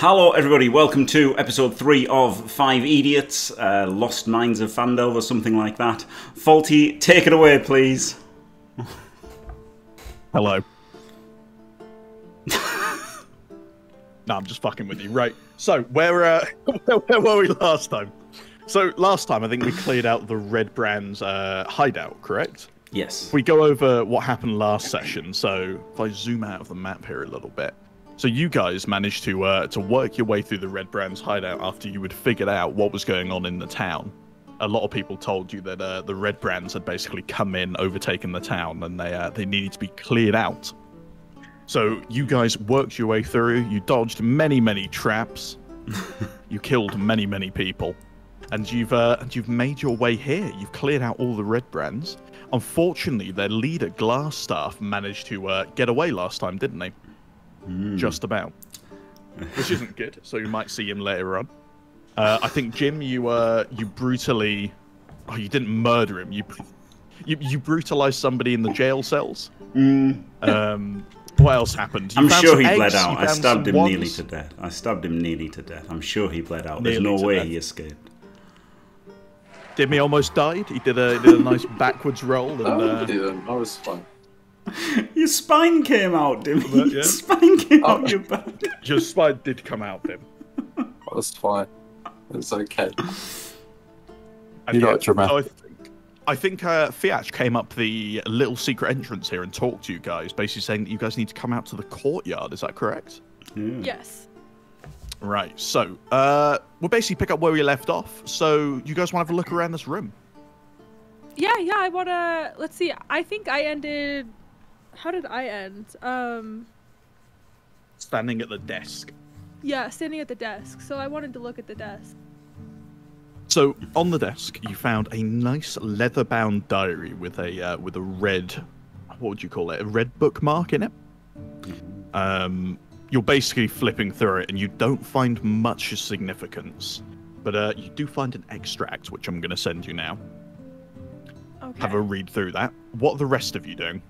Hello, everybody. Welcome to episode three of Five Idiots, uh, Lost Minds of Fandel, or something like that. Faulty, take it away, please. Hello. no, I'm just fucking with you. Right. So, where, uh, where, where were we last time? So, last time, I think we cleared out the Red Brand's uh, hideout, correct? Yes. If we go over what happened last session, so if I zoom out of the map here a little bit. So you guys managed to uh, to work your way through the Red Brand's hideout after you had figured out what was going on in the town. A lot of people told you that uh, the Red Brands had basically come in, overtaken the town, and they uh, they needed to be cleared out. So you guys worked your way through. You dodged many many traps. you killed many many people, and you've uh, and you've made your way here. You've cleared out all the Red Brands. Unfortunately, their leader Glasstaff managed to uh, get away last time, didn't they? Just about, which isn't good. So you might see him later on. Uh, I think Jim, you uh, you brutally, oh, you didn't murder him. You you, you brutalized somebody in the jail cells. Um, what else happened? You I'm found sure he eggs, bled out. I stabbed some him nearly to death. I stabbed him nearly to death. I'm sure he bled out. There's Nearly no way death. he escaped. Dimmy almost died. He did a, he did a nice backwards roll and uh, I was fine. Your spine came out, Dimmy. That, yeah. Your spine came Oh. out your back. your spine did come out. Dim. I was fine. It's okay. And You're yeah, not dramatic. I think, I think uh, Fiat came up the little secret entrance here and talked to you guys, basically saying that you guys need to come out to the courtyard. Is that correct? Yes. Right. So uh, we'll basically pick up where we left off. So you guys want to have a look around this room? Yeah, yeah, I wanna let's see. I think I ended how did I end? Um Standing at the desk. yeah, standing at the desk. So I wanted to look at the desk. So on the desk, you found a nice leather-bound diary with a uh, with a red, what would you call it? A red bookmark in it. Um, you're basically flipping through it, and you don't find much significance, but uh, you do find an extract, which I'm going to send you now. Okay. Have a read through that. What are the rest of you doing?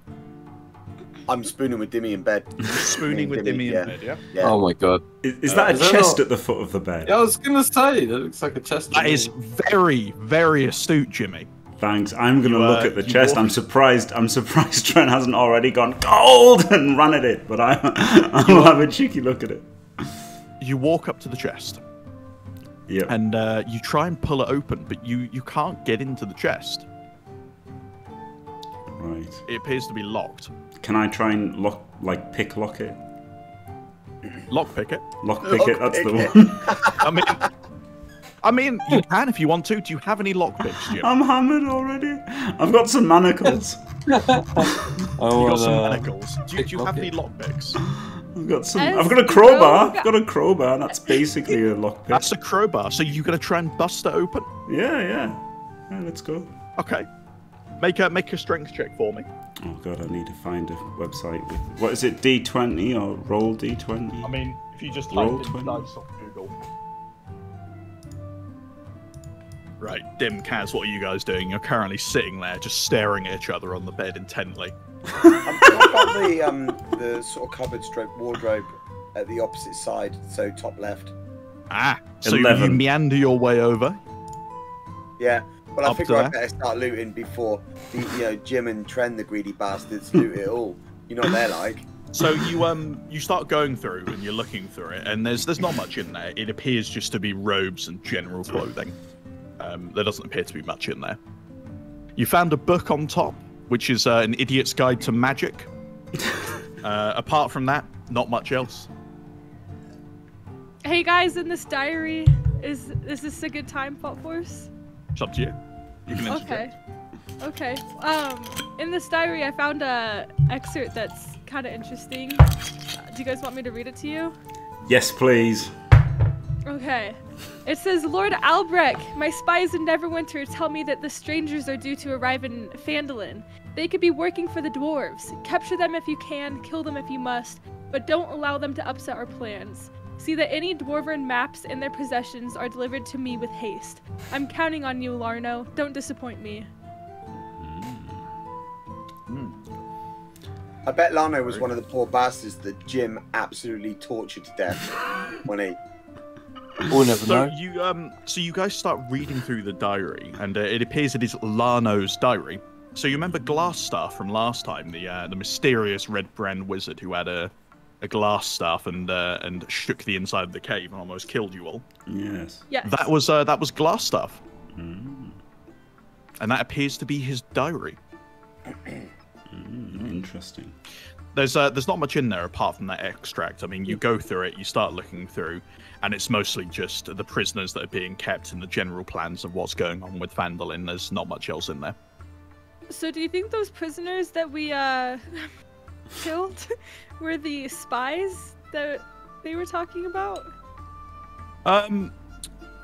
I'm spooning with Dimmy in bed. Spooning with Dimmy yeah. in bed, yeah. Yeah. Oh my god. Is, is Uh, that a is that chest not- at the foot of the bed? Yeah, I was gonna say that looks like a chest. to That me. is very, very astute, Jimmy. Thanks. I'm gonna You, look uh, at the chest. walk- I'm surprised. I'm surprised Trent hasn't already gone gold and run at it. But I, I'll have a cheeky look at it. You walk up to the chest, Yep. and uh, you try and pull it open, but you you can't get into the chest. right. It appears to be locked. Can I try and lock, like, pick lock it? Lockpick it. Lock pick it. That's the Lockpick one. I mean, I mean, you can if you want to. Do you have any lockpicks, Jim? I'm hammered already. I've got some manacles. I you got wanna- some manacles. Do you, do you have pickpocket. any lockpicks? I've got some. I've got a crowbar. I've got a crowbar. That's basically a lock pick. That's a crowbar. So you're gonna try and bust it open? Yeah, yeah. Yeah, let's go. Okay. Make a make a strength check for me. Oh god, I need to find a website with what is it? D20 or roll D20? I mean, if you just Roll type in 20. dice on Google. Right, Dim, Kaz, what are you guys doing? You're currently sitting there, just staring at each other on the bed intently. I'm I've got the um the sort of cupboard stroke wardrobe at the opposite side, so top left. Ah, so you, you meander your way over. Yeah. Well, I Up to figure I there. better start looting before the, you know Jim and Trehn, the greedy bastards, loot it all. You know what they're like. So you um you start going through and you're looking through it, and there's there's not much in there. It appears just to be robes and general clothing. Um, there doesn't appear to be much in there. You found a book on top, which is uh, an idiot's guide to magic. uh, apart from that, not much else. Hey guys, in this diary, is is this a good time, Fault Force? It's up to you. You can. Okay. Okay. Um, in this diary, I found a excerpt that's kind of interesting. Uh, do you guys want me to read it to you? Yes, please. Okay. It says, Lord Albrek, my spies in Neverwinter tell me that the strangers are due to arrive in Phandalin. They could be working for the dwarves. Capture them if you can, kill them if you must, but don't allow them to upset our plans. See that any dwarven maps and their possessions are delivered to me with haste. I'm counting on you, Larno. Don't disappoint me. I bet Lano was one of the poor bastards that Jim absolutely tortured to death when he. We'll never So know. you um, so you guys start reading through the diary, and uh, it appears it is Lano's diary. So you remember Glass Staff from last time, the uh, the mysterious red brand wizard who had a a glass staff and uh, and shook the inside of the cave and almost killed you all. Yes. Yes. That was uh, that was Glass Staff, Mm, and that appears to be his diary. mm, interesting. There's uh, there's not much in there apart from that extract. I mean, you go through it, you start looking through, and it's mostly just the prisoners that are being kept and the general plans of what's going on with Phandalin. There's not much else in there. So do you think those prisoners that we uh killed were the spies that they were talking about? Um,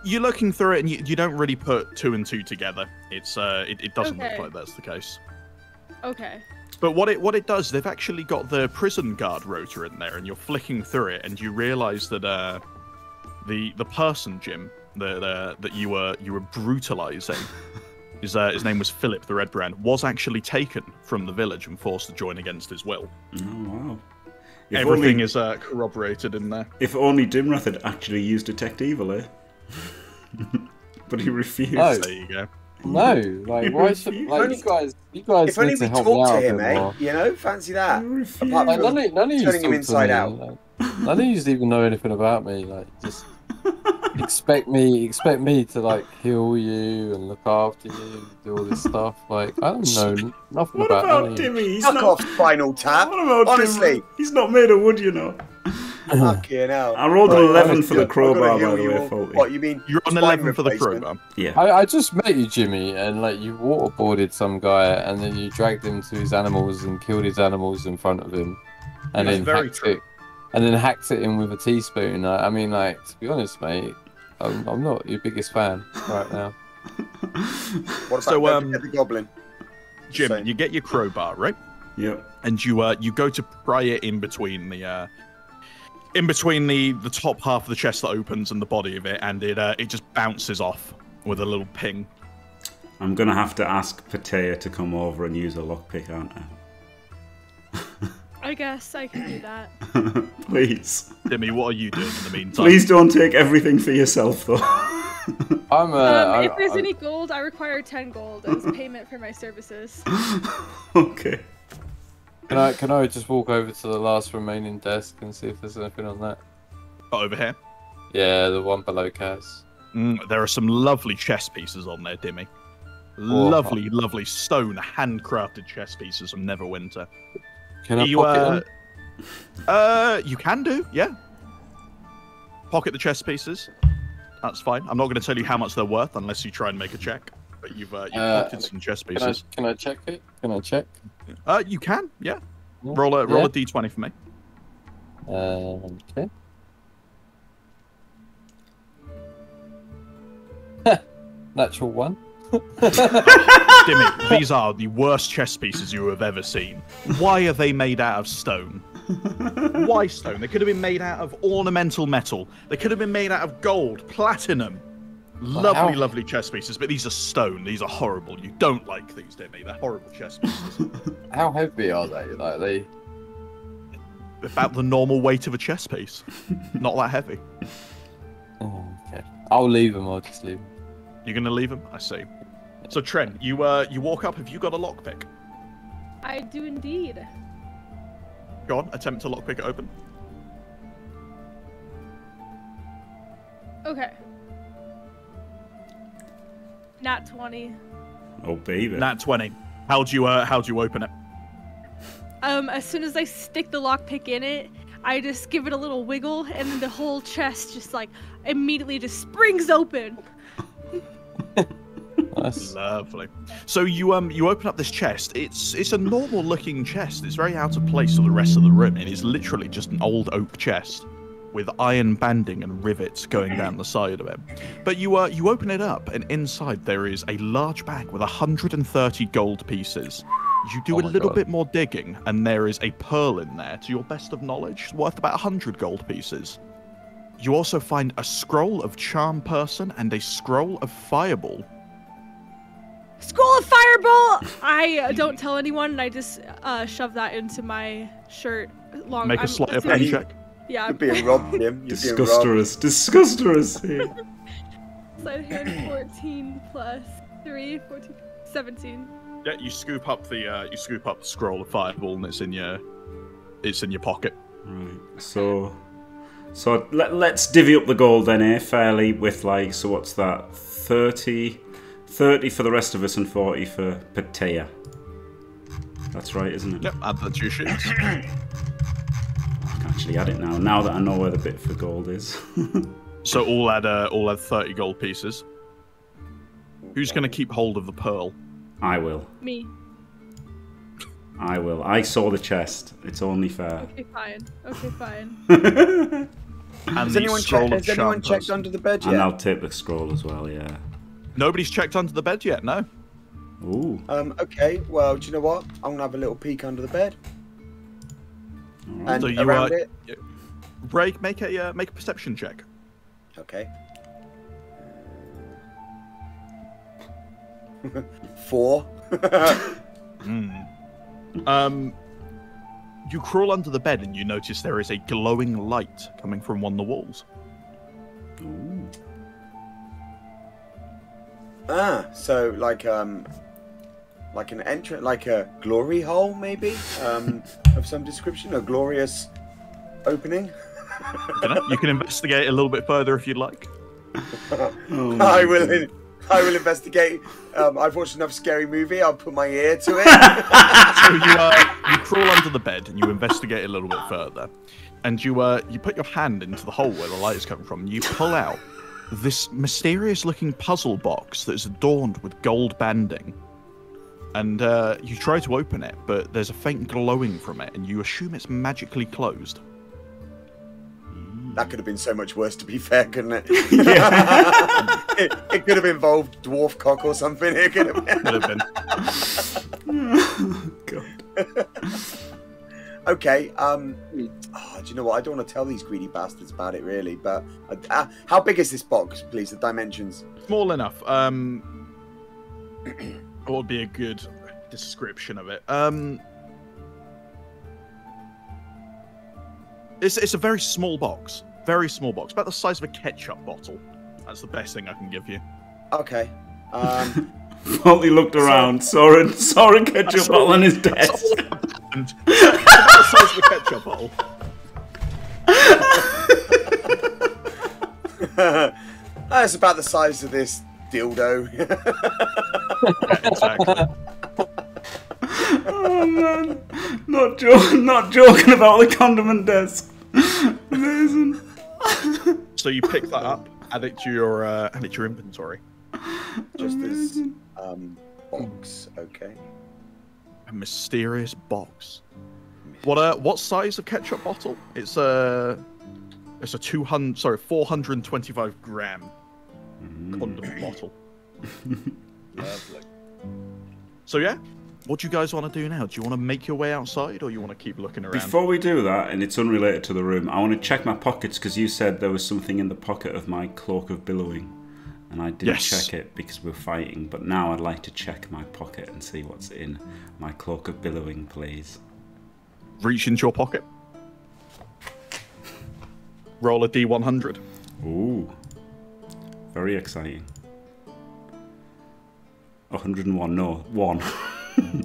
you're looking through it and you, you don't really put two and two together. It's uh, it, it doesn't Okay. look like that's the case. Okay. But what it what it does, they've actually got the prison guard rotor in there, and you're flicking through it, and you realise that uh, the the person Jim that uh, that you were you were brutalising. His, uh, his name was Philip the Red Brand, was actually taken from the village and forced to join against his will. Oh wow. If Everything only, is uh, corroborated in there. If only Dimrath had actually used Detect Evil, eh? but he refused. No. There you go. No, like why should If like only- you guys? You guys If only we to talked to him, eh? You know, fancy that. Apart Like none of, none of you turning him to inside me, out. Like, none of you even know anything about me. Like just expect me, expect me to like heal you and look after you, and do all this stuff. Like I don't know nothing What about, about none. Dimmy? He's Fuck not. off, Spinal Tap. What about Honestly. Dimmy? He's not made of wood, you know. Fucking hell. I rolled an Right, 11 for the crowbar, I've by the way, faulty. What, you mean You're on 11 for the crowbar. Yeah. I, I just met you, Jimmy, and like you waterboarded some guy, and then you dragged him to his animals and killed his animals in front of him, and That's then very hacked true. it, and then hacked it in with a teaspoon. I, I mean, like to be honest, mate, I'm, I'm not your biggest fan right now. What about So, don't um, the goblin? Jim, Same. you get your crowbar, right? Yep. and you uh you go to pry it in between the uh in between the the top half of the chest that opens and the body of it and it uh it just bounces off with a little ping I'm going to have to ask Patea to come over and use a lockpick, aren't I guess I can do that. Please. Dimmy, what are you doing in the meantime Please don't take everything for yourself, though. I'm. Uh, Um, I, if there's I- any gold, I require 10 gold as payment for my services. okay. can I can I just walk over to the last remaining desk and see if there's anything on that? over here Yeah, the one below Kaz. mm, there are some lovely chess pieces on there Dimmy lovely lovely stone handcrafted chess pieces from Neverwinter Can I you pocket uh, them? uh you can do yeah pocket the chess pieces that's fine i'm not going to tell you how much they're worth unless you try and make a check but you've uh, you've Uh, pocketed some chess Can I, pieces can I check it? Can I check? Uh, you can, yeah. Yeah. Roll a roll Yeah. a d20 for me. Um, okay. Natural one. Dimmy, these are the worst chess pieces you have ever seen. Why are they made out of stone? Why stone? They could have been made out of ornamental metal. They could have been made out of gold, platinum. Lovely, lovely chess pieces, but these are stone. These are horrible. You don't like these, Dimmy. They're horrible chess pieces. How heavy are they? Like they? About the normal weight of a chess piece. Not that heavy. Oh, okay. I'll leave them. I'll just leave them. You're gonna leave them? I see. So Trent, you uh you walk up. Have you got a lockpick? I do indeed. Go on, attempt to lockpick it open. Okay. Nat 20. Oh, baby. Nat twenty. How'd you uh how'd you open it? Um, as soon as I stick the lockpick in it, I just give it a little wiggle, and then the whole chest just like immediately just springs open. Nice. Lovely. So you um you open up this chest. It's it's a normal looking chest. It's very out of place to the rest of the room. It is literally just an old oak chest with iron banding and rivets going down the side of it. But you uh you open it up and inside there is a large bag with 130 gold pieces. You do Oh a little God. bit more digging and there is a pearl in there to your best of knowledge worth about 100 gold pieces. You also find a scroll of charm person and a scroll of fireball. Scroll of Fireball! I uh, don't tell anyone, and I just uh, shove that into my shirt. Long. Make a I'm sleight of assuming- check. Yeah, You're being robbed, Jim. You're being robbed. Disgusterous. Disgusterous here. Sleight hand 14 plus 3, 14, 17. Yeah, you scoop up the uh, you scoop up the scroll of fireball, and it's in your it's in your pocket. Right. So, so let, let's divvy up the gold then, eh? Fairly with like, so what's that? 30, 30 for the rest of us and 40 for Patea. That's right, isn't it? Yep, add that to your sheets. I can actually add it now. Now that I know where the bit for gold is. so all add uh, all add thirty gold pieces. Who's going to keep hold of the pearl? I will. Me. I will. I saw the chest. It's only fair. Okay, fine. Okay, fine. And Has the anyone, scroll checked, has anyone checked under the bed yet? And? I'll take the scroll as well, yeah. Nobody's checked under the bed yet. No. Ooh. Um, okay, well, do you know what? I'm gonna have a little peek under the bed and So you around are- it. Ray, make a uh, make a perception check. Okay. Four. Hmm. Um, you crawl under the bed and you notice there is a glowing light coming from one of the walls. Ooh. Ah, so like um, like an entrance, like a glory hole, maybe, um, of some description, a glorious opening. You, can investigate a little bit further if you'd like. Oh I will. God. I will investigate. Um, I've watched enough scary movie. I'll put my ear to it. So you uh, you crawl under the bed and you investigate a little bit further, and you uh, you put your hand into the hole where the light is coming from. And you pull out this mysterious-looking puzzle box that is adorned with gold banding. And uh, you try to open it, but there's a faint glowing from it, and you assume it's magically closed. That could have been so much worse, to be fair, couldn't it? Yeah. it, it could have involved dwarf cock or something. It could have been. Would have been. God. Okay. Um. Oh, do you know what? I don't want to tell these greedy bastards about it, really. But uh, uh, how big is this box, please? The dimensions. Small enough. Um, what would be a good description of it? Um, it's it's a very small box, very small box, about the size of a ketchup bottle. That's the best thing I can give you. Okay. Um. Faulty looked around, saw a, saw a ketchup That's bottle on his desk. all that happened. The size of a ketchup bottle. That's about the size of this dildo. Yeah, exactly. oh man, not joking, not joking about the condiment desk. Amazing. So you pick that up, add it to your uh, add it to your inventory. Just this um box. Okay. A mysterious box. What uh what size of ketchup bottle? It's a it's a two hundred sorry four hundred and twenty five gram condom bottle. Lovely. So yeah, what do you guys want to do now? Do you want to make your way outside, or you want to keep looking around? Before we do that, and it's unrelated to the room, I want to check my pockets because you said there was something in the pocket of my cloak of billowing, and I didn't Yes. check it because we we're fighting. But now I'd like to check my pocket and see what's in my cloak of billowing, please. Reach into your pocket. Roll a d one hundred. Ooh, very exciting. 101, no, one.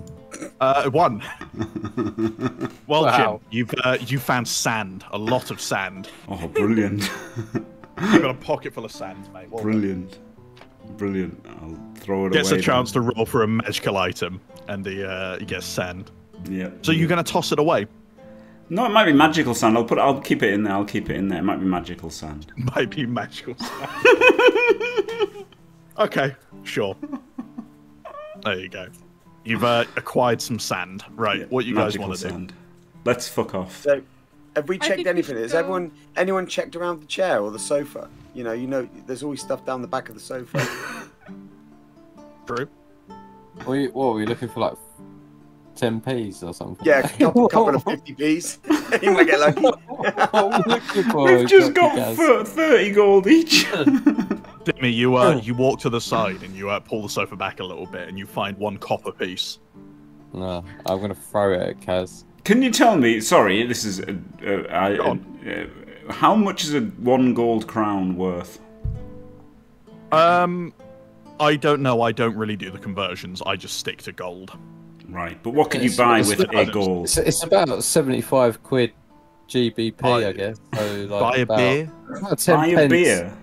Uh, one. well, Wow. Jim, you've uh, you found sand, a lot of sand. Oh, brilliant. You've got a pocket full of sand, mate. Well done. brilliant. Brilliant. I'll throw it Gets away. Gets a chance to roll for a magical item, and he, uh, he gets sand. Yeah. So you're going to toss it away? No, it might be magical sand. I'll put. I'll keep it in there. I'll keep it in there. It might be magical sand. Might be magical sand. okay, sure. There you go. You've uh, acquired some sand. Right, Yeah, what you guys want to do? sand. Let's fuck off. So, have we checked think we anything? should Has go- everyone anyone checked around the chair or the sofa? You know, you know, there's always stuff down the back of the sofa. True. We, what are we looking for? Like 10 p's or something? yeah, a couple, couple of fifty p's. you might get lucky. we looking for? We've just got 30 gold each. Dimmy, you uh, you walk to the side and you uh, pull the sofa back a little bit, and you find one copper piece. No, I'm gonna throw it at Kaz. Can you tell me? Sorry, this is. Uh, uh, I, Go uh, how much is a one gold crown worth? Um, I don't know. I don't really do the conversions. I just stick to gold. Right, but what can you buy it's with not- a gold? It's, it's about 75 quid GBP, Buy- I guess. So like Buy a about, beer. About 10 Buy a beer,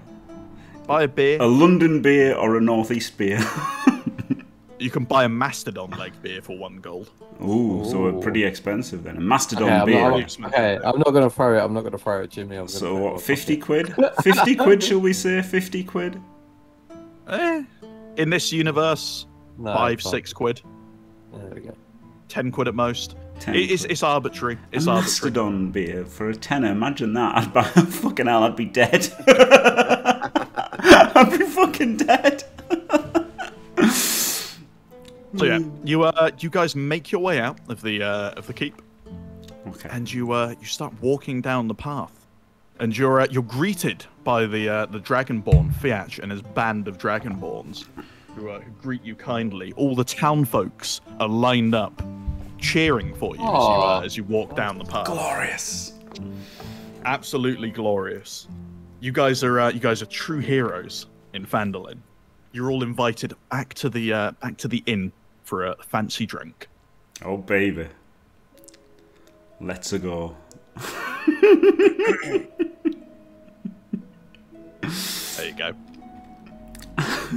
Buy a beer. a London beer or a Northeast beer. You can buy a mastodon leg beer for one gold. Ooh, so Ooh. pretty expensive then. A Mastodon Okay, I'm, beer. not, okay, I'm not gonna throw it. I'm not gonna throw it, Jimmy. I'm So put it in what? Fifty pocket. quid? Fifty quid? Shall we say fifty quid? Eh, in this universe, No, five, fine. six quid, There we go. ten quid at most. Ten It- it's it's arbitrary. A It's arbitrary. Mastodon beer for a tenner. Imagine that. I'd buy. fucking hell, I'd be dead. I'd be fucking dead. So yeah, you uh, you guys make your way out of the uh, of the keep, Okay. and you uh, you start walking down the path, and you're uh, you're greeted by the uh, the Dragonborn Fiat and his band of Dragonborns, who uh, greet you kindly. All the town folks are lined up, cheering for you as you, uh, as you walk down the path. Glorious. absolutely glorious. You guys are uh, you guys are true heroes in Phandalin. You're all invited back to the uh, back to the inn for a fancy drink. Oh baby. Let's go. There you go.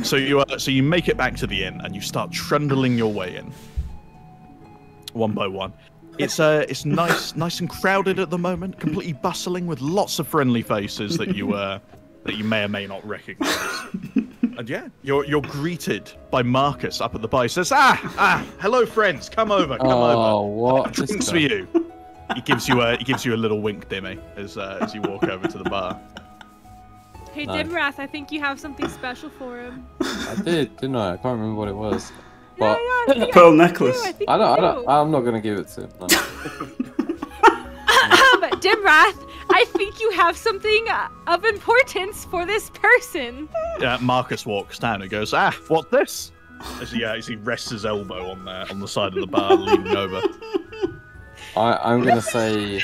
so you uh, so you make it back to the inn and you start trundling your way in, one by one. It's uh it's nice nice and crowded at the moment, completely bustling with lots of friendly faces that you uh that you may or may not recognise. And yeah, you're you're greeted by Marcus up at the bar. He says, "Ah, ah, hello, friends. Come over, come Oh, over. Oh, what? This Drinks guy. for you." He gives you a he gives you a little wink, Dimmy, as uh, as you walk over to the bar. Hey, No. Dimrath, I think you have something special for him. I did, didn't I? I can't remember what it was. Yeah, But yeah, I think Pearl I necklace. do, I think I don't, I don't. I'm not gonna give it to him. No. Dimrath, I think you have something uh, of importance for this person. Yeah, Marcus walks down and goes, "Ah, what's this?" As he uh, as he rests his elbow on the on the side of the bar, leaning over. I, I'm gonna say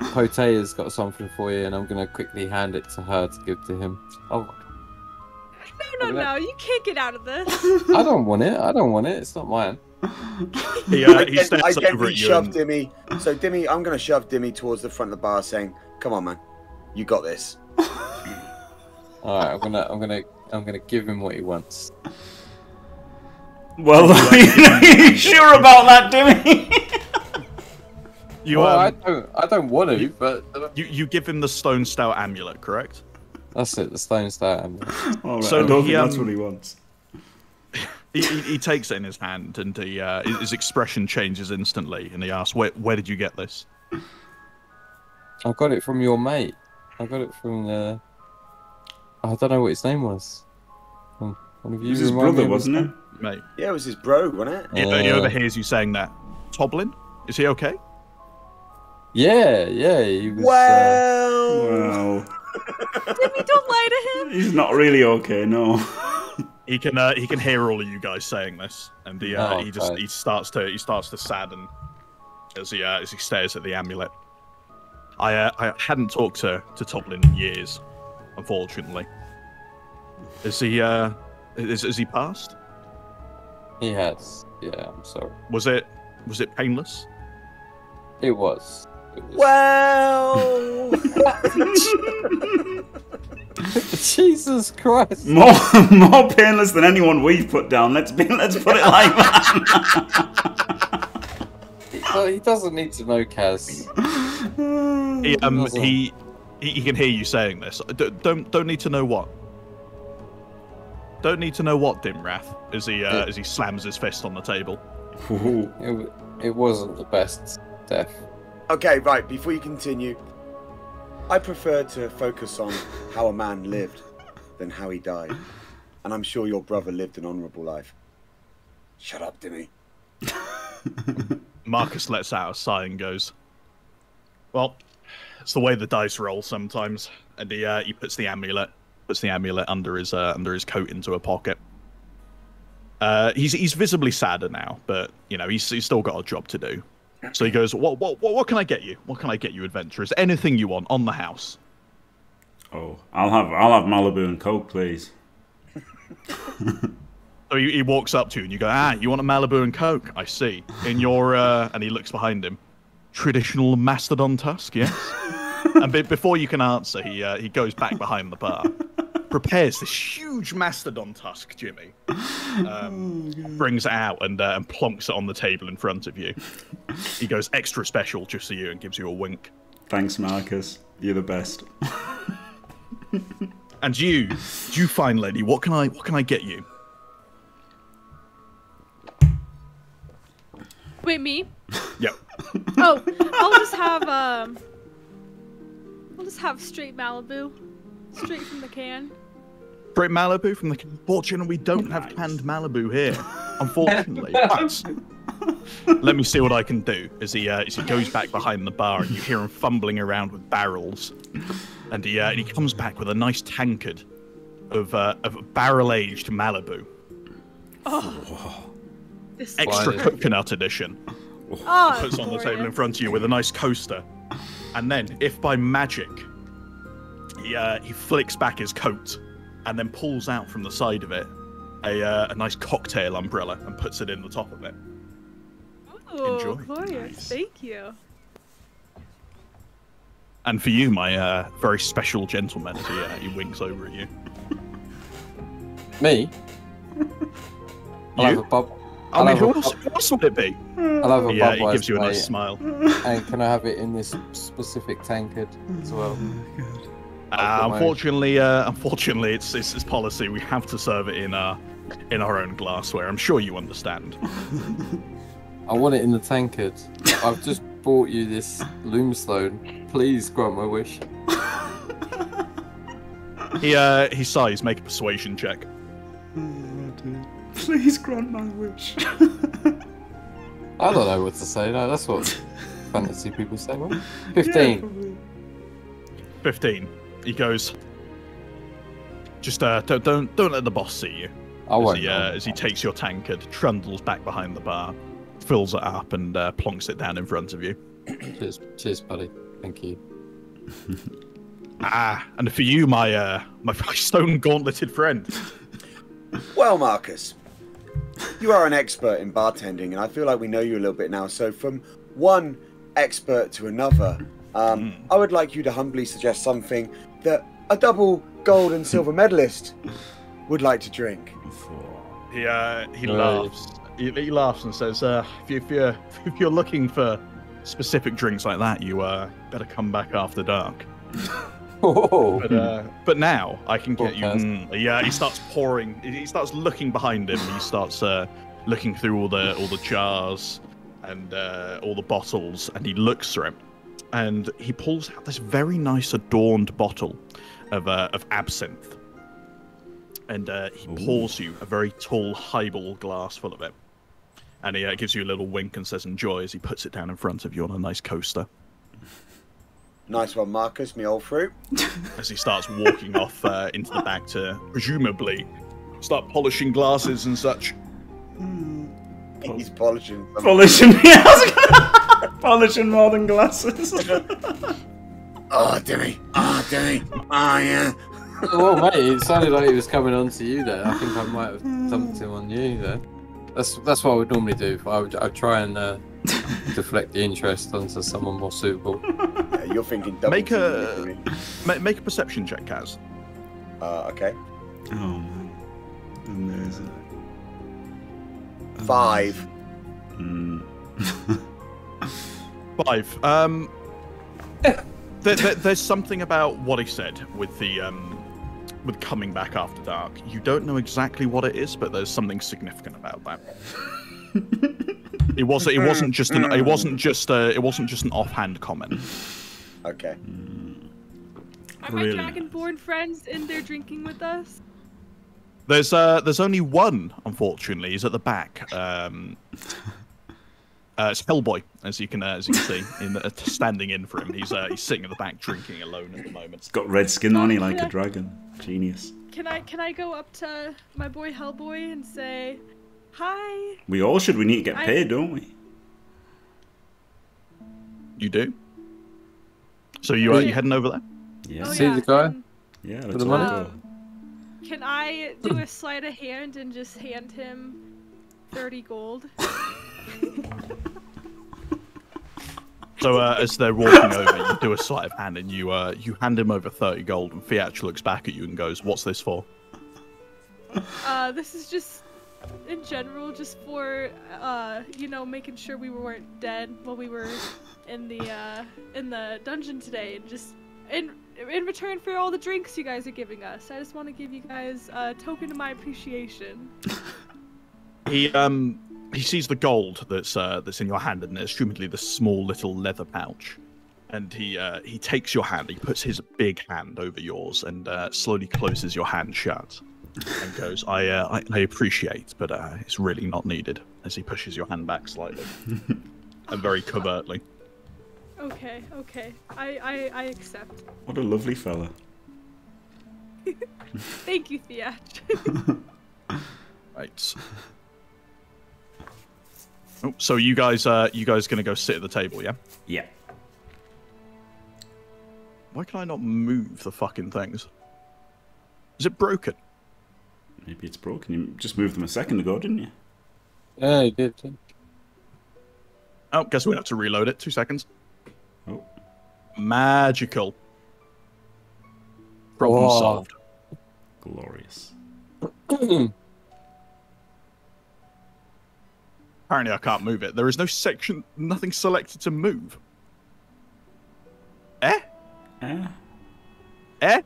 Potea's got something for you, and I'm gonna quickly hand it to her to give to him. Oh, No, no, Okay. no, you can't get out of this. I don't want it. I don't want it. It's not mine. He uh, I he get- steps I over gently at you. shove And, Dimmy. So Dimmy, I'm gonna shove Dimmy towards the front of the bar, saying, "Come on, man, you got this." All right, I'm gonna, I'm gonna, I'm gonna give him what he wants. Well, are you sure about that, Dimmy? you, well, um, I don't, I don't want to, but you you give him the stone stout amulet, correct? That's it. The stone's there. All right, So I don't he, think that's um, what he wants. He, he, he takes it in his hand, and he, uh, his- his expression changes instantly, and he asks, "Where where did you get this?" I got it from your mate. I got it from the. I don't know what his name was. Um, One of He you was his brother, wasn't it? Mate, Yeah, it was his bro, wasn't it? he, he Uh, overhears you saying that. Toblin, is he okay? Yeah, yeah. He was. Uh, Well, Well, don't lie to him. he's not really okay, no. He can uh, he can hear all of you guys saying this, and he uh, Oh, he just okay. he starts to he starts to sadden as he uh, as he stares at the amulet. I uh, I hadn't talked to to Toblin in years, unfortunately. Is he uh is, is he passed? he has. Yeah, I'm sorry. Was it was it painless? It was. It was. well. Jesus Christ. More, more painless than anyone we've put down. Let's be, let's put it like that. Well, he doesn't need to know, Kaz. He um he, he he can hear you saying this. D- don't don't need to know what. Don't need to know what Dimrath as he uh, Yeah. as he slams his fist on the table. It, it wasn't the best death. Okay, right. Before you continue, I prefer to focus on how a man lived than how he died, and I'm sure your brother lived an honourable life. Shut up, Dimmy. Marcus lets out a sigh and goes, "Well, it's the way the dice roll sometimes." And he uh, he puts the amulet puts the amulet under his uh, under his coat into a pocket. Uh, he's he's visibly sadder now, but you know he's he's still got a job to do. So he goes, "What what what, what can I get you? What can I get you, adventurers? Anything you want on the house." Oh, I'll have I'll have Malibu and Coke, please. So he, he walks up to you and you go, "Ah, you want a Malibu and Coke? I see. In your uh, and he looks behind him, traditional mastodon tusk, yes." and be- before you can answer, he uh, he goes back behind the bar, prepares this huge mastodon tusk, Jimmy, um, brings it out and uh, and plonks it on the table in front of you. He goes extra special just for you and gives you a wink. Thanks, Marcus. You're the best. And you, you fine lady, what can I what can I get you? Wait, me? Yep. Oh, I'll just have um. I'll just have straight Malibu, straight from the can. Straight Malibu from the. Fortunately, we don't have canned Malibu here. Unfortunately, but let me see what I can do. As he uh, as he goes back behind the bar, and you hear him fumbling around with barrels, and he uh, and he comes back with a nice tankard of uh, of barrel aged Malibu, Oh. This extra Why? coconut edition. oh, Puts on the table in front of you with a nice coaster, and then, if by magic, he uh, he flicks back his coat, and then pulls out from the side of it a uh, a nice cocktail umbrella and puts it in the top of it. Ooh, Enjoy. glorious. Thank you. And for you, my uh, very special gentleman, as he, uh, he winks over at you. Me? I'll have You? a bob. I I'll mean, have who a else, bob- who else would it be? I'll have a He, uh, he gives you a nice smile. And can I have it in this specific tankard as well? Uh, unfortunately, uh, unfortunately, it's, it's it's policy. We have to serve it in our in our own glassware. I'm sure you understand. I want it in the tankard. I've just bought you this Loomstone. Please grant my wish. He uh, he sighs. Make a persuasion check. Please grant my wish. I don't know what to say. No, that's what fantasy people say. What? Fifteen. Fifteen. He goes. Just uh, don't don't don't let the boss see you. I as won't. he, uh, as he takes your tankard, trundles back behind the bar, fills it up, and uh, plonks it down in front of you. Cheers, cheers, buddy. Thank you. Ah, and for you, my uh, my stone gauntleted friend. Well, Marcus, you are an expert in bartending, and I feel like we know you a little bit now. So, from one expert to another, um, I would like you to humbly suggest something that a double gold and silver medalist would like to drink. He uh, he Nice. laughs. He, he laughs and says, uh, if, you, if you're if you're looking for specific drinks like that, you uh, better come back after dark. Oh, But uh, but now I can get you. Mm, yeah, he starts pouring. He he starts looking behind him. He starts uh, looking through all the all the jars and uh, all the bottles, and he looks through 'em. And he pulls out this very nice adorned bottle of uh, of absinthe. And uh, he pours you a very tall highball glass full of it. And he uh, gives you a little wink and says, "Enjoy." As he puts it down in front of you on a nice coaster. Nice one, Marcus, me old fruit. as he starts walking off uh, into the back to presumably start polishing glasses and such. He's polishing. some- Polishing, yeah, I was gonna- polishing more than glasses. Oh, Demi. Oh, Demi. Oh, yeah. well, mate, it sounded like he was coming on to you there. I think I might have dumped him on you there. That's that's what I would normally do. I would I'd try and uh, deflect the interest onto someone more suitable. Yeah, you're thinking double Make team, a- Demi. Ma- make a perception check, Kaz. Uh, okay. oh man, amazing. Five. Mm. Five. Um, there, there, there's something about what he said with the um, with coming back after dark. You don't know exactly what it is, but there's something significant about that. it wasn't. It wasn't just an. It wasn't just. A, it wasn't just an offhand comment. Okay. Are Really my dragonborn friends in there drinking with us? There's uh, there's only one, unfortunately. He's at the back. Um, uh, it's Hellboy, as you can uh, as you can see, in uh, standing in for him. He's uh, he's sitting at the back drinking alone at the moment. He's Got red skin on you like a dragon. Genius. Can I can I go up to my boy Hellboy and say, "Hi"? We all should. We need to get I- paid, don't we? You do. So you are you heading over there? Yeah. Oh, See the guy? and, Yeah, For let's the all money? go. um, can I do a sleight of hand and just hand him thirty gold? So uh, as they're walking over, you do a sleight of hand and you uh, you hand him over thirty gold, and Fiat looks back at you and goes, "What's this for?" Uh, this is just in general, just for uh, you know, making sure we weren't dead while we were in the uh, in the dungeon today, and just in in return for all the drinks you guys are giving us. I just want to give you guys a token of my appreciation. He um he sees the gold that's uh, that's in your hand, and assumedly the small little leather pouch. And he uh, he takes your hand, he puts his big hand over yours, and uh, slowly closes your hand shut, and goes, "I uh, I, I appreciate, but uh, it's really not needed." As he pushes your hand back slightly, and very covertly. Okay, okay, I I, I accept. What a lovely fella. Thank you, Theach. Right. Oh, so you guys, uh, you guys gonna go sit at the table, yeah? Yeah. Why can I not move the fucking things? Is it broken? Maybe it's broken. You just moved them a second ago, didn't you? Yeah, he did. Oh, guess we have to reload it. Two seconds. Oh. Magical. Problem Whoa. solved. Glorious. Apparently, I can't move it. There is no section, nothing selected to move. Eh? Eh? Eh?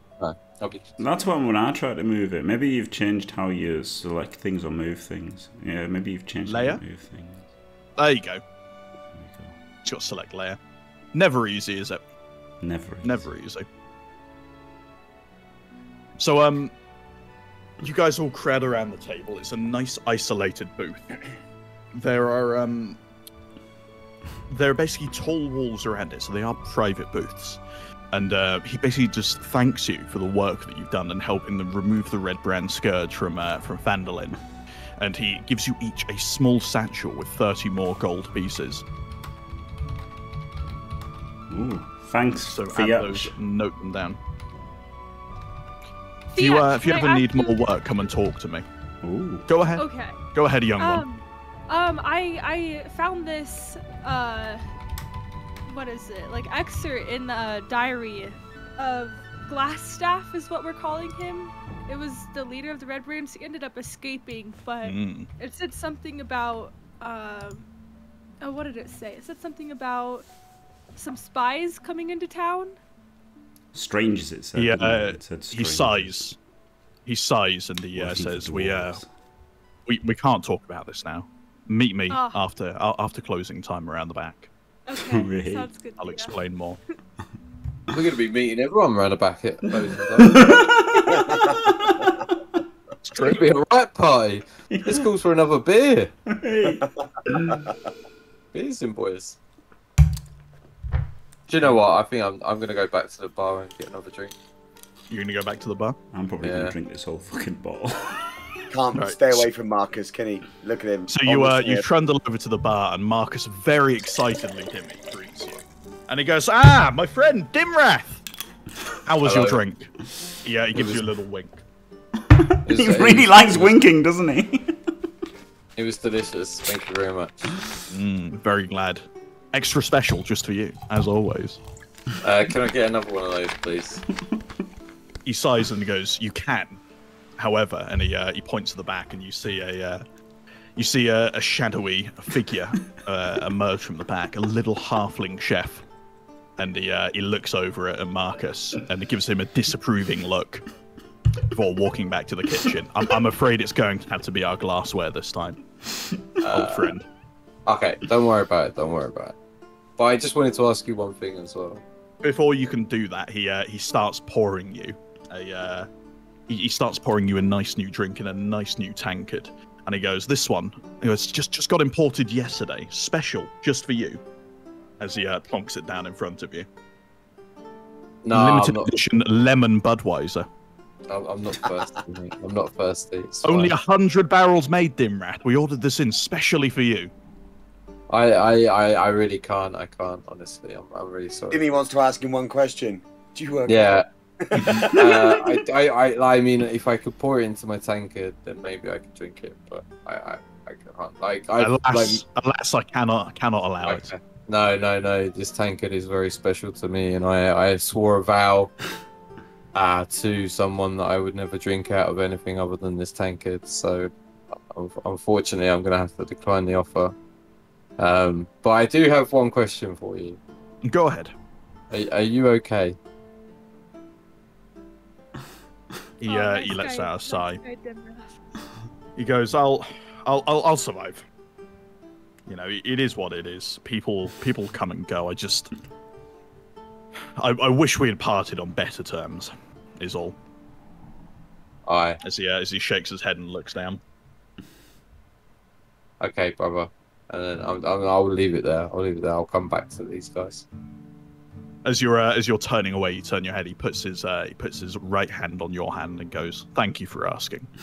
I'll That's what when I try to move it. Maybe you've changed how you select things or move things. Yeah, maybe you've changed how Layer? you move things. There you go. There you Just got select layer. Never easy, is it? Never. is. Never easy. So, um, you guys all crowd around the table. It's a nice isolated booth. There are, um, there are basically tall walls around it, so they are private booths. And uh, he basically just thanks you for the work that you've done in helping them remove the red brand scourge from uh, from Phandalin. And he gives you each a small satchel with 30 more gold pieces. Ooh, thanks, So add those, note them down. If you, uh, if you ever I need ask more work, come and talk to me. Ooh. Go ahead. Okay. Go ahead, young one. Um, I I found this uh, what is it? Like excerpt in the diary of Glasstaff is what we're calling him. It was the leader of the Red Brands. He ended up escaping, but Mm. it said something about um, oh, what did it say? It said something about some spies coming into town. Strange as it said. He, didn't uh, it? It said he sighs. He sighs and he uh, says, "We uh, we we can't talk about this now. Meet me Ah. after a- after closing time around the back. Okay, Right. sounds good. I'll yeah. explain more." We're going to be meeting everyone around the back at those. It's going to be a right party. This calls for another beer. Beers in, boys. Do you know what? I think I'm, I'm going to go back to the bar and get another drink. You're gonna go back to the bar. I'm probably Yeah. gonna drink this whole fucking bottle. Can't Right. stay away from Marcus, can he? Look at him. So you uh, you trundle over to the bar, and Marcus very excitedly Timmy greets you, and he goes, "Ah, my friend Dimrath, how was your drink?" Yeah, he gives you a little wink. He it really was- likes it was- winking, doesn't he? It was delicious. Thank you very much. Mm, very glad. Extra special just for you, as always. Uh, can I get another one of those, please? He sighs and goes, "You can." However, and he uh, he points to the back, and you see a uh, you see a, a shadowy figure uh, emerge from the back, a little halfling chef, and he uh, he looks over at Marcus and it gives him a disapproving look before walking back to the kitchen. I'm, I'm afraid it's going to have to be our glassware this time, old friend. Okay, don't worry about it. Don't worry about it. But I just wanted to ask you one thing as well. Before you can do that, he uh, he starts pouring you a uh, he, he starts pouring you a nice new drink in a nice new tankard, and he goes, "This one, he goes, just just got imported yesterday, special, just for you." As he uh, plonks it down in front of you, No, limited not. edition lemon Budweiser. I'm, I'm not thirsty. I'm not thirsty. It's Only a hundred barrels made, Dimrath. We ordered this in specially for you. I, I, I, I really can't. I can't. Honestly, I'm, I'm really sorry. Jimmy wants to ask him one question. Do you work? Yeah. uh, I, I, I, I mean, if I could pour it into my tankard, then maybe I could drink it. But I, I, I can't. Like, I, Alas, like, alas, I cannot, cannot allow it. No, no, no. This tankard is very special to me, and I, I swore a vow uh, to someone that I would never drink out of anything other than this tankard. So, unfortunately, I'm going to have to decline the offer. Um, but I do have one question for you. Go ahead. Are, are you okay? He, Oh, uh, he lets guy, out a sigh. guy, He goes, "I'll, I'll, I'll, I'll survive." You know, it- it is what it is. People, people come and go. I just, I, I wish we had parted on better terms. Is all. Aye. As he, uh, as he shakes his head and looks down. Okay, brother. And then I'm, I'm, I'll leave it there. I'll leave it there. I'll come back to these guys. As you're, uh, as you're turning away, you turn your head. He puts his, uh, he puts his right hand on your hand and goes, "Thank you for asking."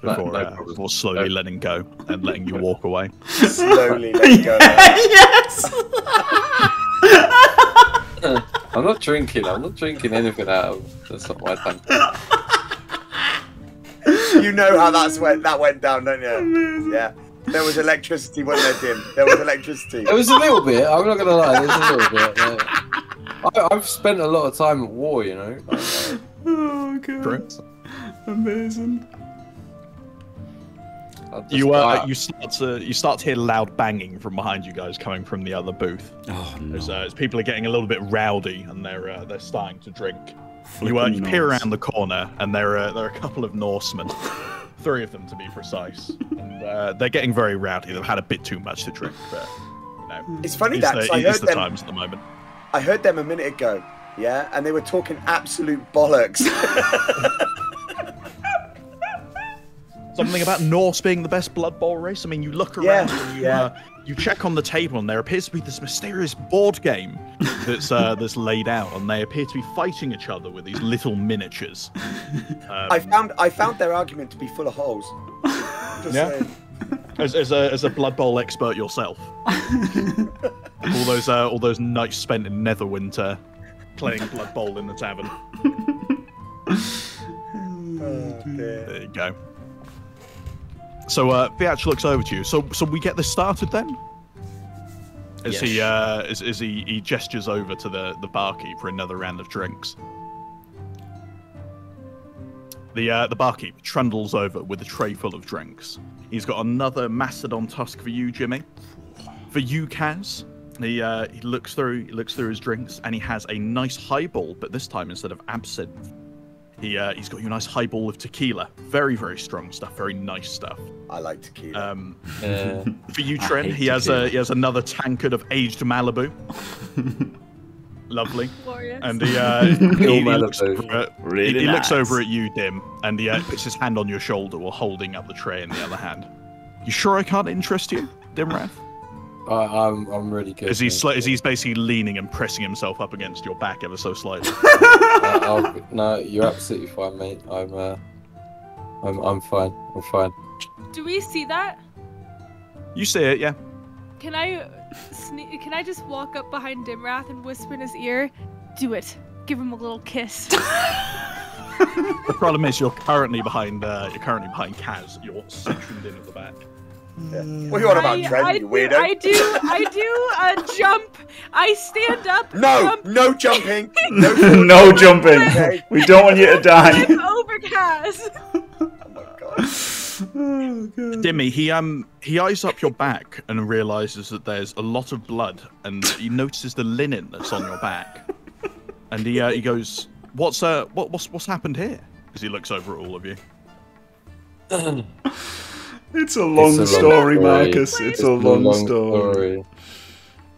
Before, no uh, before slowly No. letting go and letting you walk away. Slowly let go. yes. I'm not drinking. I'm not drinking anything out of. That's not my thing. you know how that's went. That went down, don't you? Yeah. There was electricity, wasn't there, Tim? There was electricity. It was a little bit. I'm not gonna lie. It was a little bit. yeah. I, I've spent a lot of time at war. You know. Like, uh, Oh god. True. Amazing. You, uh, you start to, you start to hear loud banging from behind you guys coming from the other booth. Oh no. As, uh, as people are getting a little bit rowdy and they're uh, they're starting to drink. You, uh, you peer around the corner and there are there are a couple of Norsemen, three of them to be precise, and uh, they're getting very rowdy. They've had a bit too much to drink, but you know, It's funny it's that the, 'cause I it's heard the them. times at the moment. I heard them a minute ago. Yeah, and they were talking absolute bollocks. Something about Norse being the best Blood Bowl race. I mean, you look Yeah, around and you, yeah. uh, you check on the table, and there appears to be this mysterious board game that's uh, that's laid out, and they appear to be fighting each other with these little miniatures. Um, I found I found their argument to be full of holes. Just Yeah. saying. as, as a as a Blood Bowl expert yourself, all those uh, all those nights spent in Neverwinter playing Blood Bowl in the tavern. Oh, dear. There you go. So uh, Theach looks over to you. So so we get this started then. As he Yes. uh, as, as he, he gestures over to the the barkeep for another round of drinks. The uh, the barkeep trundles over with a tray full of drinks. He's got another mastodon tusk for you, Jimmy. For you, Kaz. He uh, he looks through he looks through his drinks and he has a nice highball, but this time instead of absinthe, he uh, he's got you a nice highball of tequila. Very very strong stuff. Very nice stuff. I like tequila. Um, Yeah. for you, I Trehn, he has tequila. a he has another tankard of aged Malibu. Lovely. Glorious. And he, uh, he, he looks over at, Really he, he looks over at you, Dim, and he uh, puts his hand on your shoulder while holding up the tray in the other hand. You sure I can't interest you, Dimrath? I, I'm I'm really good. As he's mate. sli- as he's basically leaning and pressing himself up against your back ever so slightly. Uh, no, you're absolutely fine, mate. I'm uh, I'm I'm fine. I'm fine. Do we see that? You see it, yeah? Can I sne- Can I just walk up behind Dimrath and whisper in his ear? Do it. Give him a little kiss. The problem is you're currently behind uh, you're currently behind Kaz. You're sectioned in at the back. Yeah. What are you on about, I, Trehn? I you do, weirdo. I do. I do a jump. I stand up. No, Jump, no jumping. No, no jumping. Okay. We don't want you to die. flip over Kaz. Oh my god. oh, God. Dimmy, he um he eyes up your back and realizes that there's a lot of blood, and he notices the linen that's on your back, and he uh, he goes, "What's uh what what's what's happened here?" As he looks over at all of you. It's a long It's a long story, story. Marcus. It's a long, story.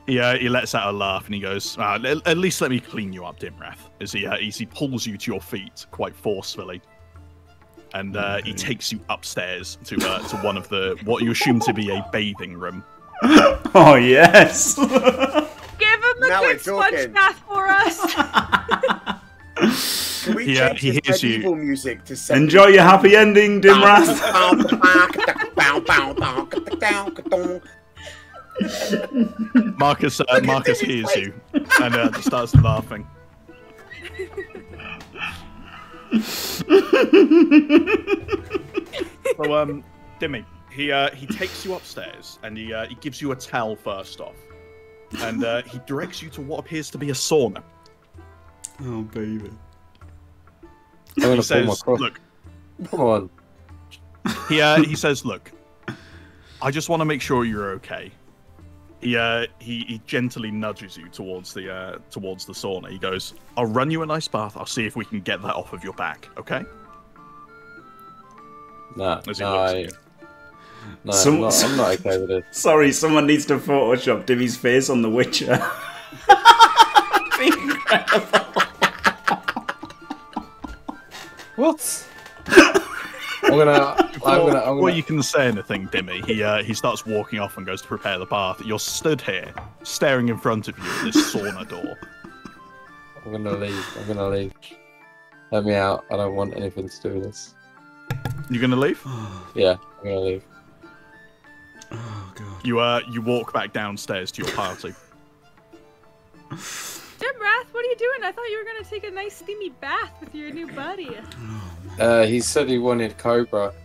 He uh, he lets out a laugh and he goes, uh, "At at least let me clean you up, Dimrath." As he uh, as he pulls you to your feet quite forcefully, and uh, he takes you upstairs to uh, to one of the what you assume to be a bathing room. Oh, yes. Give him a Now good sponge bath for us. Can we Yeah, change he this hears you. music to set Enjoy your happy ending, Dimrath. Marcus uh, Marcus Timmy's hears you and uh, starts laughing. so um, Dimmy, he uh, he takes you upstairs and he uh, he gives you a towel first off, and uh, he directs you to what appears to be a sauna. Oh, baby. I'm gonna He says, my cross. "Look, Come on. He uh, he says, "Look, I just want to make sure you're okay." He uh, he he gently nudges you towards the uh, towards the sauna. He goes, "I'll run you a nice bath. I'll see if we can get that off of your back." Okay? Nah, As he no, looks at I- you. no Some- I'm, not, I'm not okay with it. Sorry, someone needs to Photoshop Dimmy's face on The Witcher. What? I'm gonna. I'm gonna. I'm gonna you can say anything, Dimmy, he uh, he starts walking off and goes to prepare the bath. You're stood here, staring in front of you at this sauna door. I'm gonna leave. I'm gonna leave. Let me out. I don't want anything to do with this. You gonna leave? Yeah, I'm gonna leave. Oh, God. You uh you walk back downstairs to your party. Dimrath, what are you doing? I thought you were gonna take a nice steamy bath with your new buddy. Uh, he said he wanted Cobra.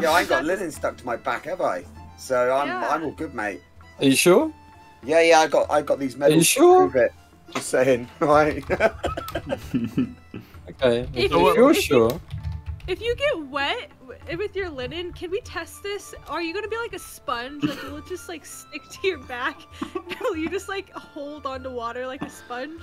Yeah, I ain't got linen stuck to my back, have I? So I'm Yeah. I'm all good, mate. Are you sure? Yeah, yeah, I got I got these medals. you to sure? prove it. Just saying, right? Okay. If If you- you're if you- sure. If you get wet w- with your linen, can we test this? Are you gonna be like a sponge? Like, will it just like stick to your back? will you just like hold onto water like a sponge?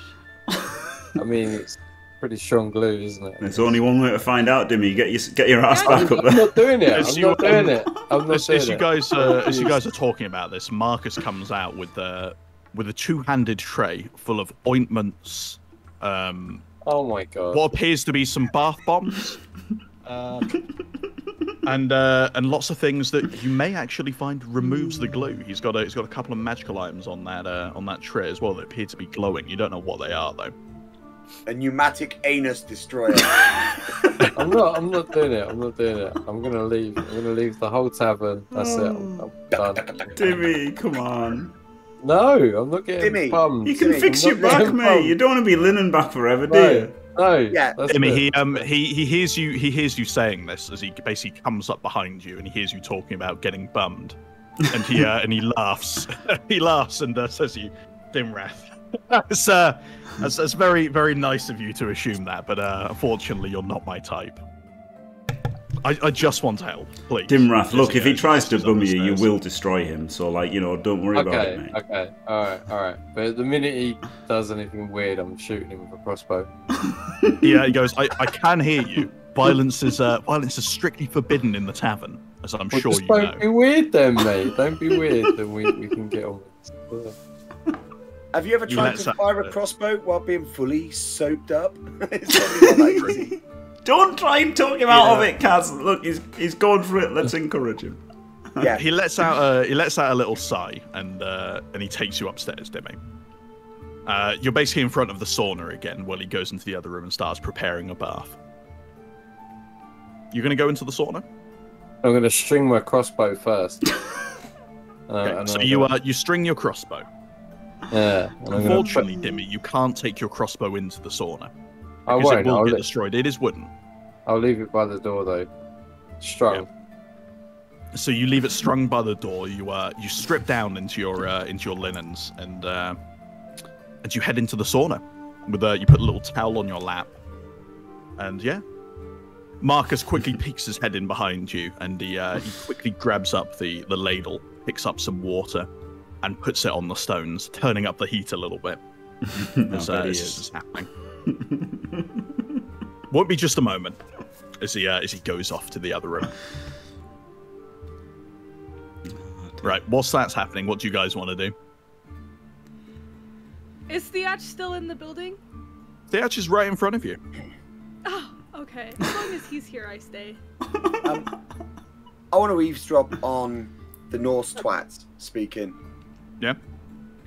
I mean, it's pretty strong glue, isn't it? There's only one way to find out, Dimmy. Get your get your ass back up there. I'm there. not doing it. I'm you- not doing it. I'm not As, doing as you it. guys uh, as you guys are talking about this, Marcus comes out with uh, with a two-handed tray full of ointments, um, Oh my god. what appears to be some bath bombs, um, and uh, and lots of things that you may actually find removes the glue. He's got a he's got a couple of magical items on that uh, on that tray as well that appear to be glowing. You don't know what they are though. A pneumatic anus destroyer. I'm not. I'm not doing it. I'm not doing it. I'm gonna leave. I'm gonna leave the whole tavern. That's it. I'm, I'm done. Dimmy, come on. No, I'm not getting Timmy, bummed. You can Dimmy, fix I'm your back, getting mate. bummed. You don't want to be linen back forever, do No, you? No. Yeah. that's I mean, he um he he hears you he hears you saying this as he basically comes up behind you and he hears you talking about getting bummed, and he uh, and he laughs he laughs and uh, says to you, Dimrath. That's uh that's, that's very very nice of you to assume that, but uh, unfortunately you're not my type. I, I just want to help, please. Dimrath, look, if he tries to bum you, you will destroy him. So, like, you know, don't worry about it, Okay, mate. okay, alright, alright. But the minute he does anything weird, I'm shooting him with a crossbow. Yeah, he goes. I, I can hear you. Violence is uh violence is strictly forbidden in the tavern, as I'm Well, sure just you don't know. be weird then, mate. Don't be weird, then we, we can get on with. Have you ever tried let to fire a crossbow while being fully soaped up? it's probably not that easy. Don't try and talk him out of it, Kaz. Look, he's he's going for it. Let's encourage him. Yeah. He lets out a he lets out a little sigh and uh, and he takes you upstairs, Dimmy. Uh, you're basically in front of the sauna again while he goes into the other room and starts preparing a bath. You're gonna go into the sauna. I'm gonna string my crossbow first. Uh, Okay, so I'm you gonna- uh, you string your crossbow. Yeah. and I'm gonna Unfortunately, put- Dimmy, you can't take your crossbow into the sauna because it won't. will I'll, get le- destroyed. It is wooden. I'll leave it by the door though. Strung. So you leave it strung by the door. You uh you strip down into your uh, into your linens and uh, and you head into the sauna. With uh, you put a little towel on your lap, and yeah, Marcus quickly peeks his head in behind you, and he uh, he quickly grabs up the the ladle, picks up some water, and puts it on the stones, turning up the heat a little bit as, I uh, bet as is. this is happening. Won't be just a moment as he uh, as he goes off to the other room. Right, whilst that's happening, what do you guys want to do? Is Theach still in the building? Theach is right in front of you. Oh, okay. As long as he's here, I stay. Um, I want to eavesdrop on the Norse twats speaking. Yeah.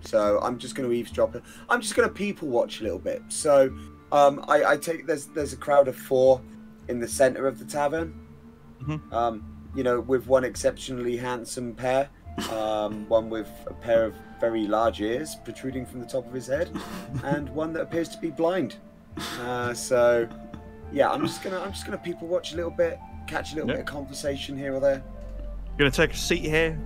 So I'm just going to eavesdrop. I'm just going to people watch a little bit. So um, I, I take there's there's a crowd of four in the center of the tavern. Mhm. Um, you know, with one exceptionally handsome pair, um, one with a pair of very large ears protruding from the top of his head, and one that appears to be blind. Uh, so, yeah, I'm just gonna I'm just gonna people watch a little bit, catch a little Yeah. bit of conversation here or there. You're gonna take a seat here.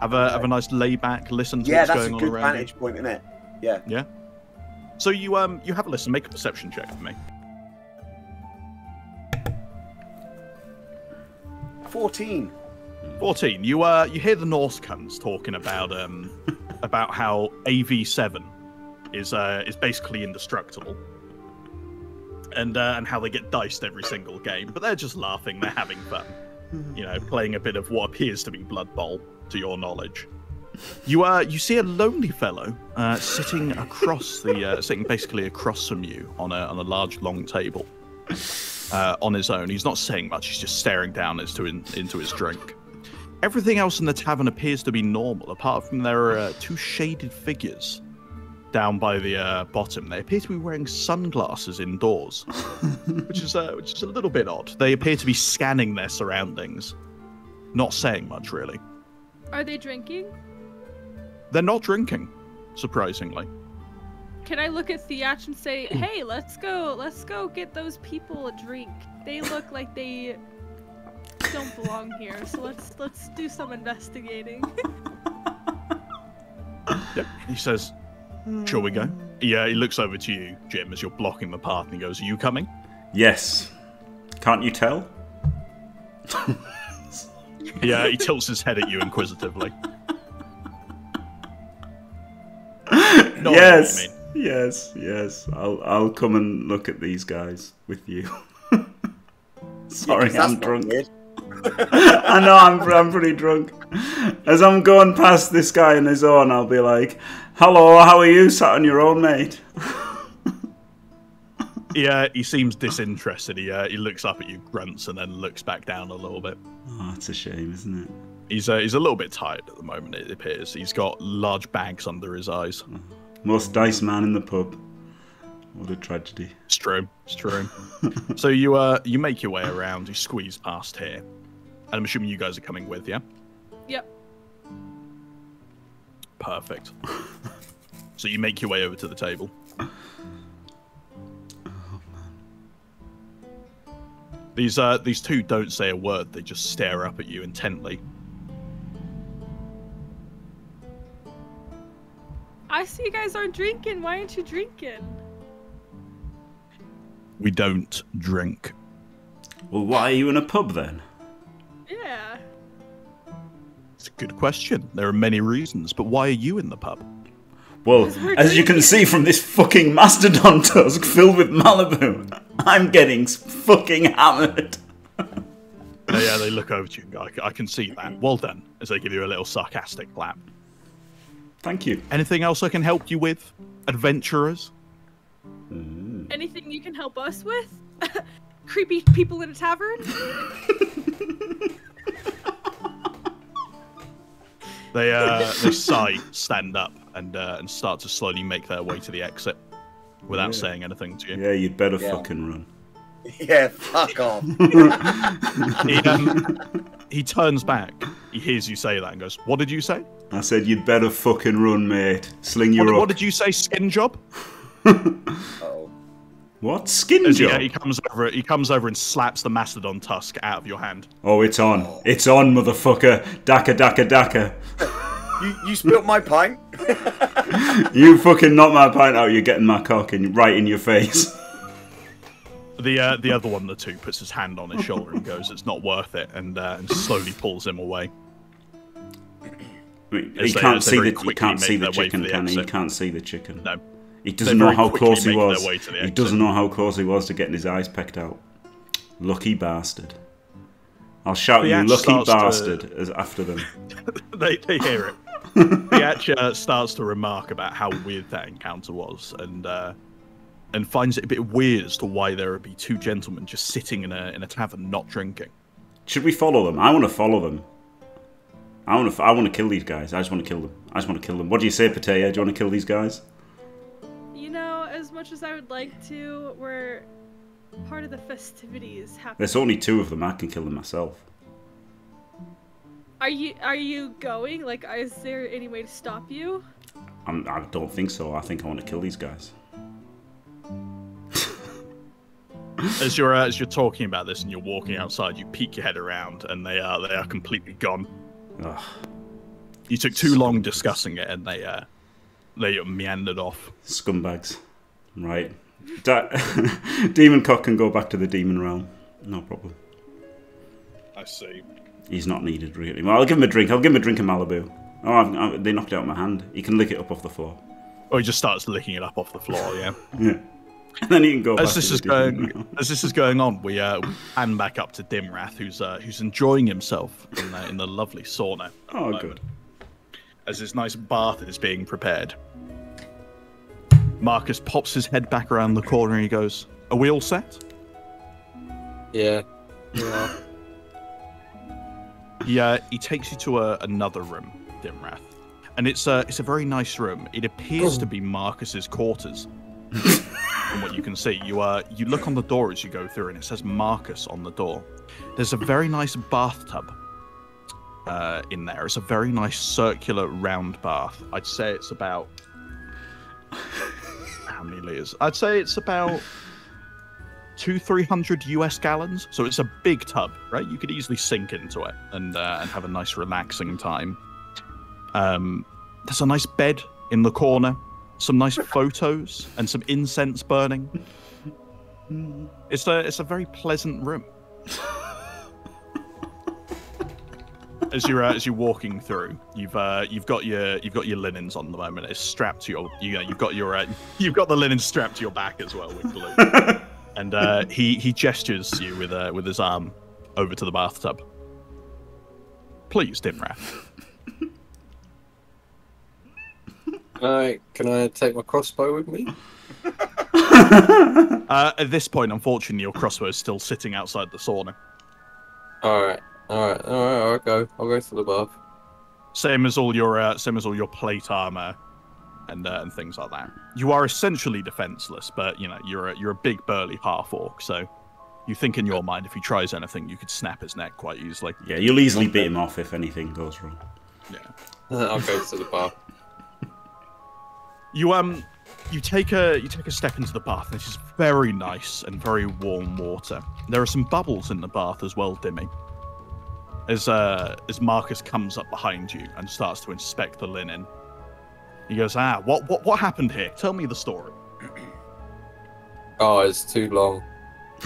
Have a have a nice lay back, listen to Yeah, what's that's a going on good around you. vantage point, isn't it? Yeah. Yeah. So you um you have a listen. Make a perception check for me. Fourteen. 14. You uh you hear the Norse cunts talking about um about how AV7 is uh is basically indestructible. And uh, and how they get diced every single game, but they're just laughing, they're having fun. You know, playing a bit of what appears to be Blood Bowl, to your knowledge. You uh you see a lonely fellow uh, sitting across the uh, sitting basically across from you on a on a large long table. Uh, on his own, he's not saying much. He's just staring down as in, into his drink. Everything else in the tavern appears to be normal, apart from there are uh, two shaded figures down by the uh, bottom. They appear to be wearing sunglasses indoors, which is uh, which is a little bit odd. They appear to be scanning their surroundings, not saying much really. Are they drinking? They're not drinking, surprisingly. Can I look at Theach and say, hmm. "Hey, let's go, let's go get those people a drink. They look like they don't belong here. So let's let's do some investigating." Yep. He says, "Shall we go?" Hmm. Yeah. He looks over to you, Jim, as you're blocking the path, and he goes, "Are you coming?" Yes. Can't you tell? Yeah. He tilts his head at you inquisitively. No, yes. I mean. Yes, yes. I'll I'll come and look at these guys with you. Sorry, Yeah, 'cause I'm drunk. I know I'm I'm pretty drunk. As I'm going past this guy in his own, I'll be like, "Hello, how are you? Sat on your own, mate." Yeah, he seems disinterested. He uh, he looks up at you, grunts, and then looks back down a little bit. Oh, it's a shame, isn't it? He's uh, he's a little bit tired at the moment. It appears he's got large bags under his eyes. Most dice man in the pub. What a tragedy. It's true. It's true. so you uh you make your way around. You squeeze past here, and I'm assuming you guys are coming with, yeah? yep. Perfect. so you make your way over to the table. These uh these two don't say a word. They just stare up at you intently. I see you guys aren't drinking. Why aren't you drinking? We don't drink. Well, why are you in a pub then? Yeah. It's a good question. There are many reasons, but why are you in the pub? Well, Because we're as you can see from this fucking mastodon tusk filled with Malibu, I'm getting fucking hammered. Yeah, they look over to you I, I can see that. Well done, as they give you a little sarcastic clap. Thank you. Anything else I can help you with, adventurers? Anything you can help us with? Creepy people in a tavern? They uh, they sigh, stand up, and uh, and start to slowly make their way to the exit, without Yeah. saying anything to you. Yeah, you'd better Yeah. fucking run. Yeah, fuck off. He, um, he turns back. He hears you say that and goes, "What did you say? I said you'd better fucking run, mate. Sling your What, up. what did you say? Skin job?" oh. What? Skin As job? uh, he comes over, he comes over and slaps the mastodon tusk out of your hand. Oh, it's on. It's on, motherfucker. Daka, daka, daka. You, you spilt my pint? You fucking knocked my pint out, you're getting my cock in, right in your face. The uh, the other one, the two, puts his hand on his shoulder and goes, "It's not worth it," and uh, and slowly pulls him away. I mean, As he they- can't see the you can't see the chicken, the can he? He can't see the chicken. No, He doesn't know how close he was. He doesn't know how close he was to getting his eyes pecked out. Lucky bastard. I'll shout The you, lucky starts to- bastard, as after them. they they hear it. the Atch uh, starts to remark about how weird that encounter was, and uh, and finds it a bit weird as to why there would be two gentlemen just sitting in a in a tavern not drinking. Should we follow them? I want to follow them. I want to. I want to kill these guys. I just want to kill them. I just want to kill them. What do you say, Patea? Do you want to kill these guys? You know, as much as I would like to, we're part of the festivities happening. There's only two of them. I can kill them myself. Are you are you going? Like, is there any way to stop you? I'm, I don't think so. I think I want to kill these guys. As you're uh, as you're talking about this and you're walking outside, you peek your head around, and they are they are completely gone. Ugh, You took too long discussing it, and they uh, they meandered off. scumbags. Right. Da- demon cock can go back to the demon realm. No problem. I see. He's not needed really. Well, I'll give him a drink. I'll give him a drink of Malibu. Oh, I've, i they knocked it out of my hand. He can lick it up off the floor. Or he just starts licking it up off the floor. Yeah. Yeah. And then he can go back as this to is going realm. as this is going on, we uh we pan back up to Dimrath, who's uh who's enjoying himself in the, in the lovely sauna. Oh, moment, good. As this nice bath is being prepared. Marcus pops his head back around the corner and he goes, "Are we all set?" Yeah. Yeah. He uh, he takes you to a, another room, Dimrath, and it's a it's a very nice room. It appears to be Marcus's quarters. From what you can see, you uh you look on the door as you go through, and it says Marcus on the door. There's a very nice bathtub uh, in there. It's a very nice circular round bath. I'd say it's about how many liters? I'd say it's about two, three hundred US gallons. So it's a big tub, right? You could easily sink into it and uh, and have a nice relaxing time. Um, there's a nice bed in the corner, some nice photos, and some incense burning. It's a it's a very pleasant room. As you're uh, as you're walking through, you've uh, you've got your you've got your linens on the moment. It's strapped to your you know, you've got your uh, you've got the linen strapped to your back as well with glue. and uh, he he gestures you with uh, with his arm over to the bathtub. Please, Dimrath. Can I can I take my crossbow with me? Uh, at this point, unfortunately, your crossbow is still sitting outside the sauna. All right. All right. All right. I'll go. I'll go to the bath. Same as all your uh, same as all your plate armor and uh, and things like that. You are essentially defenseless, but you know you're a, you're a big burly half orc, so you think in your mind if he tries anything, you could snap his neck quite easily. Yeah, you'll easily beat him off if anything goes wrong. Yeah. I'll go to the bath. You um you take a you take a step into the bath and it's very nice and very warm water. There are some bubbles in the bath as well, Dimmy. As uh as Marcus comes up behind you and starts to inspect the linen. He goes, Ah, what what what happened here? Tell me the story. Oh, it's too long.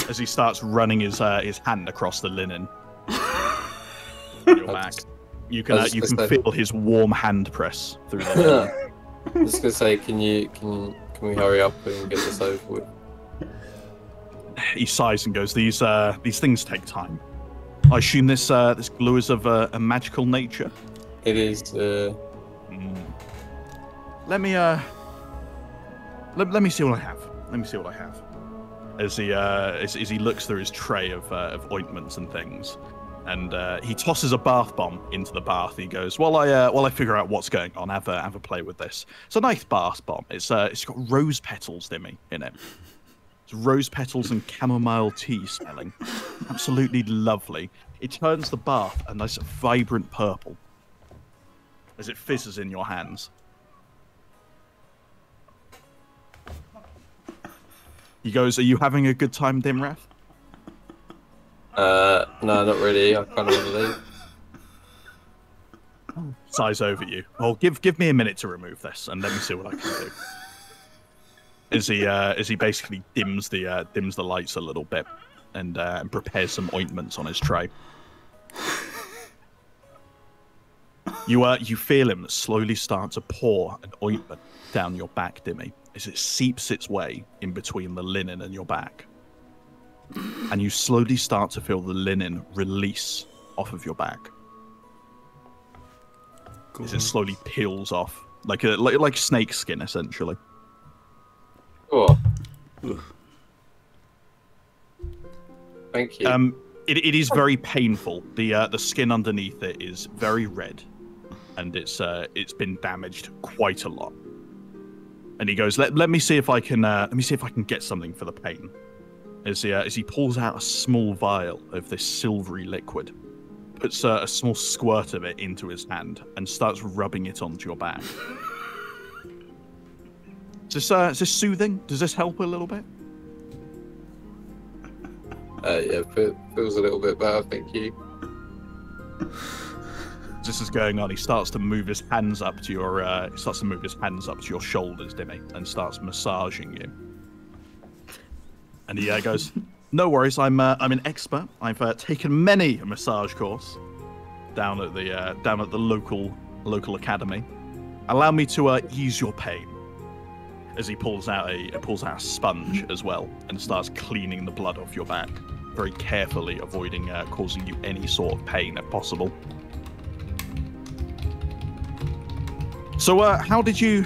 As he starts running his uh, his hand across the linen your back. You can uh, you can feel his warm hand press through the linen. I was gonna say, can you can can we hurry up and get this over with? he sighs and goes, "These uh, these things take time. I assume this uh, this glue is of uh, a magical nature. It is. Uh, Let me uh, let, let me see what I have. Let me see what I have." As he uh, as, as he looks through his tray of uh, of ointments and things, and uh, he tosses a bath bomb into the bath. He goes, "While I uh, while I figure out what's going on, have a have a play with this. It's a nice bath bomb. It's uh, it's got rose petals, Dimmy, in it." It's rose petals and chamomile tea smelling. Absolutely lovely. It turns the bath a nice vibrant purple as it fizzes in your hands. He goes, Are you having a good time, Dimrath? Uh, no, not really. I kind of want to leave. Sighs over you. Oh, give give me a minute to remove this and let me see what I can do. As he uh, as he basically dims the uh, dims the lights a little bit and uh, and prepares some ointments on his tray. You uh, you feel him slowly start to pour an ointment down your back, Dimmy, as it seeps its way in between the linen and your back. And you slowly start to feel the linen release off of your back as it slowly peels off, like a like, like snake skin, essentially. Oh. Thank you. Um, it, it is very painful. The uh, the skin underneath it is very red, and it's uh, it's been damaged quite a lot. And he goes, "Let, let me see if I can uh, let me see if I can get something for the pain." As he uh, as he pulls out a small vial of this silvery liquid, puts uh, a small squirt of it into his hand, and starts rubbing it onto your back. is this uh, is this soothing? Does this help a little bit? Uh, yeah, feels a little bit better, thank you. As this is going on, he starts to move his hands up to your uh, he starts to move his hands up to your shoulders, Dimmy, and starts massaging you. And he uh, goes, "No worries, I'm uh, I'm an expert. I've uh, taken many a massage course down at the uh, down at the local local academy. Allow me to uh, ease your pain." As he pulls out a pulls out a sponge as well and starts cleaning the blood off your back, very carefully avoiding uh, causing you any sort of pain if possible. So, uh, how did you,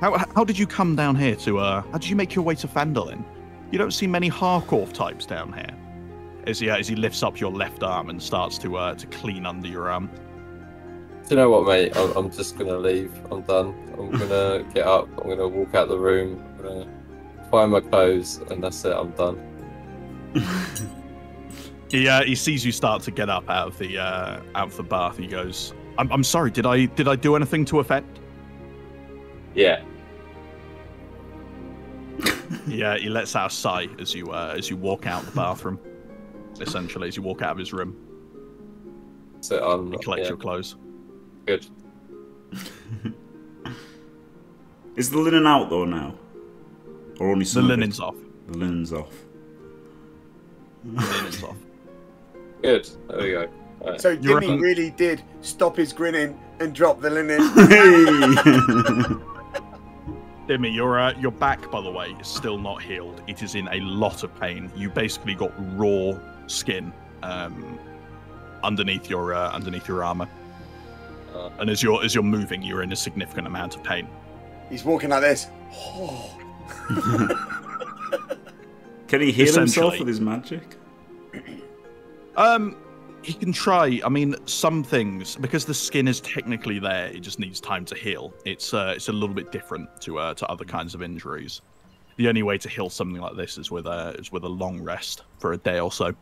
how how did you come down here to, uh, how did you make your way to Phandalin? You don't see many Harkorth types down here. As he as he lifts up your left arm and starts to uh to clean under your arm. Do you know what, mate? I'm, I'm just gonna leave. I'm done. I'm gonna get up. I'm gonna walk out the room. I'm gonna find my clothes, and that's it. I'm done. He uh, he sees you start to get up out of the uh, out of the bath. He goes, "I'm I'm sorry. Did I did I do anything to offend?" Yeah. Yeah, he lets out a sigh as you uh, as you walk out the bathroom. Essentially, as you walk out of his room, So I'm he collects yeah, your clothes. good. Is the linen out though now? Or only The some of it? linen's off. The linen's off. The linen's off. Good. There we go. Right. So You're Jimmy right. really did stop his grinning and drop the linen. Hey! Dimmy, your uh, your back, by the way, is still not healed. It is in a lot of pain. You basically got raw skin um, underneath your uh, underneath your armor, Uh, and as you're as you're moving, you're in a significant amount of pain. He's walking like this. Oh. Can he heal himself with his magic? Um, he can try. I mean, some things because the skin is technically there, it just needs time to heal. It's uh, it's a little bit different to uh, to other kinds of injuries. The only way to heal something like this is with a is with a long rest for a day or so.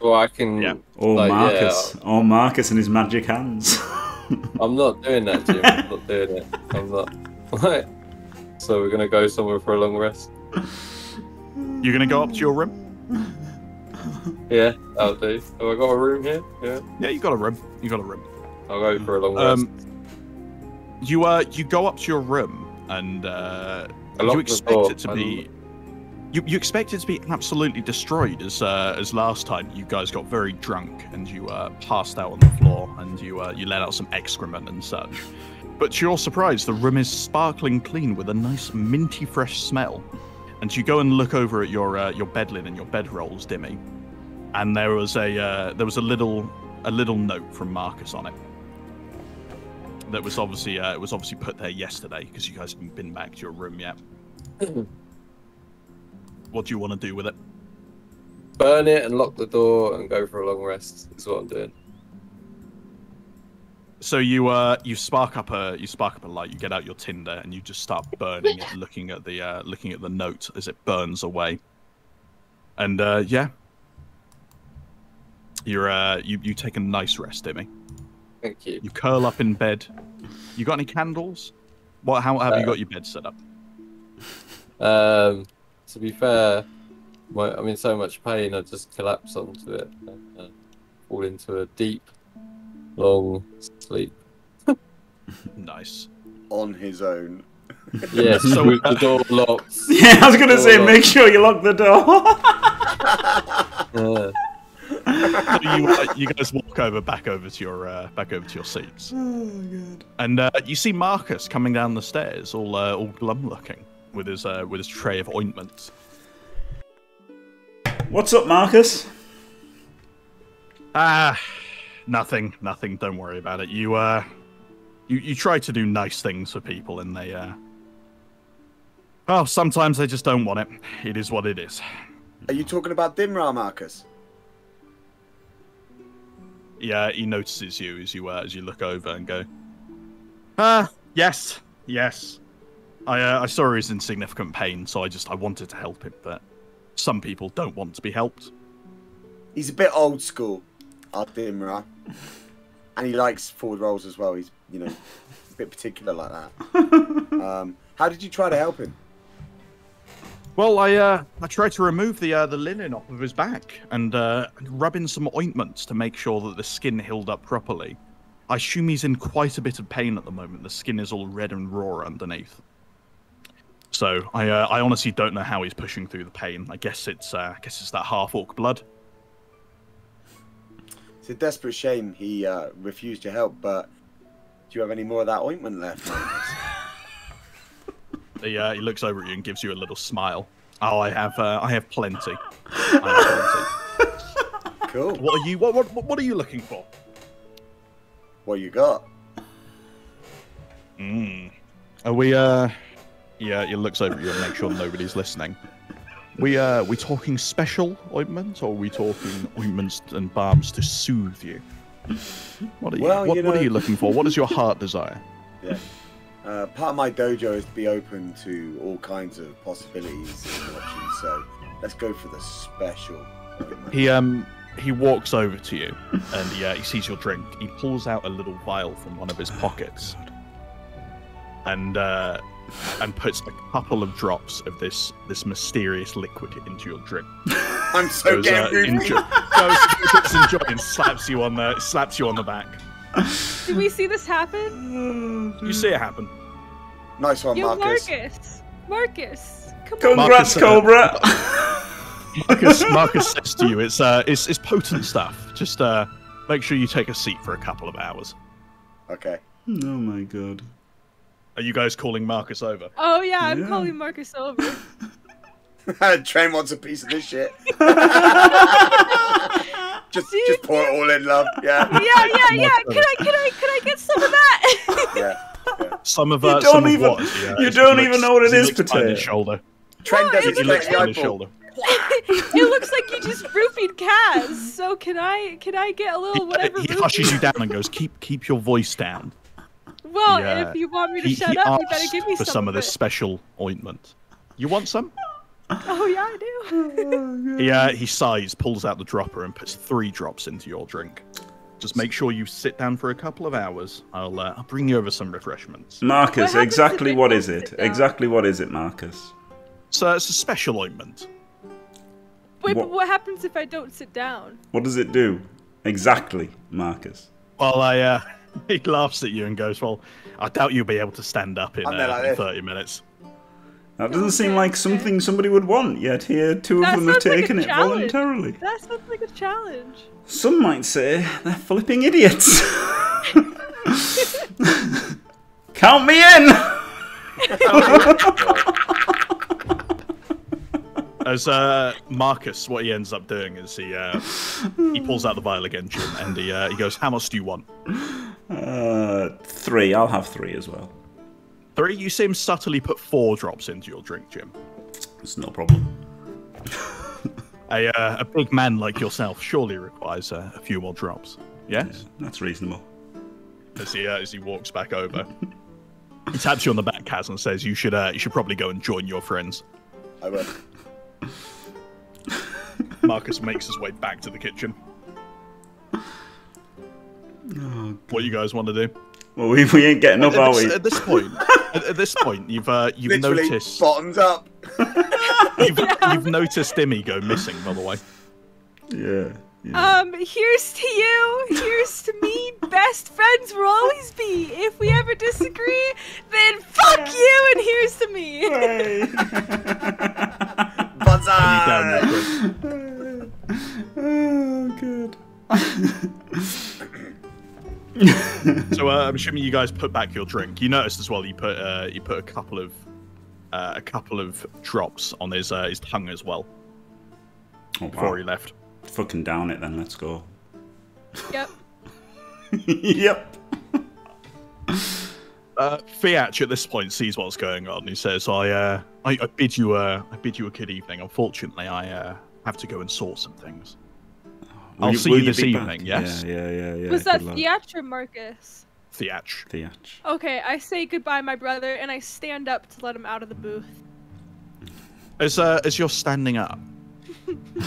well, I can. Yeah. Or like, Marcus. Or Marcus and his magic hands. I'm not doing that, Jim. I'm not doing it. I'm not. Right. So we're gonna go somewhere for a long rest. You're gonna go up to your room. Yeah, that'll do. Have I got a room here? Yeah. Yeah, you got a room. You got a room. I'll go for a long rest. Um, you uh, you go up to your room and uh, you expect it to be. You, you expect it to be absolutely destroyed as uh, as last time. You guys got very drunk and you uh, passed out on the floor and you uh, you let out some excrement and such. But to your surprise, the room is sparkling clean with a nice minty fresh smell. And you go and look over at your uh, your bed linen, your bedrolls, Dimmy, and there was a uh, there was a little a little note from Marcus on it that was obviously uh, it was obviously put there yesterday because you guys haven't been back to your room yet. what do you want to do with it? Burn it and lock the door and go for a long rest. Is what I'm doing. So you uh you spark up a you spark up a light. You get out your tinder and you just start burning it, looking at the uh, looking at the note as it burns away. And uh, yeah, you're uh you you take a nice rest, Dimmy. Thank you. You curl up in bed. You got any candles? What? How have you Uh, got your bed set up? Um, to be fair, my, I'm in so much pain. I just collapse onto it and uh, fall into a deep, long sleep. Nice. On his own. Yes, So, with the door locked. yeah, I was going to say, Oh. make sure you lock the door. Uh, So you, uh, you guys walk over back over to your uh, back over to your seats. And uh, you see Marcus coming down the stairs, all uh, all glum looking, with his uh, with his tray of ointments. What's up, Marcus? Ah, nothing, nothing. Don't worry about it. You uh, you you try to do nice things for people, and they uh, well, sometimes they just don't want it. It is what it is. Are you talking about Dimra, Marcus? Yeah, he notices you as you uh, as you look over and go. Ah, yes, yes. I uh, I saw he was in significant pain, so I just I wanted to help him, but some people don't want to be helped. He's a bit old school, Ardimra. And he likes forward rolls as well. He's, you know, a bit particular like that. Um, how did you try to help him? Well, I uh, I tried to remove the uh, the linen off of his back and uh, rub in some ointments to make sure that the skin healed up properly. I assume he's in quite a bit of pain at the moment. The skin is all red and raw underneath. So I uh, I honestly don't know how he's pushing through the pain. I guess it's uh, I guess it's that half orc blood. It's a desperate shame he uh, refused to help, but do you have any more of that ointment left? He uh, he looks over at you and gives you a little smile. Oh, I have uh, I have plenty. I have plenty. cool. What are you what, what what are you looking for? What you got? Mm. Are we uh yeah, he looks over at you and makes sure nobody's listening. We uh we talking special ointment or are we talking ointments and balms to soothe you? What are you Well, what, you what are you looking for? What does your heart desire? Yeah. Uh, part of my dojo is to be open to all kinds of possibilities and options, so let's go for the special. He um he walks over to you and he, uh, he sees your drink. He pulls out a little vial from one of his pockets and uh, and puts a couple of drops of this this mysterious liquid into your drink. I'm so Goes, uh, getting goofy. enjoy, goes, goes enjoy and slaps you on the slaps you on the back. Do we see this happen? You see it happen. Nice one, Yo, Marcus. Marcus. Marcus. Come on. Congrats, Marcus, uh, Cobra. Marcus, Marcus says to you, "It's uh, it's, it's potent stuff. Just uh, make sure you take a seat for a couple of hours." Okay. oh my god. Are you guys calling Marcus over? Oh yeah, I'm Yeah. calling Marcus over. Trehn wants a piece of this shit. just, just pour it all in, love. Yeah. yeah, yeah, yeah. Can I, can I, can I get some of that? Yeah. Some of that. You uh, don't even- what? as he, uh, you don't looks- even know what it is. as he is, looks behind his Potato. shoulder. Trehn What? doesn't He looks straight behind his shoulder. it looks like you just roofied Kaz. So can I, can I get a He, little whatever? he roofie- hushes you down and goes, "Keep keep your voice down." Well, Yeah. if you want me to He, shut he up, you better give me for some, some of this it. special ointment. You want some? Oh yeah, I do. He uh, he sighs, pulls out the dropper, and puts three drops into your drink. Just make sure you sit down for a couple of hours. I'll uh, I'll bring you over some refreshments. Marcus, happens exactly what is it what don't is it? sit down? Exactly what is it, Marcus? So it's a special ointment. Wait, What- but what happens if I don't sit down? What does it do? Exactly, Marcus. Well, I uh, he laughs at you and goes, "Well, I doubt you'll be able to stand up in, uh, like in thirty minutes." That doesn't seem like something somebody would want, yet here two That of them have sounds like taken it challenge. voluntarily. That sounds like a challenge. Some might say they're flipping idiots. Count me in! As uh, Marcus, what he ends up doing is he uh, he pulls out the vial again, Jim, and he uh, he goes, "How much do you want?" Uh, three. I'll have three as well. Three. You see him subtly put four drops into your drink, Jim. It's no problem. A uh, a big man like yourself surely requires uh, a few more drops. Yes. That's reasonable. As he uh, as he walks back over, he taps you on the back, Kaz, and says, "You should uh, you should probably go and join your friends." I will. Marcus makes his way back to the kitchen. what you guys want to do? Well, we, we ain't getting up, at, are this, we? at this point, at, at this point, you've uh, you've Literally noticed bottoms up. you've, you've noticed Dimmy go missing. By the way, Yeah. yeah. Um, here's to you, here's to me. Best friends will always be. If we ever disagree, then fuck you and here's to me. you down there, oh, good. So uh, I'm assuming you guys put back your drink. You noticed as well. You put uh, you put a couple of uh, a couple of drops on his uh, his tongue as well Oh, before wow. he left. Fucking down it then, let's go. Yep. yep. Uh, Fiat at this point sees what's going on. He says, "I uh, I, I bid you uh, I bid you a good evening. Unfortunately, I uh, have to go and sort some things." I'll Will see will you this be back? evening, yes? Yeah, yeah, yeah. yeah Was that good luck. Theatra Marcus? Theatch. Theatch. Okay, I say goodbye, my brother, and I stand up to let him out of the booth. As uh, as you're standing up,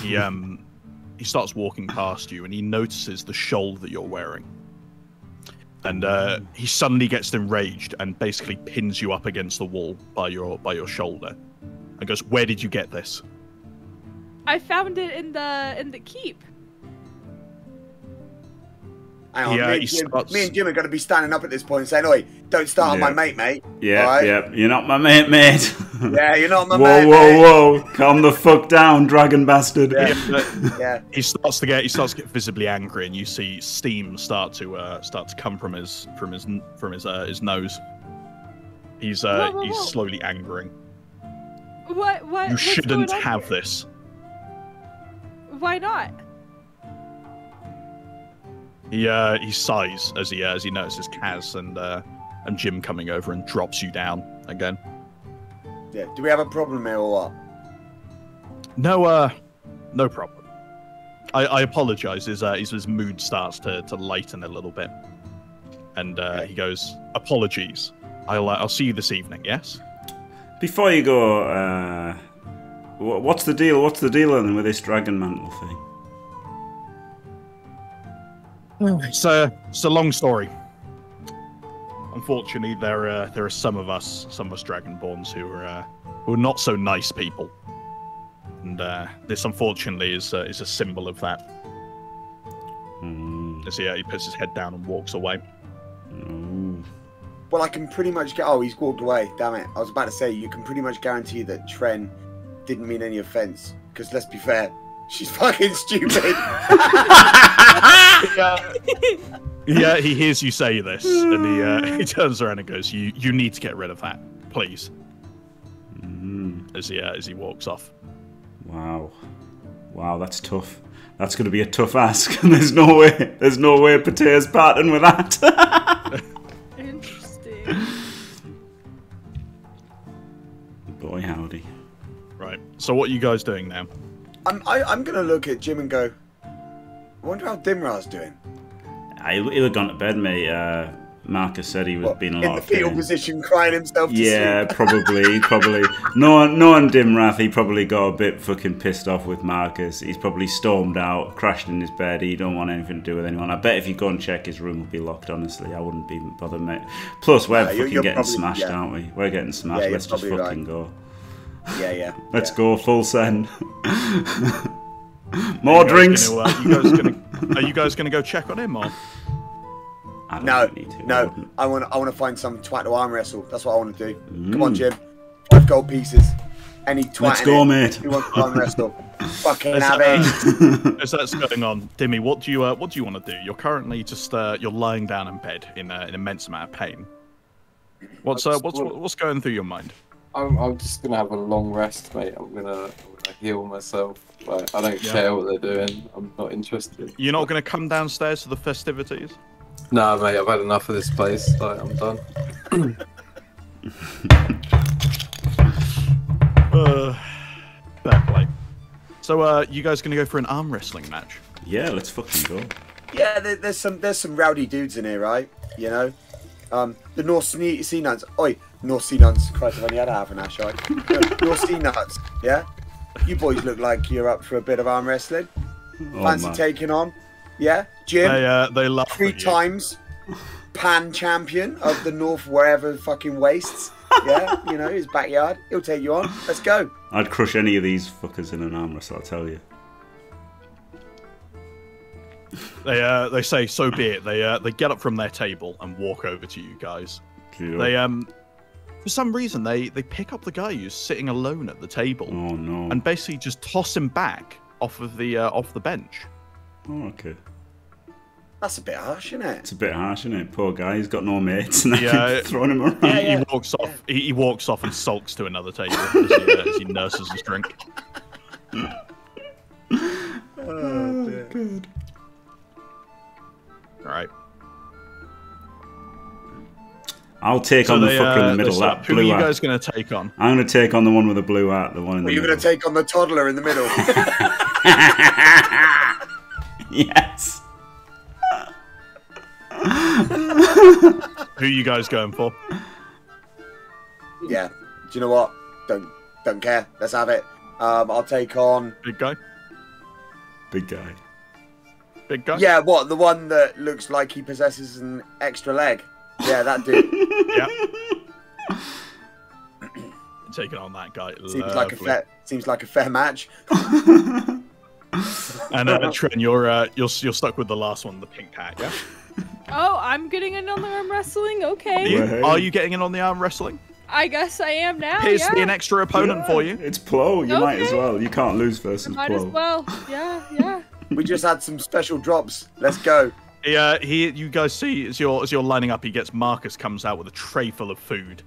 he um he starts walking past you and he notices the shawl that you're wearing. And uh, he suddenly gets enraged and basically pins you up against the wall by your by your shoulder, and goes, "Where did you get this?" I found it in the in the keep. Hang on, Yeah, me, and Jim, starts- me and Jim are going to be standing up at this point point saying, "Oi, don't start on my mate, mate." Yeah, Alright? yeah. You're not my mate, mate. Yeah, you're not my whoa, mate. whoa, mate. whoa! Calm the fuck down, dragon bastard. Yeah. Yeah, he starts to get he starts to get visibly angry, and you see steam start to uh, start to come from his from his from his uh, his nose. He's uh, Whoa, whoa, he's slowly angering. What? What? You what's shouldn't going on have here? this. Why not? He uh, he sighs as he uh, as he notices Kaz and uh, and Jim coming over and drops you down again. yeah. Do we have a problem here or what? No uh, no problem. I, I apologize. His uh, his, his mood starts to, to lighten a little bit, and uh, he goes, "Apologies. I'll uh, I'll see you this evening. Yes." Before you go, uh, what's the deal? What's the deal then with this dragon mantle thing? It's a it's a long story. Unfortunately, there are there are some of us, some of us Dragonborns, who are uh, who are not so nice people, and uh, this unfortunately is uh, is a symbol of that. Hmm, As he, uh, he puts his head down and walks away. no. Well, I can pretty much get. Oh, he's walked away. Damn it! I was about to say you can pretty much guarantee that Trehn didn't mean any offense. Because let's be fair, she's fucking stupid. Yeah, he hears you say this, and he uh, he turns around and goes, "You you need to get rid of that, please." Hmm, As he uh, as he walks off. wow, wow, that's tough. That's going to be a tough ask. and there's no way. There's no way Patea's parting with that. Interesting. Boy, howdy. Right. So what are you guys doing now? I'm I, I'm gonna look at Jim and go. I wonder how Dimrath's doing. I, he'll have gone to bed, mate. Uh, Marcus said he was What, being a in lot the of fetal pain. position, crying himself to Yeah, probably, probably. No, no, on Dimrath, he probably got a bit fucking pissed off with Marcus. He's probably stormed out, crashed in his bed. He don't want anything to do with anyone. I bet if you go and check, his room would be locked. Honestly, I wouldn't be bothered, mate. Plus, we're you're- fucking you're getting probably- smashed, yeah. aren't we? We're getting smashed. Yeah, Let's just fucking right. go. Yeah, yeah. Let's yeah. go full send. More Are you drinks. Gonna, uh, you guys gonna, are you guys gonna go check on him or? No, to, I no. I want. I want to find some twat to arm wrestle. That's what I want to do. Come on, Mm. Jim. Five gold pieces. Any twat. Let's go, it mate. Who wants to arm wrestle? Fucking As, have uh, as that's going on, Dimmy, what do you uh, what do you want to do? You're currently just uh, you're lying down in bed in uh, an immense amount of pain. What's uh, what's what's going through your mind? I'm, I'm just gonna have a long rest, mate. I'm gonna, I'm gonna heal myself. Like, I don't Yeah. care what they're doing. I'm not interested. You're not going to come downstairs to the festivities? Nah, mate. I've had enough of this place. Like, I'm done. Uh, fair play. So, uh, you guys going to go for an arm wrestling match? Yeah, let's fucking go. Yeah, there, there's some there's some rowdy dudes in here, right? You know, um, the North Sea, sea Nuns. Oi, North Sea Nuns. Christ, I've only had half an ash, right? North Sea Nuts. Yeah, you boys look like you're up for a bit of arm wrestling. Oh, Fancy man. taking on? Yeah, Jim. They uh, they laugh three at you. times pan champion of the North wherever fucking wastes. Yeah, you know his backyard. He'll take you on. Let's go. I'd crush any of these fuckers in an arm wrestle, I'll tell you. They uh, they say so be it. They uh, they get up from their table and walk over to you guys. Gee, They um, for some reason they they pick up the guy who's sitting alone at the table Oh no. and basically just toss him back off of the uh, off the bench. Oh, okay. That's a bit harsh, isn't it? It's a bit harsh, isn't it? Poor guy, he's got no mates and Yeah. they're throwing him around. He, Yeah, he walks off. He, he walks off and sulks to another table as he, uh, as he nurses his drink. Oh, dear. Good. All right. I'll take So on the they, fucker in uh, the middle, start- that Who are blue you guys going to take on? I'm going to take on the one with the blue hat, the one in the Well, you're going to take on the toddler in the middle. yes. Who are you guys going for? Yeah. Do you know what? Don't don't care. Let's have it. Um, I'll take on. Big guy. Big guy. Big guy. Yeah, what? The one that looks like he possesses an extra leg. Yeah, that dude. Yeah. Taking on that guy. seems like a fair. Seems like a fair match. And uh, Trent, you're uh, you're you're stuck with the last one, the pink hat. Yeah. Oh, I'm getting in on the arm wrestling. Are Okay. you, are you getting in on the arm wrestling? I guess I am now. Here's yeah. an extra opponent for you. It's Plo. You might as well. You can't lose versus Might as Plo. well. Yeah, yeah. We just had some special drops. Let's go. He, uh, he, you guys see as you're as you're lining up, he gets Marcus comes out with a tray full of food,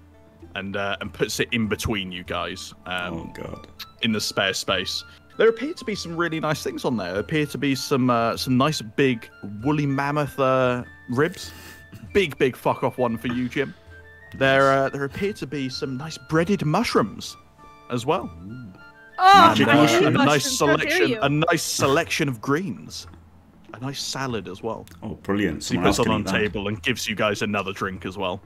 and uh, and puts it in between you guys. Um, Oh god. in the spare space. There appear to be some really nice things on there. There appear to be some uh, some nice big woolly mammoth uh, ribs. Big big fuck off one for you, Jim. There uh, there appear to be some nice breaded mushrooms as well. Oh, Magic I a nice mushrooms. How dare selection a nice selection of greens. A nice salad as well. Oh, brilliant. So he puts it on the table and gives you guys another drink as well.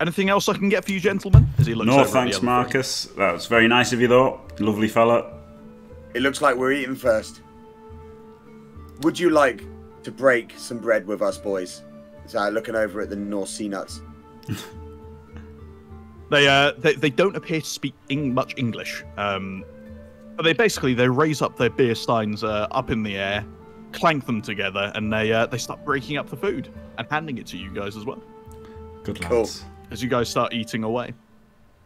Anything else I can get for you, gentlemen? As he looks No, over at the thanks, other three. Marcus. That was very nice of you, though. Lovely fella. It looks like we're eating first. Would you like to break some bread with us, boys? So looking over at the North Sea nuts. They uh they, they don't appear to speak eng- much English. Um, but they basically they raise up their beer steins uh, up in the air, clank them together, and they uh, they start breaking up the food and handing it to you guys as well Good Cool. as you guys start eating away.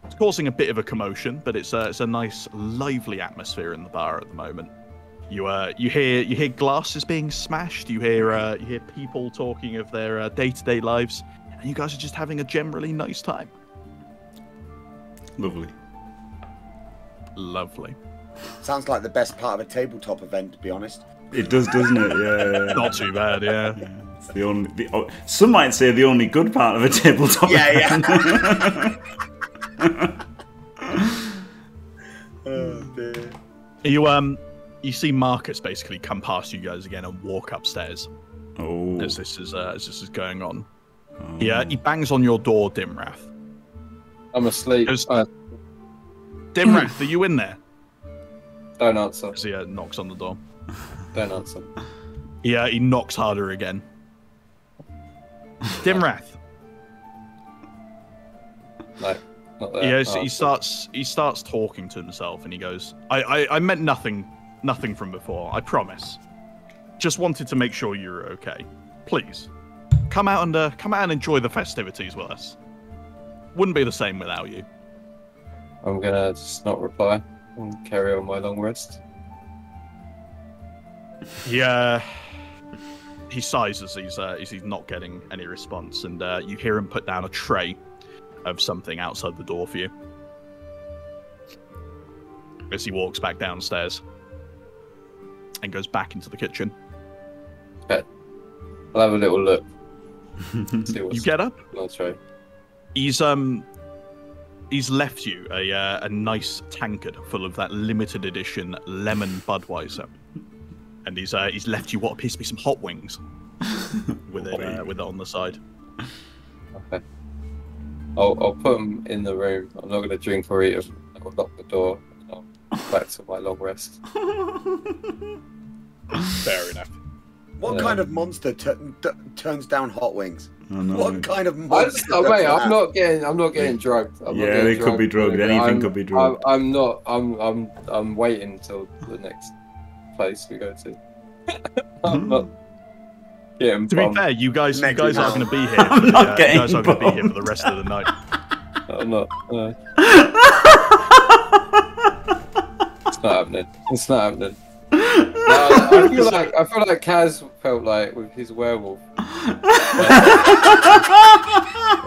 It's causing a bit of a commotion, but it's a it's a nice lively atmosphere in the bar at the moment. You uh you hear you hear glasses being smashed. You hear uh, you hear people talking of their day to day lives, and you guys are just having a generally nice time. Lovely. Lovely. Sounds like the best part of a tabletop event, to be honest. It does, doesn't it? Yeah. yeah, yeah. Not too bad, yeah. Yeah, It's the only. The, oh, some might say the only good part of a tabletop. Yeah, event. yeah. oh dear. You um, you see Marcus basically come past you guys again and walk upstairs oh. as this is uh, as this is going on. Yeah, he bangs on your door, Dimrath. I'm asleep. Goes- Uh, Dimrath, are you in there? Don't answer. As he uh, knocks on the door. Don't answer. Yeah, he knocks harder again. Dimrath. No, not there. Yeah, so Oh, he starts he starts talking to himself and he goes, I, I, I meant nothing nothing from before, I promise. Just wanted to make sure you were okay. Please. Come out and uh, come out and enjoy the festivities with us. Wouldn't be the same without you. I'm gonna just not reply and carry on my long rest. Yeah. He sighs as he's uh, as he's not getting any response, and uh, you hear him put down a tray of something outside the door for you. As he walks back downstairs and goes back into the kitchen. Okay. I'll have a little look. See what's You get up. the tray. He's um he's left you a uh, a nice tankard full of that limited edition lemon Budweiser, and he's uh, he's left you what appears to be some hot wings with it uh, with it on the side. Okay. I'll, I'll put them in the room. I'm not gonna drink or eat them. I'll lock the door. and I'll back to my long rest. Fair enough. What Yeah. kind of monster t- t- turns down hot wings? I know. What kind of I monster? just, oh, does mate, I'm not getting. I'm not getting drugged. I'm not Yeah, getting they could be drugged. Anything I'm- could be drugged. I'm, I'm not. I'm. I'm. I'm waiting till the next place we go to. I'm not getting. To be fair, you guys, you guys are week. going to be here. I'm for the, not uh, getting you guys are going to be here for the rest of the night. I'm not. Uh, it's not happening. It's not happening. No, I, I feel like I feel like Kaz felt like with his werewolf.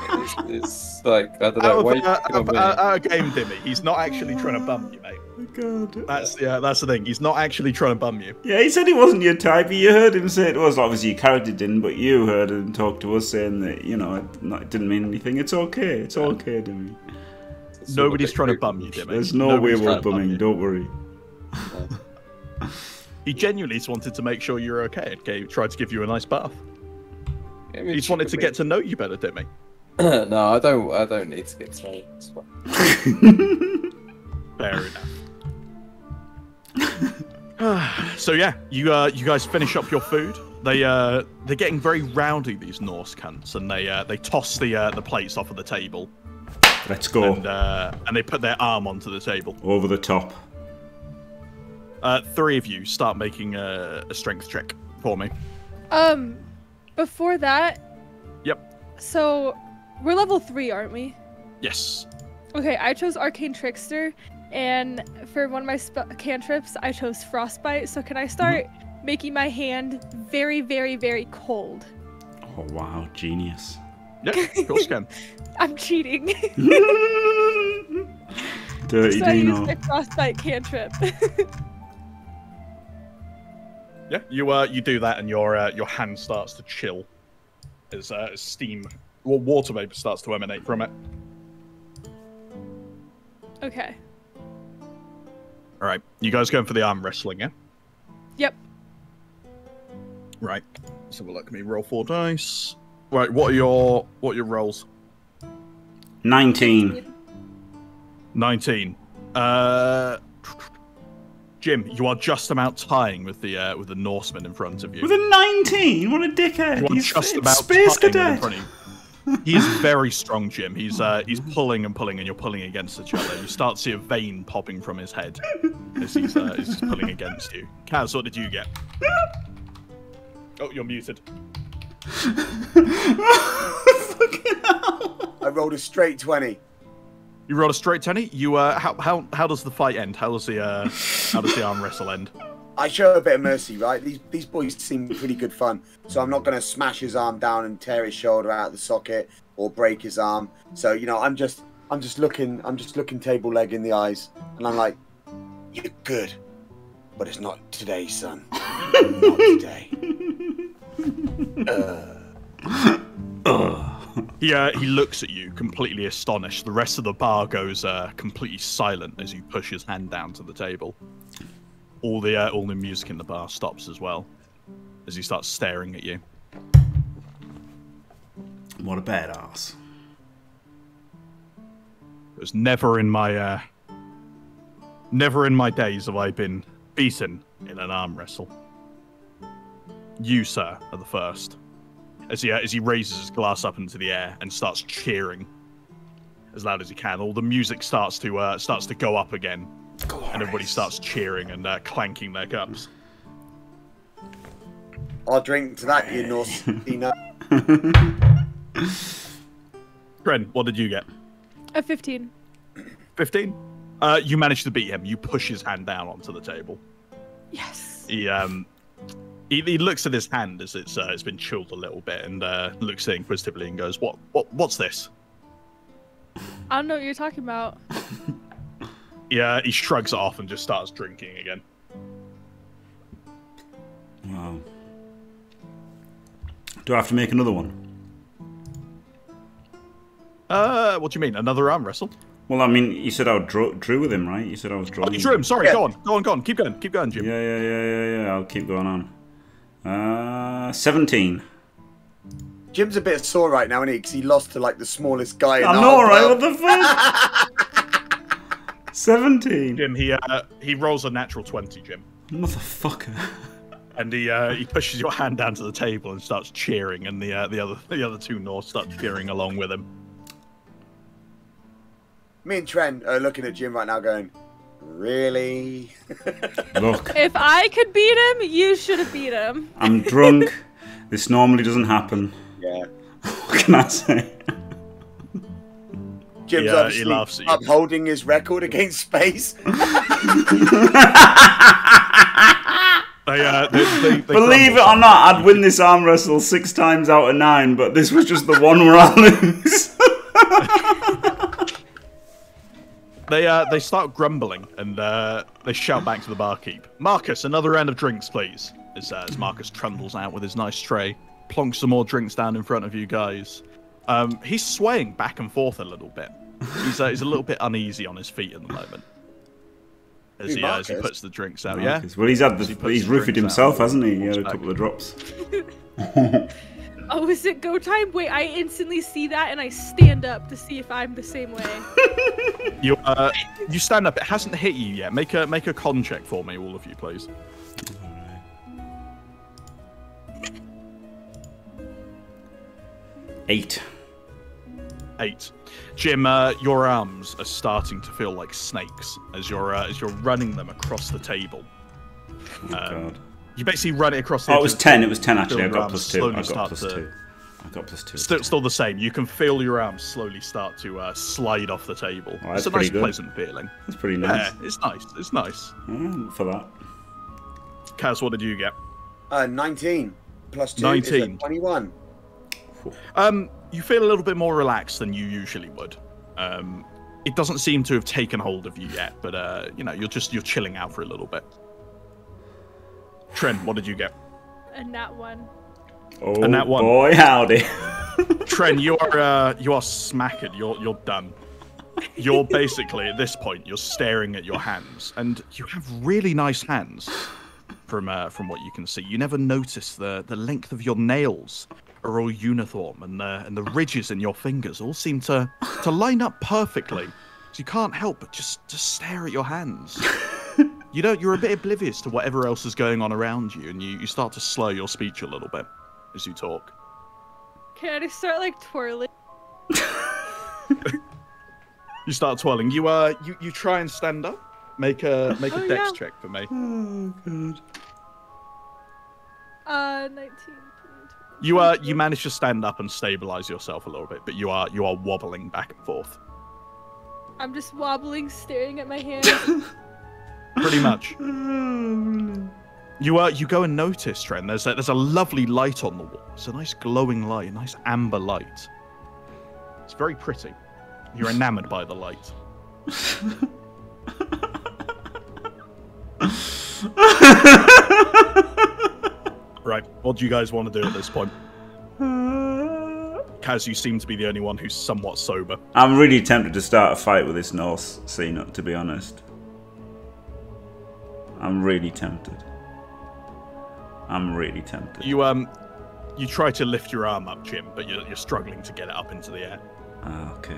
it's, it's like I don't know. Out of, Wait, uh, out, of- out of game, Dimmy. He's not actually trying to bum you, mate. God. That's yeah, that's the thing. He's not actually trying to bum you. Yeah, he said he wasn't your type. You heard him say it was. Obviously, your character didn't, but you heard him talk to us saying that, you know, it, not, it didn't mean anything. It's okay. It's okay, Dimmy. Nobody's trying to bum you, Dimmy. There's no Nobody's werewolf trying to bum bumming. you. Don't worry. he genuinely just wanted to make sure you're okay and gave, tried to give you a nice bath. He just wanted to get to know you better, didn't he? no, I don't. I don't need to get to know. It's fine. Fair enough. so yeah, you uh, you guys finish up your food. They uh, they're getting very rowdy these Norse cunts, and they uh, they toss the uh, the plates off of the table, Let's go. and uh, and they put their arm onto the table. Over the top. Uh, three of you start making a, a strength check for me. Um, before that, Yep. so we're level three, aren't we? Yes. Okay, I chose Arcane Trickster, and for one of my spe- cantrips, I chose Frostbite. So can I start making my hand very, very, very cold? Oh wow, genius. Yeah, of course you can. I'm cheating. Dirty so I use my Frostbite cantrip. Yeah, you uh you do that, and your uh, your hand starts to chill as uh, as steam, well, water vapor starts to emanate from it. okay. All right, you guys going for the arm wrestling, yeah? Yep. Right. Let's have a look. Let me roll four dice. Right. What are your what are your rolls? 19. Nineteen. Uh, Jim, you are just about tying with the uh, with the Norseman in front of you. With a 19? What a dickhead. You are He's just about Space tying with Cadet. front of. He is very strong, Jim. He's uh, he's pulling and pulling, and you're pulling against each other. You start to see a vein popping from his head as he's, uh, as he's pulling against you. Kaz, what did you get? Oh, you're muted. I rolled a straight 20. You rolled a straight tenny. You uh, how how how does the fight end? How does the uh, how does the arm wrestle end? I show a bit of mercy, right? These these boys seem pretty good fun, so I'm not going to smash his arm down and tear his shoulder out of the socket or break his arm. So you know, I'm just I'm just looking I'm just looking table leg in the eyes, and I'm like, you're good, but it's not today, son. not today. He uh, he looks at you, completely astonished. The rest of the bar goes uh, completely silent as you push his hand down to the table. All the uh, all the music in the bar stops as well, as he starts staring at you. What a badass. It was never in my uh, never in my days have I been beaten in an arm wrestle. You, sir, are the first. As he uh, as he raises his glass up into the air and starts cheering as loud as he can. All the music starts to uh, starts to go up again, and everybody starts cheering and uh, clanking their cups. I'll drink to that, you Norse. Dino. Gren, what did you get? A 15. Fifteen. Uh, you managed to beat him. You push his hand down onto the table. Yes. he um he, he looks at his hand as it's uh, it's been chilled a little bit and uh, looks at it inquisitively and goes, "What what what's this?" I don't know what you're talking about. Yeah, he shrugs it off and just starts drinking again. Wow. Do I have to make another one? Uh, what do you mean? Another arm wrestle? Well, I mean, you said I drew, drew with him, right? You said I was Oh, drawing. you drew him. Sorry, Yeah. go on, go on, go on. Keep going, keep going, Jim. Yeah, yeah, yeah, yeah, yeah. I'll keep going on. Uh, 17. Jim's a bit sore right now, isn't he? Because he lost to like the smallest guy. In I the know, whole right? club. What the fuck? 17. Jim, he uh, he rolls a natural twenty, Jim, Motherfucker. and he uh, he pushes your hand down to the table and starts cheering, and the uh, the other the other two Norse start cheering along with him. Me and Trent are looking at Jim right now, going, "Really?" Look, If I could beat him, you should have beat him. I'm drunk. This normally doesn't happen. yeah. What can I say? Jim's Yeah, he obviously laughs at you. upholding his record against space. They, uh, they, they, they Believe it grumble or not, I'd win this arm wrestle six times out of nine, but this was just the one where I lose. They uh, they start grumbling and uh, they shout back to the barkeep. Marcus, another round of drinks, please. As, uh, as Marcus trundles out with his nice tray, plonks some more drinks down in front of you guys. Um, he's swaying back and forth a little bit. He's uh, he's a little bit uneasy on his feet at the moment. as he, uh, as he puts the drinks out. Yeah. Well, he's had the, he he's the roofied drinks out, himself, hasn't he? He had walks a back. couple of drops. Oh, is it go time? Wait, I instantly see that and I stand up to see if I'm the same way. You uh, you stand up. It hasn't hit you yet. Make a make a con check for me, all of you, please. Eight. Eight. Jim, uh, your arms are starting to feel like snakes as you're uh, as you're running them across the table. Oh, Um, God. You basically run it across the. Oh, it was ten. It was ten actually. I got plus two. I got plus to- two. I got plus two. Still, still the same. You can feel your arms slowly start to uh, slide off the table. Oh, that's it's a nice, good. pleasant feeling. That's pretty nice. Yeah, it's nice. It's nice. Mm, for that. Kaz, what did you get? Uh, 19 plus 2 19. a 21. Um, you feel a little bit more relaxed than you usually would. Um, it doesn't seem to have taken hold of you yet, but uh, you know, you're just you're chilling out for a little bit. Trent, what did you get? and that one. Oh And that one. boy, howdy. Trent, you are uh, you are smacked. You're you're done. You're basically at this point you're staring at your hands, and you have really nice hands. From uh, from what you can see, you never notice the the length of your nails are all uniform, and the and the ridges in your fingers all seem to to line up perfectly. So you can't help but just just stare at your hands. You don't. You're a bit oblivious to whatever else is going on around you, and you, you start to slow your speech a little bit as you talk. Can I start like twirling? You start twirling. You uh, you, you try and stand up. Make a make a Oh, dex yeah. check for me. oh god. Uh, 19. You uh, you manage to stand up and stabilize yourself a little bit, but you are you are wobbling back and forth. I'm just wobbling, staring at my hand. Pretty much. You uh, you go and notice, Trent. There's a, there's a lovely light on the wall. It's a nice glowing light, a nice amber light. It's very pretty. You're enamored by the light. Right. What do you guys want to do at this point? Kaz, you seem to be the only one who's somewhat sober. I'm really tempted to start a fight with this Norse scene, to be honest. I'm really tempted. I'm really tempted. You um, you try to lift your arm up, Jim, but you're, you're struggling to get it up into the air. Ah, okay.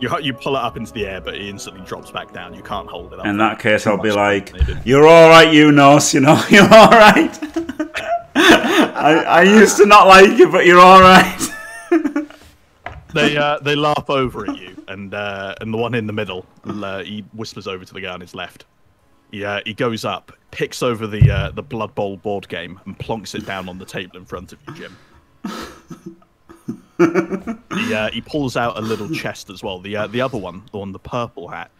You you pull it up into the air, but it instantly drops back down. You can't hold it up. In that case, I'll be like, "You're all right, you Norse. You know, you're all right." I, I used to not like you, but you're all right. they uh, they laugh over at you, and uh, and the one in the middle, uh, he whispers over to the guy on his left. He, uh, he goes up, picks over the uh, the Blood Bowl board game, and plonks it down on the table in front of you, Jim. he, uh, he pulls out a little chest as well. The uh, the other one, the one the purple hat,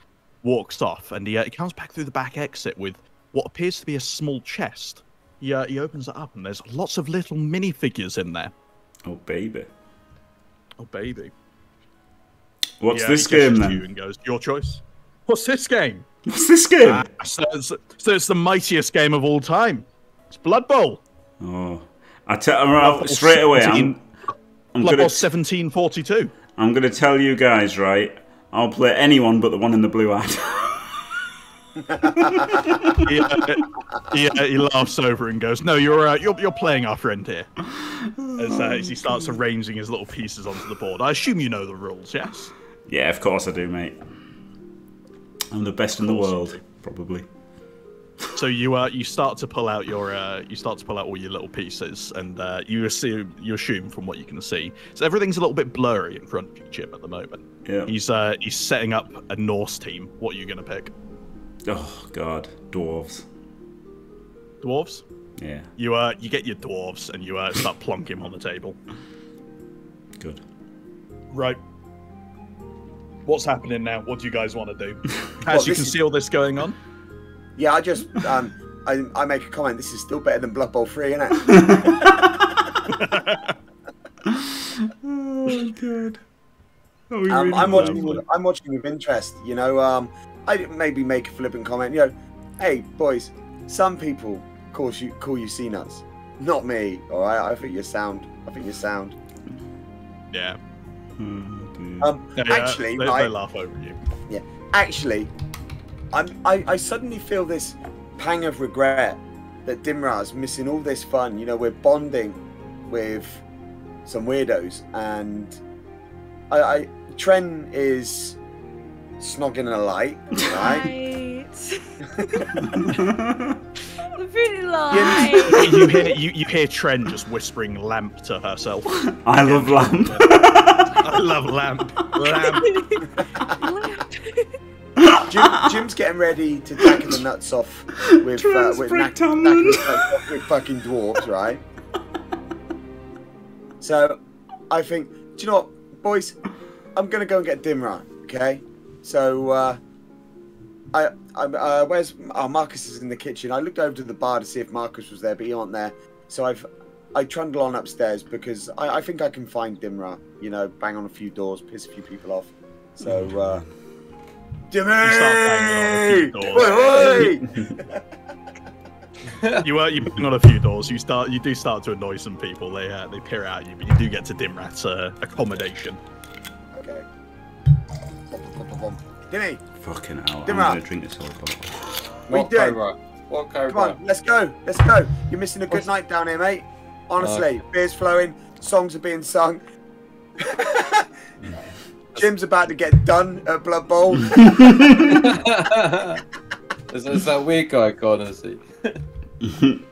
walks off, and he, uh, he comes back through the back exit with what appears to be a small chest. He, uh, he opens it up, and there's lots of little minifigures in there. oh baby, Oh baby! what's Yeah, this game to you then? and goes, "Your choice." What's this game? What's this game? Ah, so, it's, so it's the mightiest game of all time. It's Blood Bowl. oh, I tell right, Bowl straight away. 17 I'm, I'm Blood gonna, Bowl 1742. I'm gonna tell you guys, right? I'll play anyone but the one in the blue hat. he, uh, he, uh, he laughs over and goes, "No, you're uh, you're, you're playing our friend here." As, uh, as he starts arranging his little pieces onto the board. I assume you know the rules, yes? yeah, of course I do, mate. I'm the best in the world, probably. So you uh, you start to pull out your uh, you start to pull out all your little pieces, and uh, you assume you assume from what you can see, so everything's a little bit blurry in front of you, Jim, at the moment. Yeah. He's uh, he's setting up a Norse team. What are you gonna pick? Oh god, dwarves. Dwarves? Yeah, You uh you get your dwarves and you uh, start plonking them on the table. good. Right. What's happening now? What do you guys want to do? Well, As you can is- see all this going on. Yeah, I just um, I, I make a comment. This is still better than Blood Bowl three, isn't it? Oh god. Oh, Um, really I'm watching. With, I'm watching with interest. You know, um, I maybe make a flippant comment. You know, hey boys, some people call you call you C nuts, not me. All right, I think you're sound. I think you're sound. Yeah. Oh, dear. Um, Yeah, actually, they, right, they laugh over you. Yeah, actually, I'm, I, I suddenly feel this pang of regret that Dimrath's missing all this fun. You know, we're bonding with some weirdos, and I, I Trehn is snogging a light, right? Right. the pretty light. you hear you, you hear Trehn just whispering lamp to herself. I love lamp. I love lamp. Lamp. Jim, Jim's getting ready to tackle the nuts off with uh, Trehn's with, Brick knack- Tamlin. knacking the nuts off with fucking dwarves, right? So, I think, do you know what, boys? I'm gonna go and get Dimrath, okay? So, uh, I, I'm, uh, where's oh, Marcus is in the kitchen. I looked over to the bar to see if Marcus was there, but he aren't there. So I've I trundle on upstairs because I, I think I can find Dimrath. You know, bang on a few doors, piss a few people off. So, uh, banging on a few Dimmy! doors. Wait, wait! You uh, you bang on a few doors. You start you do start to annoy some people. They uh, they peer out at you, but you do get to Dimrath's uh, accommodation. Dimmy, Fucking hell. I'm gonna drink this whole bottle. What What you? Cobra? What Cobra? come on, let's go, let's go. You're missing a good night down here, mate. Honestly, beer's flowing, songs are being sung. Jim's about to get done at Blood Bowl. is, is that weird guy gone? Is he?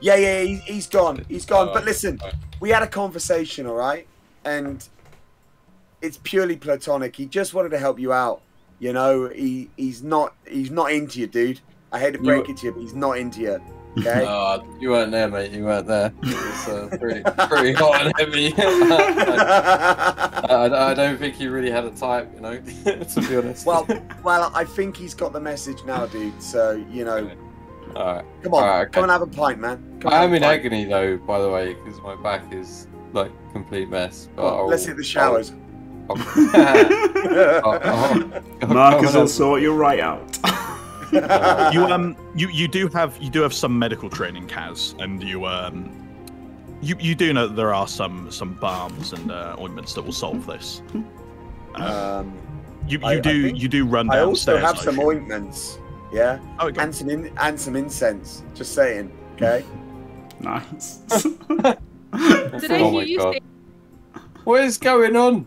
Yeah, yeah, he, he's gone. He's gone. Oh, but listen, okay. we had a conversation, all right? And it's purely platonic. He just wanted to help you out. You know, he he's not he's not into you, dude. I hate to break You- it to you, but he's not into you. Okay? Uh, you weren't there, mate. You weren't there. It's uh, pretty, pretty hot and heavy. I, I- I don't think he really had a type, you know. to be honest. well, well, I think he's got the message now, dude. So you know, Alright. come on, okay. come and have a pint, man. Come I am in have a pint. agony though, by the way, because my back is like complete mess. But Come let's hit the showers. I'll- I'll- I'll- Marcus I'll- will sort you right out. You um you, you do have you do have some medical training, Kaz, and you um you you do know that there are some some balms and uh, ointments that will solve this. Um, um, you you I- I do think- you do run downstairs. I also downstairs. have I some assume. ointments. Yeah, Oh, go on. and some in, and some incense. Just saying. Okay. nice. Did I Oh hear you God. say? What is going on?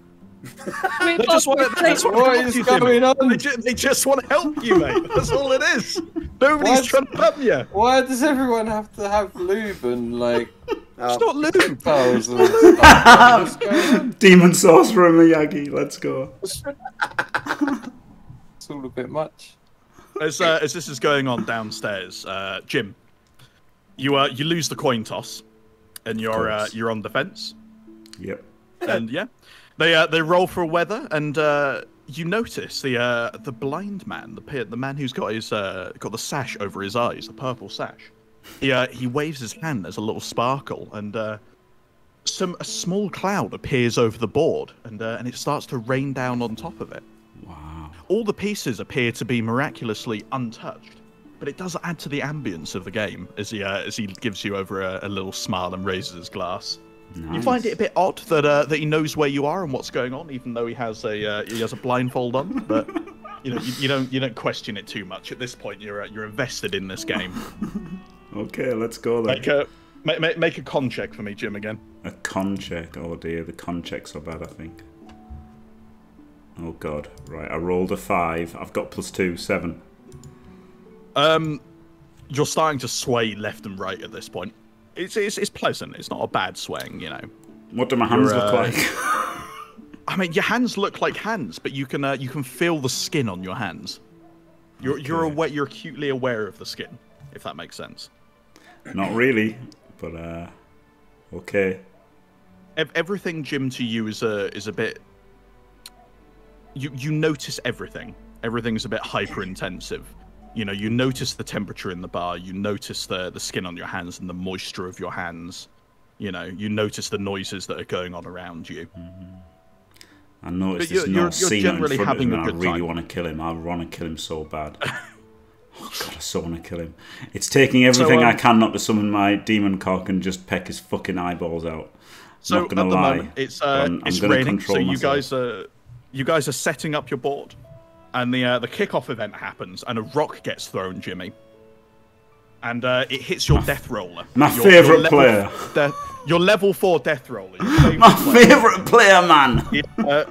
Wait, They just want to. They just want to What help is you, Tim. going on? They, ju- they just want to help you, mate. That's all it is. Nobody's What? trying to help you. Why does everyone have to have lube and like Oh, It's not lube. towels and stuff? What's going on? Demon Sorcerer Miyagi, let's go. It's all a bit much. As uh, as this is going on downstairs, uh, Jim, you uh, you lose the coin toss, and you're uh, course. you're on defense. Yep. and yeah, they uh, they roll for weather, and uh, you notice the uh, the blind man, the the man who's got his uh, got the sash over his eyes, the purple sash. He uh, he waves his hand. There's a little sparkle, and uh, some a small cloud appears over the board, and uh, and it starts to rain down on top of it. Wow. All the pieces appear to be miraculously untouched, but it does add to the ambience of the game as he uh, as he gives you over a, a little smile and raises his glass. You find it a bit odd that uh, that he knows where you are and what's going on, even though he has a uh, he has a blindfold on. But you know you, you don't you don't question it too much at this point. You're uh, you're invested in this game. Okay, let's go then. Make a make, make, make a con check for me, Jim. Again. A con check. Oh dear, the con checks are bad, I think. Oh god. Right, I rolled a five. I've got plus two, seven. Um, you're starting to sway left and right at this point. It's it's, it's pleasant. It's not a bad swing, you know. What do my hands You're, look uh, like? I mean, your hands look like hands, but you can uh, you can feel the skin on your hands. You're you're aware, you're acutely aware of the skin, if that makes sense. Not really, but uh, okay. Everything, Jim, to you is a is a bit. You you notice everything. Everything's a bit hyper intensive. You know, you notice the temperature in the bar. You notice the the skin on your hands and the moisture of your hands. You know, you notice the noises that are going on around you. I notice But you're- you're- you're Cena in generally front of having me, a and I really time. want to kill him. I want to kill him so bad. oh god, I so want to kill him. It's taking everything I um, can not to summon my demon cock and just peck his fucking eyeballs out. So Not at gonna the lie, moment, it's uh, I'm- I'm it's gonna raining. So you myself. guys are you guys are setting up your board. And the uh, the kickoff event happens, and a rock gets thrown, Jimmy, and uh, it hits your death roller. my Your- favourite level- player. de- your level four death roller. favourite My player. favourite player, man. He, uh,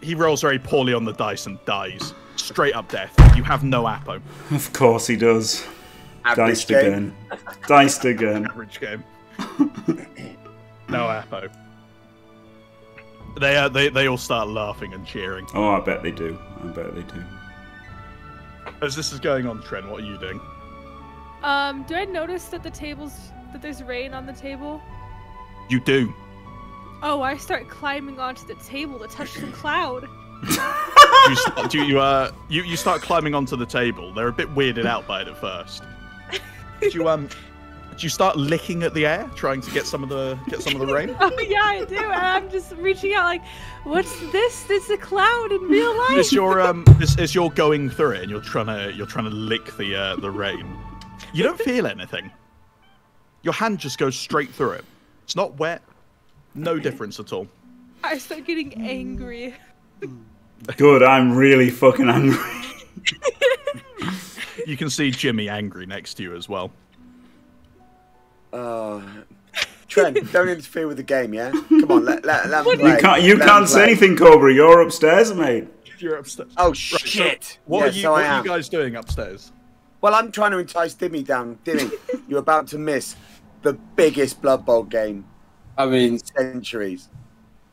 he rolls very poorly on the dice and dies. Straight up death. You have no appo. Of course he does. Average Diced game. again. Diced again. Average game. no appo. They, uh, they they all start laughing and cheering. Oh, I bet they do. I bet they do. As this is going on, Trent, what are you doing? Um, do I notice that the tables that there's rain on the table? You do. Oh, I start climbing onto the table to touch the cloud. You start, do you, uh, you you start climbing onto the table. They're a bit weirded out by it at first. Do you um, do you start licking at the air, trying to get some of the get some of the rain? Oh yeah, I do. And I'm just reaching out like, what's this? It's a cloud in real life. It's you're um, as, as you're going through it and you're trying to you're trying to lick the uh, the rain, you don't feel anything. Your hand just goes straight through it. It's not wet. No difference at all. I start getting angry. Good, I'm really fucking angry. You can see Jimmy angry next to you as well. Uh, Trent, don't interfere with the game, yeah? Come on, let, let, let him play. You can't. You Let can't say anything, Cobra. You're upstairs, mate. You're upstairs. Oh, shit! What yes, are you so What are you guys doing upstairs? Well, I'm trying to entice Dimmy down. Dimmy, you're about to miss the biggest Blood Bowl game I in mean, centuries.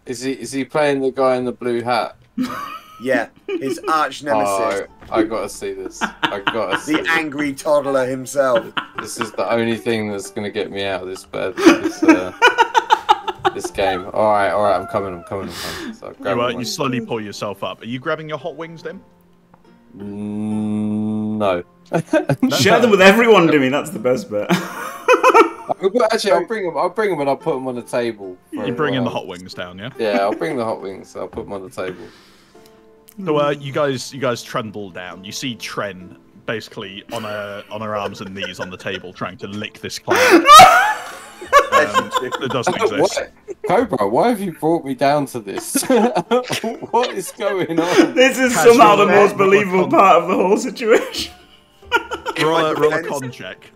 is he is he playing the guy in the blue hat? Yeah, his arch nemesis, Oh, I gotta see this. I gotta see. the this. angry toddler himself. This is the only thing that's gonna get me out of this bed. This, uh, this game. All right, all right. I'm coming. I'm coming. I'm coming. So I grab You, uh, you slowly pull yourself up. Are you grabbing your hot wings then? Mm, no. Share them with everyone, Dimmy. That's the best bit. Actually, I'll bring them. I'll bring them and I'll put them on the table. You bring in the hot wings down, yeah. Yeah, I'll bring the hot wings. I'll put them on the table. So uh, you guys, you guys trundle down. You see Trehn basically on her on her arms and knees on the table, trying to lick this cloud. um, that doesn't exist. What? Cobra, why have you brought me down to this? what is going on? this is Casual somehow the most believable part of the whole situation. Roll a, roll a con check.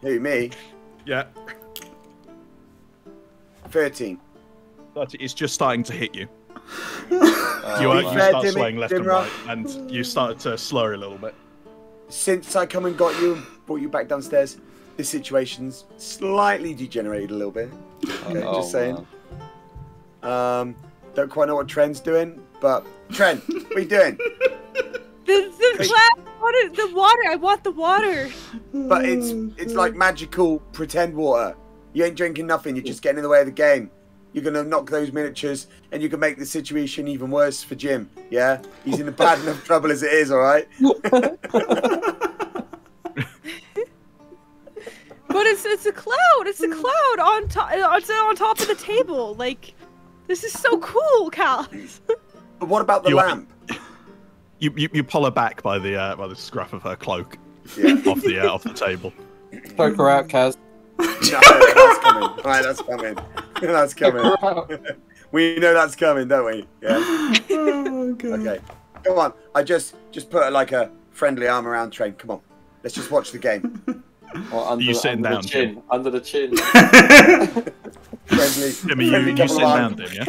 Who, me? Yeah, 13. but it's just starting to hit you. You, uh, you start Dimmy, swaying left and right, and you start to slur a little bit. Since I come and got you and brought you back downstairs, this situation's slightly degenerated a little bit. Okay, Oh, just saying. man. Um, don't quite know what Trent's doing, but Trent, what are you doing? The, the cloud, water, the water. I want the water. But it's it's like magical pretend water. You ain't drinking nothing. You're just getting in the way of the game. You're gonna knock those miniatures, and you can make the situation even worse for Jim. Yeah, he's in a bad enough trouble as it is. All right. But it's it's a cloud. It's a cloud on top. It's on top of the table. Like, this is so cool, Cal. But what about the You- lamp? You, you, you pull her back by the uh, by the scruff of her cloak Yeah. off the uh, off the table. Poke her out, Kaz. No, that's coming. All right, that's coming. That's coming. Poke her out. We know that's coming, don't we? Yeah. oh, God. Okay. Come on. I just just put like a friendly arm around Trent. Come on. Let's just watch the game. Or under, You the- sitting under down, the chin. Jim? Under the chin. Friendly. Jimmy, you, friendly you couple sit of down, arms. Yeah?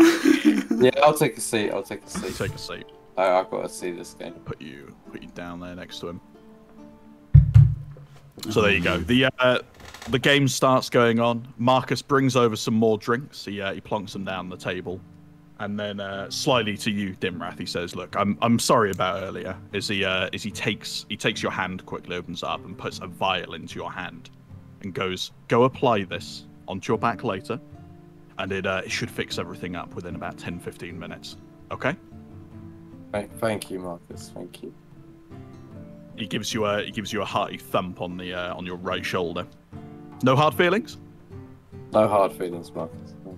yeah, I'll take a seat. I'll take a seat. Take a seat. I, I've got to see this game. Put you put you down there next to him. So there you go. The uh, the game starts going on. Marcus brings over some more drinks. He uh, he plonks them down the table, and then uh, slyly to you, Dimrath, he says, "Look, I'm I'm sorry about earlier." As he uh, as he takes he takes your hand, quickly opens up and puts a vial into your hand, and goes, "Go apply this onto your back later, and it uh, it should fix everything up within about 10, 15 minutes." Okay. Thank, you, Marcus. Thank you. He gives you a he gives you a hearty thump on the uh, on your right shoulder. No hard feelings. No hard feelings, Marcus. No.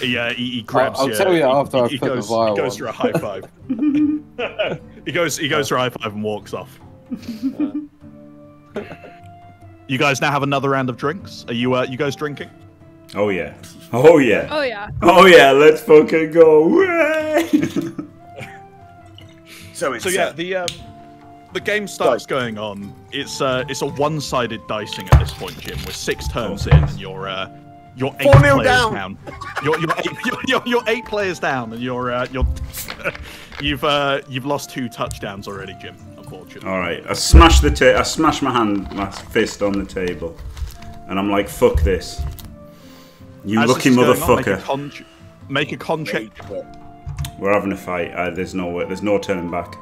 He he, he grabs I'll you. tell you he, after he, I've he put the goes, vial He goes on. for a high five. he goes he goes for a high five and walks off. You guys now have another round of drinks. Are you uh, you guys drinking? Oh yeah. Oh yeah. Oh yeah. Oh yeah. Let's fucking go. Hooray! So it's So yeah, uh, the um, the game starts going on. It's uh, it's a one-sided dicing at this point, Jim. We're six turns in, and you're uh, you're eight 4-0 players down. down. You're, you're, eight, you're, you're, you're eight players down, and you're uh, you're you've uh, you've lost two touchdowns already, Jim. Unfortunately. All right, I smash the ta- I smash my hand, my fist on the table, and I'm like, "Fuck this, you As lucky this is on, make a motherfucker! con- Make a con check. We're having a fight. Uh, there's no way, there's no turning back."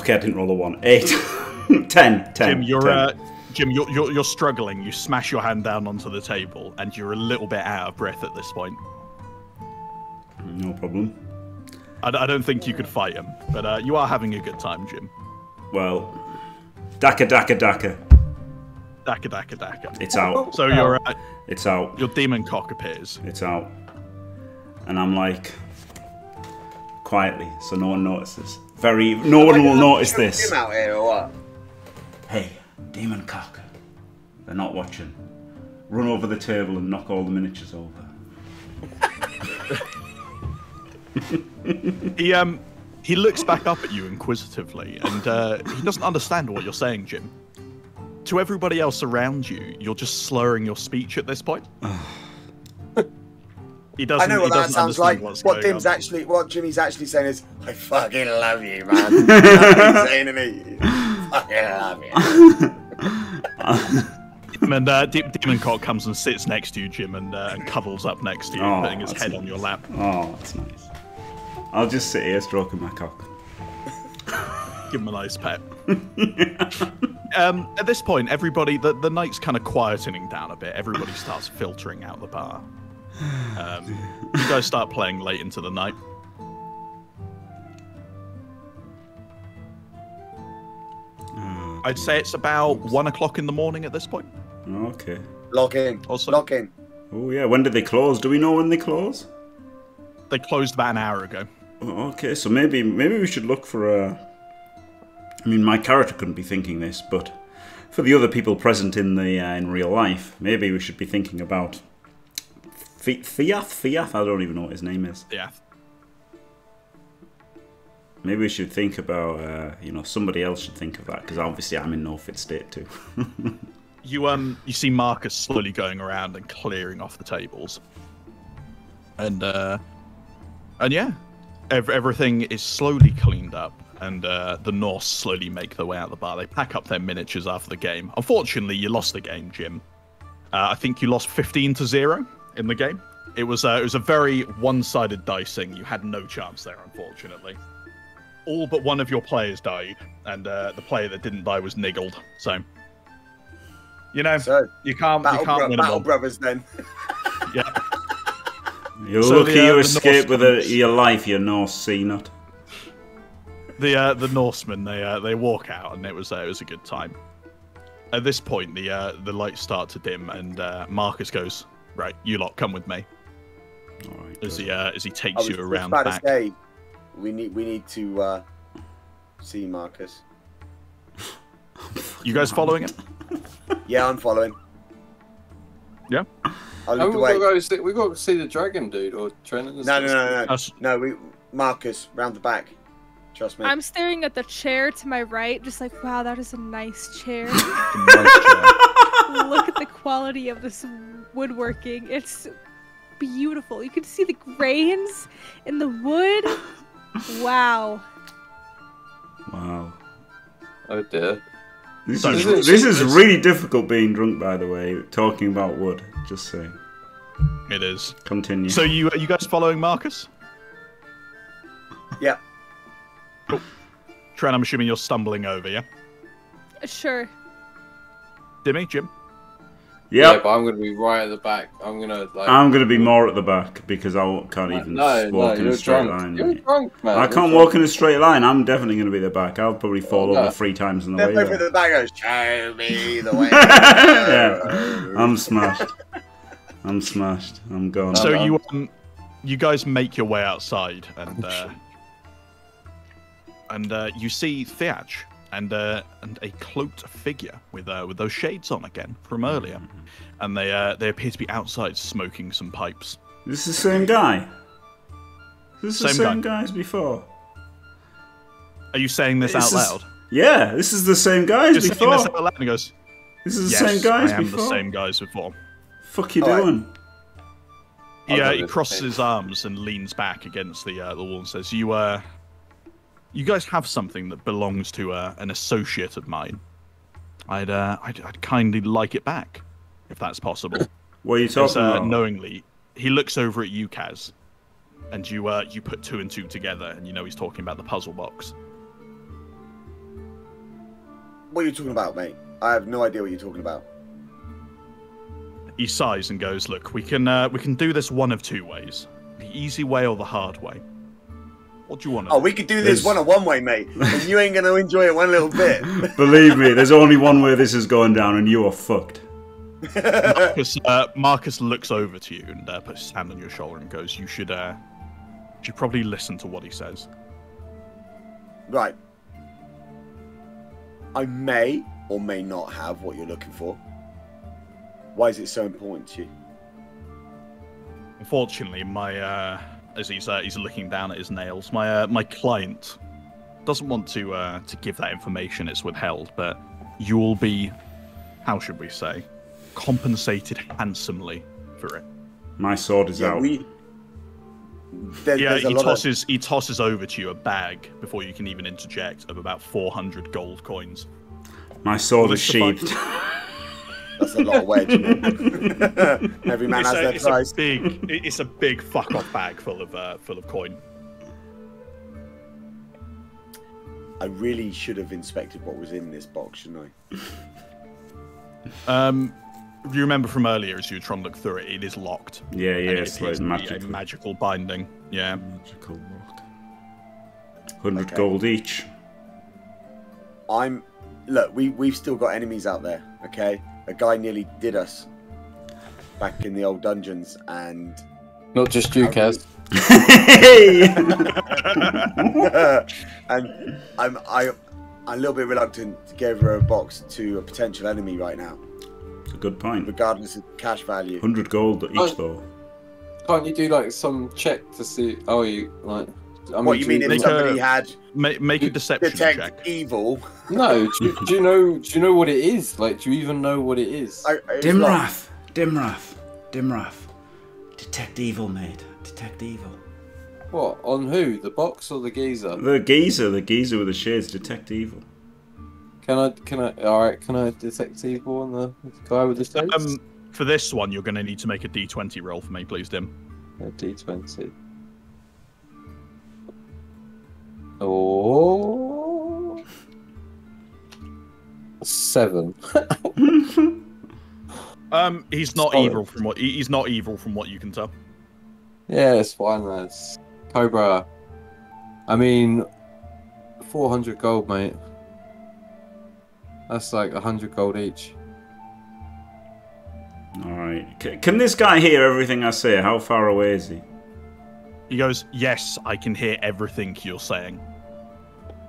Okay, I didn't roll a one. Eight, ten, ten. Jim, you're 10. uh, Jim, you're, you're you're struggling. You smash your hand down onto the table, and you're a little bit out of breath at this point. no problem. I don't think you could fight him, but uh, you are having a good time, Jim. Well, Daka, Daka, Daka. Daka daka daka. It's out. So your uh, It's out. your demon cock appears. It's out. And I'm like, quietly, so no one notices. Very, no one will notice this. Out here or what? Hey, demon cock. They're not watching. Run over the table and knock all the miniatures over. He um he looks back up at you inquisitively, and uh, he doesn't understand what you're saying, Jim. To everybody else around you, you're just slurring your speech at this point. he doesn't. I know what he that sounds like. What Dim's on. actually, what Jimmy's actually saying is, "I fucking love you, man." That's what he's saying to me. Fucking love you. And uh, De- Demon Cock comes and sits next to you, Jim, and, uh, and cuddles up next to you, Oh, putting his head nice. on your lap. Oh, that's nice. I'll just sit here stroking my cock. Give him a nice pet. um, at this point, everybody, the, the night's kind of quietening down a bit. Everybody starts filtering out the bar. Um, you guys start playing late into the night. I'd say it's about one o'clock in the morning at this point. Okay. Log in. Also- Log in. Oh yeah, when did they close? Do we know when they close? They closed about an hour ago. Oh, okay, so maybe maybe we should look for a. I mean, my character couldn't be thinking this, but for the other people present in the uh, in real life, maybe we should be thinking about Thi- Theath. Theath. I don't even know what his name is. Yeah. Maybe we should think about, uh, you know, somebody else should think of that because obviously I'm in no fit state too. You um you see Marcus slowly going around and clearing off the tables. And uh and yeah, ev- everything is slowly cleaned up and uh, the Norse slowly make their way out the bar. They pack up their miniatures after the game. Unfortunately, you lost the game, Jim. Uh, I think you lost 15 to 0 in the game. It was uh, it was a very one-sided dicing. You had no chance there, unfortunately. All but one of your players died, and uh, the player that didn't die was niggled. So, you know, So, you can't battle, you can't bro- win them battle all. brothers then. Yeah. You're So lucky the, uh, you the escaped with a, your life, you Norse sea nut. The uh, the Norsemen they uh, they walk out and it was uh, it was a good time. At this point, the uh, the lights start to dim and uh, Marcus goes, "Right, you lot, come with me." All right, As he uh, as he I takes was you just around about back. to say, we need we need to uh, see Marcus. You guys following it? Yeah, I'm following. Yeah. I'll Oh, the we way. got to go see, we got to see the dragon dude or Trent. No, no, no, no, no. No, we Marcus round the back. Trust me. I'm staring at the chair to my right, just like, wow, that is a nice chair. A nice chair. Look at the quality of this woodworking. It's beautiful. You can see the grains in the wood. Wow. Wow. Oh dear. This So is, is this is really difficult being drunk, by the way, talking about wood. Just saying. It is. Continue. So you are you guys following Marcus? Yeah. Cool. Trent, I'm assuming you're stumbling over, yeah? Sure. Dimmy, Jim? Yeah, yep. but I'm gonna be right at the back. I'm gonna like. I'm going to be more at the back because I can't even no, walk no, in a straight drunk. line. You're mate. drunk, man. I You're can't drunk. walk in a straight line. I'm definitely going to be at the back. I'll probably fall Oh, over no. three times in the Then way over at the back goes, show me the way. Yeah. I'm smashed. I'm smashed. I'm gone. So no. you um, you guys make your way outside and uh, and uh, you see Theach and uh, and a cloaked figure with uh, with those shades on again from earlier, and they uh, they appear to be outside smoking some pipes. This is the same guy? This is this the Same same guy as before? Are you saying this, This out is- loud? Yeah, this is the same guy as You're saying this out loud, and he goes, This is the "Yes, same guy as I am before. the same guy as before." Fuck you Alright. doing? He, I'll uh, he crosses his arms and leans back against the uh, the wall and says, "You uh, you guys have something that belongs to uh, an associate of mine. I'd, uh, I'd I'd kindly like it back, if that's possible." What are you Because, talking uh, about? knowingly, he looks over at you, Kaz, and you uh, you put two and two together, and you know he's talking about the puzzle box. What are you talking about, mate? I have no idea what you're talking about. He sighs and goes, "Look, we can uh, we can do this one of two ways: the easy way or the hard way. What do you want to Oh, do?" we could do There's- this one on one way, mate. And you ain't gonna enjoy it one little bit. Believe me, there's only one way this is going down, and you are fucked. Marcus, uh, Marcus looks over to you and uh, puts his hand on your shoulder and goes, "You should, uh, you should probably listen to what he says." right. I may or may not have what you're looking for. Why is it so important to you? Unfortunately, my uh, as he's uh, he's looking down at his nails, my uh, my client doesn't want to uh, to give that information. It's withheld, but you will be, how should we say, compensated handsomely for it. My sword is out. we. There, Yeah, there's a he lot tosses he tosses over to you a bag before you can even interject of about four hundred gold coins. My sword Well, is it's fun- sheathed. Of, that's a lot of wedge. Every man It's, has a, their it's price. a big it's a big fuck off bag full of uh, full of coin. I really should have inspected what was in this box, shouldn't I? Um, if you remember from earlier, as you were trying to look through it, it is locked. Yeah, yeah, it's like appears a magical. magical binding. Yeah. Magical rock. 100 Okay. gold each. I'm. Look, we we've still got enemies out there. Okay, a guy nearly did us back in the old dungeons, and Not just you, Kaz. and I'm I I'm a little bit reluctant to give her a box to a potential enemy right now, It's a good point. regardless of cash value. 100 gold each, Oh. though. Can't you do like some check to see? Oh, you like? I what you mean if somebody a, had make, make a uh, deception detect check. evil? No, do, do, you know? Do you know what it is? Like, do you even know what it is? Dimrath. Dimrath, Dimrath, detect evil, mate. Detect evil. What on who? The box or the geezer? The geezer, the geezer with the shades. Detect evil. Can I? Can I? All right. Can I detect evil on the guy with the shades? Um, for this one, you're going to need to make a D20 roll for me, please, Dim. A D20. Oh. Seven. Um, he's not Solid. evil from what he's not evil from what you can tell. Yeah, it's fine, lads. Cobra. I mean, 400 gold, mate. That's like 100 gold each. Alright. C- can this guy hear everything I say? How far away is he? He goes, "Yes, I can hear everything you're saying."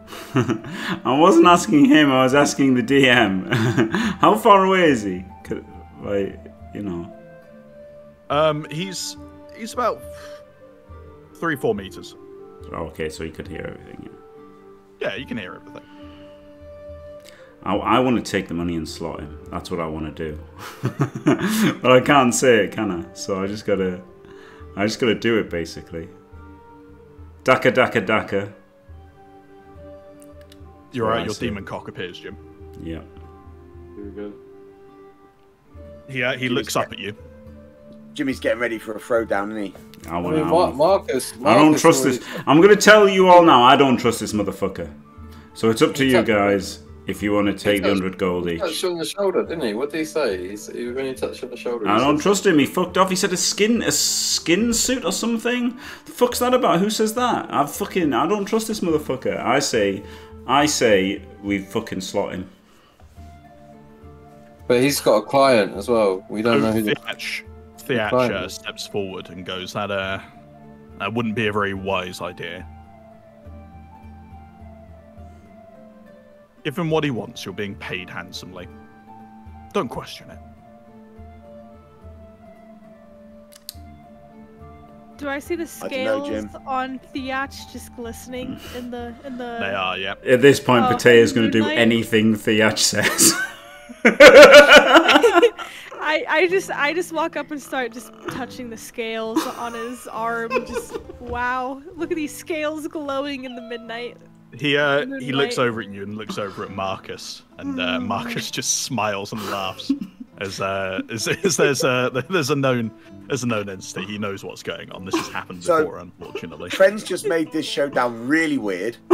I wasn't asking him, I was asking the DM. How far away is he? C- Like, you know. Um, he's he's about three, four meters. Oh, okay, so he could hear everything. Yeah. Yeah, you can hear everything. I, I want to take the money and slot him. That's what I want to do. but I can't say it, can I? So I just gotta, I just gotta do it basically. Daka daka daka. You're Oh, right. I Your see. demon cock appears, Jim. Yeah. Very good. He uh, he looks up at you. Jimmy's getting ready for a throwdown, isn't he? I I want. mean, I, Mar- want- Marcus, I don't trust this. I'm gonna tell you all now. I don't trust this motherfucker. So it's up to you touched- guys if you want to take the hundred gold each. Touched on the shoulder, didn't he? What did he say? He's, he only touched on the shoulder. I don't said- trust him. He fucked off. He said a skin, a skin suit or something. The fuck's that about? Who says that? I fucking, I don't trust this motherfucker. I say, I say, we fucking slot him. But he's got a client as well. We don't know who the Theach, Theach uh, steps forward and goes, "That uh, that wouldn't be a very wise idea. Give him what he wants. You're being paid handsomely. Don't question it." Do I see the I don't know, scales on Theach just glistening in the in the? They are, yeah. At this point, Oh, is going to do Moonlight? anything Theach says. I, I just I just walk up and start just touching the scales on his arm. Just wow, look at these scales glowing in the midnight. He uh, he looks over at you and looks over at Marcus, and uh, Marcus just smiles and laughs as uh, as, as there's a there's a known there's a known entity. He knows what's going on. This has happened So- before, unfortunately. Trent's just made this showdown really weird.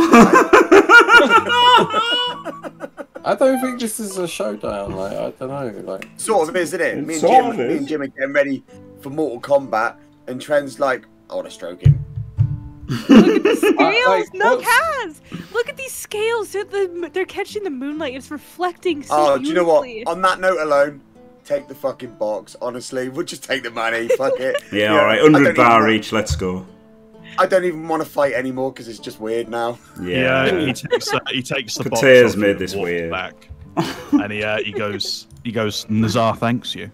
I don't think this is a showdown. Like I don't know. Like Sort of, isn't it? It Me and sort Jim, of me is. and Jim are getting ready for Mortal Kombat, and Trent's like, I want to stroke him. Look at the scales, like, no Kaz. Look at these scales. They're the they're catching the moonlight. It's reflecting so Oh, do you know what? On that note alone, take the fucking box. Honestly, we'll just take the money. Fuck it. yeah, You know, all right, I 100 even bar want- each. Let's go. I don't even want to fight anymore because it's just weird now. Yeah. Yeah, he takes uh, he takes the box Patea's off made this weird. back, and he uh, he goes he goes Nazar thanks you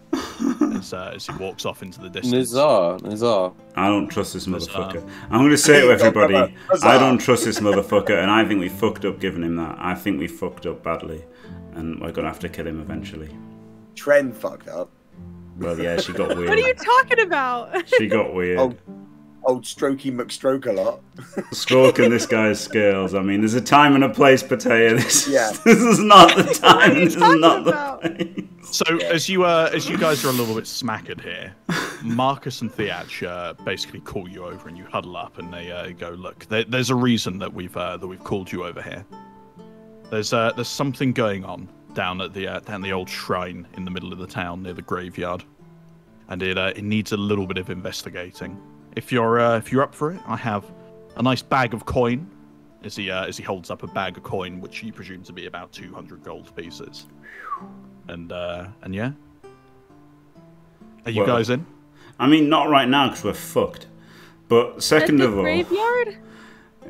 as, uh, as he walks off into the distance. Nizar, Nizar. I don't trust this Huzzah. motherfucker. I'm going to say it to everybody, I don't trust this motherfucker, and I think we fucked up giving him that. I think we fucked up badly, and we're going to have to kill him eventually. Trent fucked up. Well, yeah, she got weird. What are you talking about? She got weird. Oh. Old Strokey McStroke a lot. Stroking this guy's scales. I mean, there's a time and a place, Patea. This, Yeah. this is not the time. are you this is talking not the about? place. So as you uh, as you guys are a little bit smackered here, Marcus and Theach uh, basically call you over and you huddle up and they uh, go, look, there, there's a reason that we've uh, that we've called you over here. There's uh, there's something going on down at the uh, down the old shrine in the middle of the town near the graveyard, and it uh, it needs a little bit of investigating. If you're uh, if you're up for it, I have a nice bag of coin. As he uh, as he holds up a bag of coin, which you presume to be about 200 gold pieces, and uh, and yeah, are you Well- guys in? I mean, not right now because we're fucked. But second the of all, graveyard?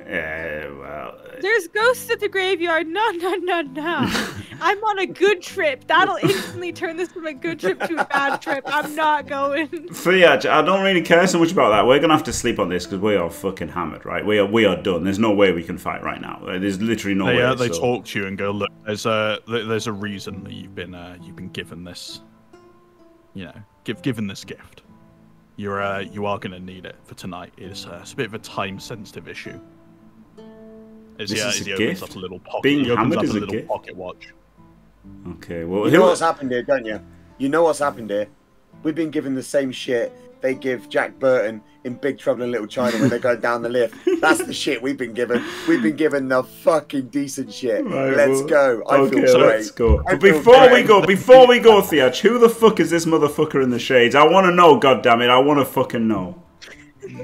Yeah, well, There's ghosts at the graveyard. No, no, no, no. I'm on a good trip. That'll instantly turn this from a good trip to a bad trip. I'm not going. Fiat, I don't really care so much about that. We're gonna have to sleep on this because we are fucking hammered, right? We are we are done. There's no way we can fight right now. There's literally no they way. uh, they so- talk to you and go, look, there's a there's a reason that you've been uh, you've been given this, you know, give given this gift. You're uh, you are going to need it for tonight. It's, uh, it's a bit of a time sensitive issue. As This he, uh, is a gift? up a little pocket, Being he hammered is a a little gift? pocket watch. Okay, well, You know what's happened here, don't you? You know what's happened here. We've been given the same shit they give Jack Burton in Big Trouble in Little China when they're going down the lift. That's the shit we've been given. We've been given the fucking decent shit. Right, Let's well, go. I okay, feel great. let's go. I But feel before we go, before we go, Theach, who the fuck is this motherfucker in the shades? I want to know. God damn it, I want to fucking know.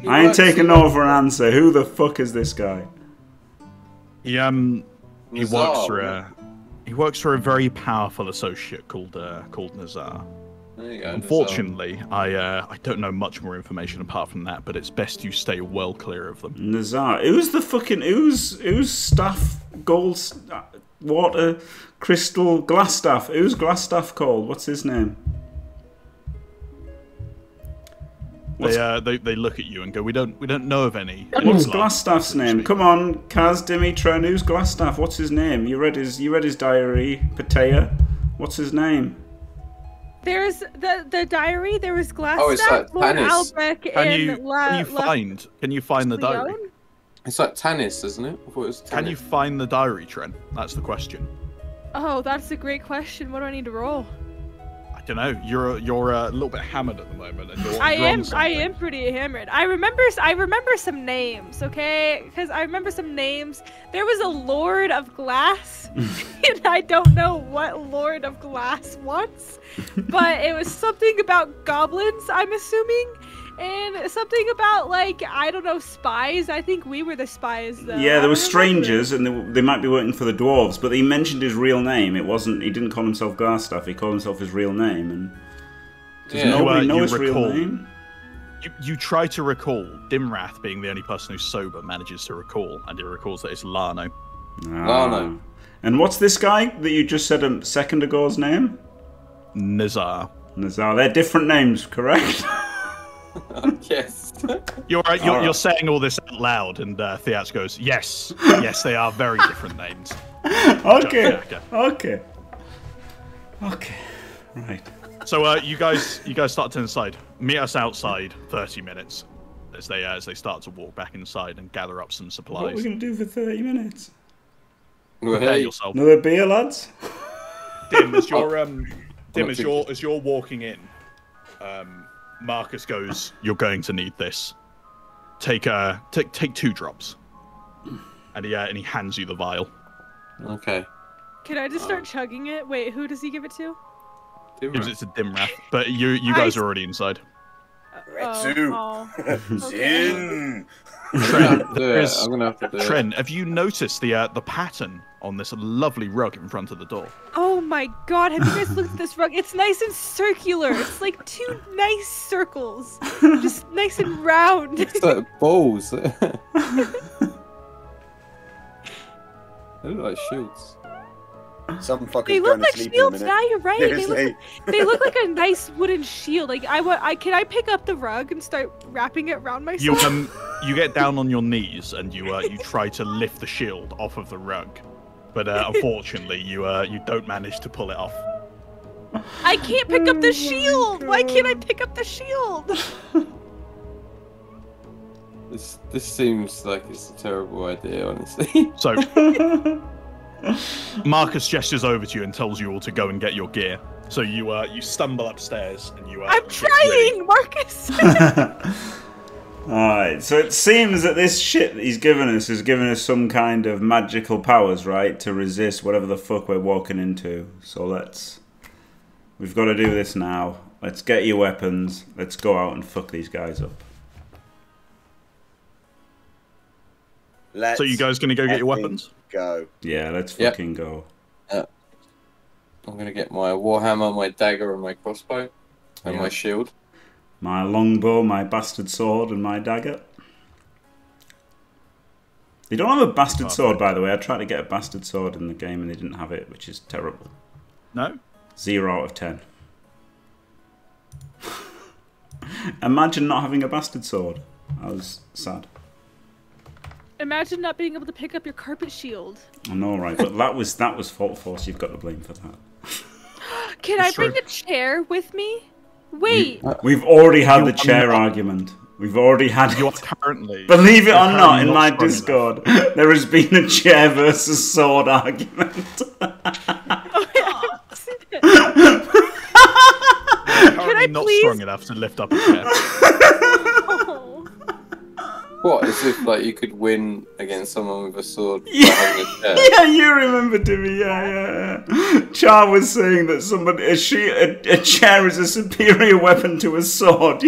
I ain't taking no for an answer. Who the fuck is this guy? He um he Nazar, works for a he works for a very powerful associate called uh, called Nazar. There you go. Nizar. Unfortunately, I uh, I don't know much more information apart from that, but it's best you stay well clear of them. Nazar. Who's the fucking who's who's staff gold uh, water crystal glass staff? Who's glass staff called? What's his name? What's- They uh they, they look at you and go, we don't we don't know of any. What's any Glasstaff's name? Come on, Kaz Dimitren. Who's Glassstaff? What's his name? You read his you read his diary, Patea. What's his name? There's the the diary. There was Glass Oh, it's like Lord Tanis. Albrek, Can and you La, can you La- find can you find the diary? It's like tennis, isn't it? I thought it was tennis. Can you find the diary, Trent? That's the question. Oh, that's a great question. What do I need to roll? Don't know. You're you're uh, a little bit hammered at the moment, and you're, I am I am pretty hammered. I remember I remember some names, okay? Because I remember some names. There was a Lord of Glass, and I don't know what Lord of Glass wants, but it was something about goblins. I'm assuming, and something about like I don't know spies. I think we were the spies though. yeah, I there were strangers, and they, they might be working for the dwarves, but he mentioned his real name. It wasn't. He didn't call himself Glasstaff. He called himself his real name, and does Yeah. nobody You, uh, know you his real name? You, you try to recall. Dimrath, being the only person who's sober, manages to recall, and he recalls that it's Iarno. Ah. no. And what's this guy that you just said a second ago's name? Nizar. Nazar. They're different names, correct? yes. You're, you're, Alright. you're saying all this out loud, and uh, Theach goes, "Yes, yes, they are very different names." Okay. Okay. Okay. Okay. Right. So uh, you guys, you guys start to inside. Meet us outside. Thirty minutes, as they uh, as they start to walk back inside and gather up some supplies. What are we going to do for 30 minutes? Well, Prepare hey, yourself. Another beer, lads? Dim, as you're um, Dim, as you're as you're walking in, um, Marcus goes, "You're going to need this. Take uh, take take two drops." And he uh, and he hands you the vial. okay. Can I just start chugging it? Wait, who does he give it to? Gives it to Dimrath, but you you guys s- are already inside. Retsu. Oh, oh. Zin. I'm gonna have to do it. There's- I'm gonna have to do it. Trent, have you noticed the uh, the pattern on this lovely rug in front of the door? Oh my god, have you guys looked at this rug? It's nice and circular. It's like two nice circles. Just nice and round. It's like balls. they look like shields. Some fucker's they look like shields. in a Yeah, you're right. They look, like, they look like a nice wooden shield. Like I want, I can I pick up the rug and start wrapping it around myself. You myself? um you get down on your knees and you uh, you try to lift the shield off of the rug, but uh, unfortunately you uh, you don't manage to pull it off. I can't pick up the shield. Why can't I pick up the shield? This this seems like it's a terrible idea, honestly. So Marcus gestures over to you and tells you all to go and get your gear. So you uh you stumble upstairs and you uh, I'm get ready. trying, Marcus. Alright, so it seems that this shit that he's given us has given us some kind of magical powers, right? To resist whatever the fuck we're walking into. So let's. We've got to do this now. Let's get your weapons. Let's go out and fuck these guys up. Let's So you guys gonna go get your weapons? Go. Yeah, let's Yep. fucking go. Uh, I'm gonna get my warhammer, my dagger, and my crossbow, and Yeah. my shield. My longbow, my bastard sword, and my dagger. They don't have a bastard sword, by the way. I tried to get a bastard sword in the game and they didn't have it, which is terrible. No. Zero out of ten. Imagine not having a bastard sword. I was sad. Imagine not being able to pick up your carpet shield. I know, right? But that was that was FaultForce. You've got to blame for that. Can I It's true. bring a chair with me? Wait. We've already had You- the chair uh, argument. We've already had You it. currently Believe it or not, in my not strong enough. Discord, there has been a chair versus sword argument. You're currently I not please- strong enough to lift up a chair. What? As if like you could win against someone with a sword Yeah. having a chair. yeah, you remember Timmy. Yeah, yeah, yeah. Char was saying that somebody a, she, a, a chair is a superior weapon to a sword.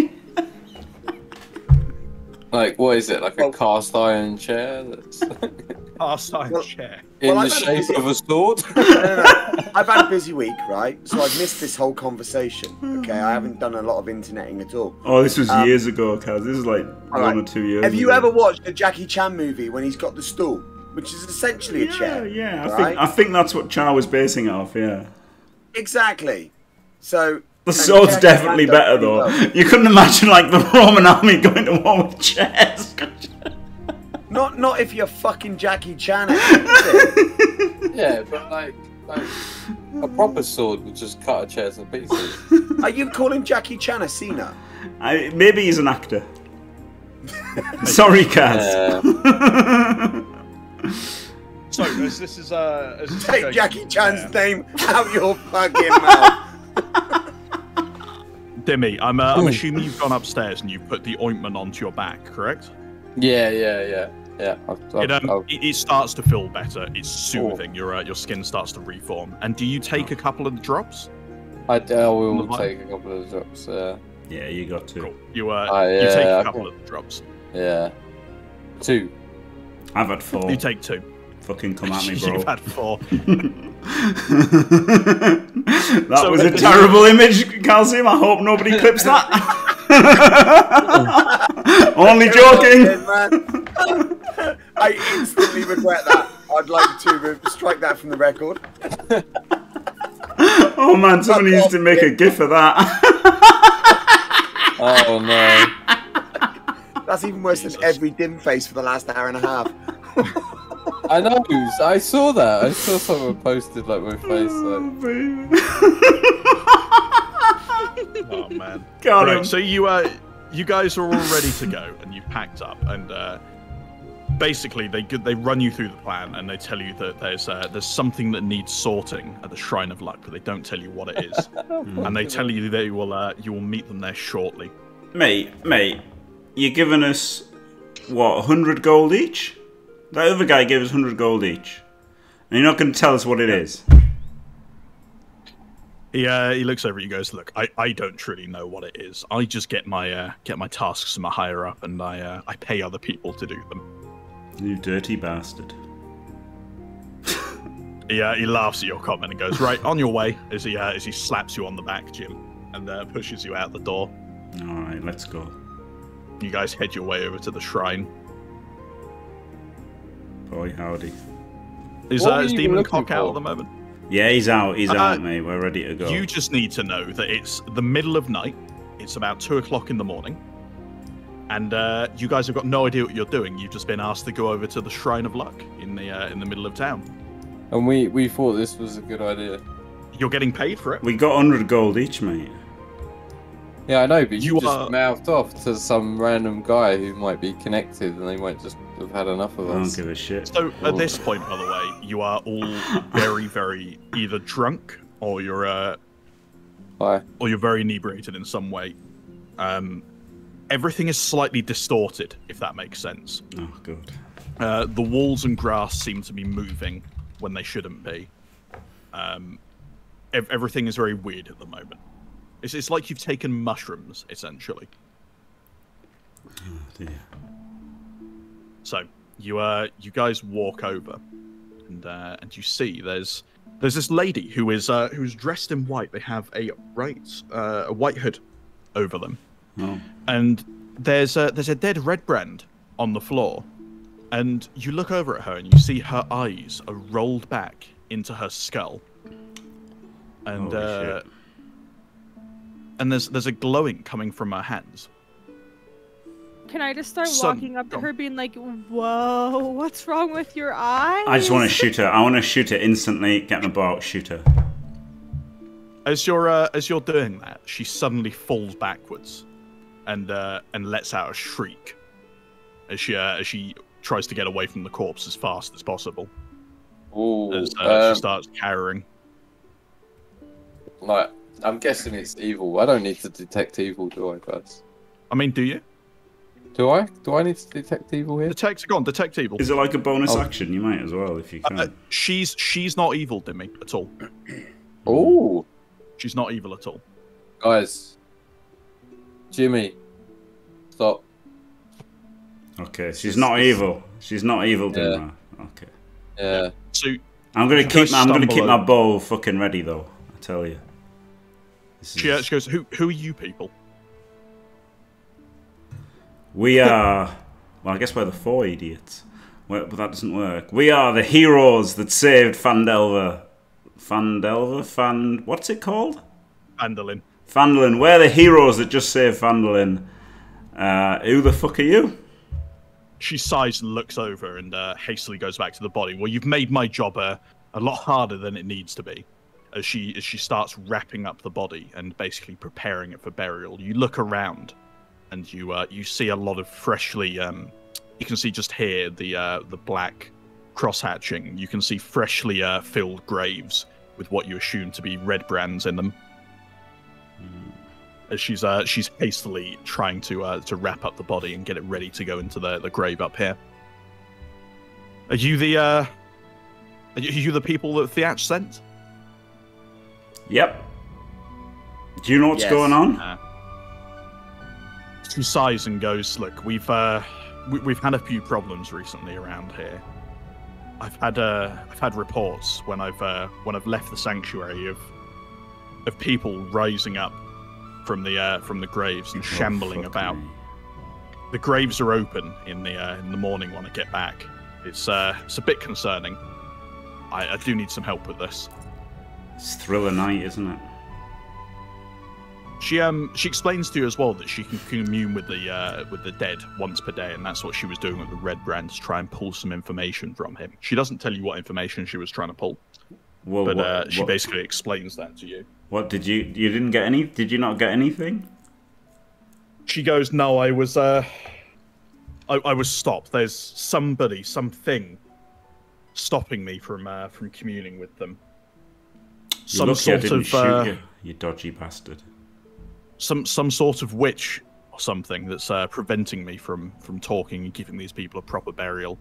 Like what is it? Like Well- a cast iron chair that's Cast iron Well- chair. in Well, the I've had shape of a sword? no, no, no. I've had a busy week, right? So I've missed this whole conversation. Okay, I haven't done a lot of interneting at all. Oh, this was Um, years ago, Kaz. This is like all one right. or two years. Have you ever watched a Jackie Chan movie when he's got the stool, which is essentially a Yeah, chair? yeah. I right? think I think that's what Char was basing it off. Yeah. Exactly. So The sword's definitely better though. well. You couldn't imagine like the Roman army going to war with chairs. Could you? Not not if you're fucking Jackie Chan. yeah, but like like a proper sword would just cut a chair to pieces. Are you calling Jackie Chan a Cena? I, maybe he's an actor. Sorry, Kaz. Yeah. So as this is uh, as Take going- Jackie Chan's Yeah. name out your fucking mouth. Dimmy, I'm uh, I'm assuming you've gone upstairs and you've put the ointment onto your back, correct? Yeah, yeah, yeah, yeah. I've, I've, It, um, I've- it, it starts to feel better. It's soothing. Your uh, your skin starts to reform. And do you take a couple of the drops? I, I will take a couple of drops. Uh, Yeah, you got to. Cool. You uh, you yeah, take I a couple can- of the drops. yeah, two. I've had four. You take two. Fucking come at me, bro. You've had four. that So- was a terrible image, Calcium. I hope nobody clips that. Only joking. Man. I instantly regret that. I'd like to strike that from the record. Oh man, someone needs to make a gif of that. Oh no. That's even worse than every dim face for the last hour and a half. I know. I saw that. I saw someone posted like my face. Like, Oh man. Got right, him. so you uh, you guys are all ready to go, and you packed up, and uh, basically they they run you through the plan, and they tell you that there's uh, there's something that needs sorting at the Shrine of Luck, but they don't tell you what it is, and they tell you that you will uh, you will meet them there shortly. Mate, mate, you're giving us what, 100 gold each? That other guy gave us 100 gold each. And you're not going to tell us what it is. He uh, he looks over at you, goes, "Look, I, I don't truly know what it is. I just get my uh, get my tasks from a higher up, and I uh, I pay other people to do them." You dirty bastard. He, uh, he laughs at your comment and goes, "Right, on your way." As he uh, as he slaps you on the back, Jim, and uh, pushes you out the door. Alright, let's go. You guys head your way over to the shrine. Boy, howdy. Is, What uh, is Demon looking Cock out at the moment? Yeah, he's out. He's Uh, out, mate. We're ready to go. You just need to know that it's the middle of night. It's about two o'clock in the morning, and uh, you guys have got no idea what you're doing. You've just been asked to go over to the Shrine of Luck in the uh, in the middle of town. and we we thought this was a good idea. You're getting paid for it. We got 100 gold each, mate. Yeah, I know, but you, You just are- mouthed off to some random guy who might be connected, and they might just have had enough of I don't us. give a shit. So at this point, by the way, you are all very, very either drunk or you're uh, Hi. or you're very inebriated in some way. Um, everything is slightly distorted, if that makes sense. Oh, good. Uh, the walls and grass seem to be moving when they shouldn't be. Um, ev- everything is very weird at the moment. It's, it's like you've taken mushrooms, essentially. Oh, Dear. So you uh you guys walk over, and uh, and you see there's there's this lady who is uh, who's dressed in white. They have a right uh, a white hood over them, Oh, and there's a there's a dead red brand on the floor, and you look over at her and you see her eyes are rolled back into her skull, and Holy uh, shit. and there's there's a glowing coming from her hands. Can I just start Son, walking up to her, being like, "Whoa, what's wrong with your eyes?" I just want to shoot her. I want to shoot her instantly. Get my bow out, shoot her. As you're uh, as you're doing that, she suddenly falls backwards, and uh, and lets out a shriek, as she uh, as she tries to get away from the corpse as fast as possible. Ooh, As uh, um, she starts cowering. like, I'm guessing it's evil. I don't need to detect evil, do I, guys? I mean, do you Do I? Do I need to detect evil here? detect? Go on, detect evil. Is it like a bonus Oh. action? You might as well if you can. Uh, she's she's not evil, Dimmy, at all. Oh, She's not evil at all. guys. Jimmy, stop. okay, she's not evil. She's not evil, Yeah. Dimmer. Okay. Yeah. So I'm gonna keep. guys I'm gonna keep my bow fucking ready though. I tell you. This she, uh, is- she goes, "Who who are you people?" We are. Well, I guess we're the four idiots. Well, but that doesn't work. We are the heroes that saved Phandelver. Phandelver? Fan. What's it called? Phandalin. Phandalin. We're the heroes that just saved Phandalin. Uh, who the fuck are you? She sighs and looks over and uh, hastily goes back to the body. Well, you've made my job uh, a lot harder than it needs to be. As she as she starts wrapping up the body and basically preparing it for burial, you look around, and you uh, you see a lot of freshly. Um, you can see just here the uh, the black cross hatching. You can see freshly uh, filled graves with what you assume to be red brands in them. As she's uh, she's hastily trying to uh, to wrap up the body and get it ready to go into the, the grave up here. Are you the uh, are you, the people that Theach sent? Yep. Do you know what's Yes. going on? Uh, she sighs and goes, "Look, we've uh, we, we've had a few problems recently around here. I've had uh, I've had reports when I've uh, when I've left the sanctuary of of people rising up from the uh, from the graves and shambling Oh, about. me. The graves are open in the uh, in the morning when I get back. It's uh, it's a bit concerning. I, I do need some help with this. It's thriller night, isn't it? She um she explains to you as well that she can commune with the uh, with the dead once per day, and that's what she was doing with the Red Brand to try and pull some information from him. She doesn't tell you what information she was trying to pull, Well, but what, uh, she what- basically explains that to you. what did you? You didn't get any? Did you not get anything? She goes, "No, I was uh, I, I was stopped. There's somebody, something, stopping me from uh, from communing with them. You're Some lucky sort of uh, you, you dodgy bastard. some some sort of witch or something that's uh, preventing me from from talking and giving these people a proper burial.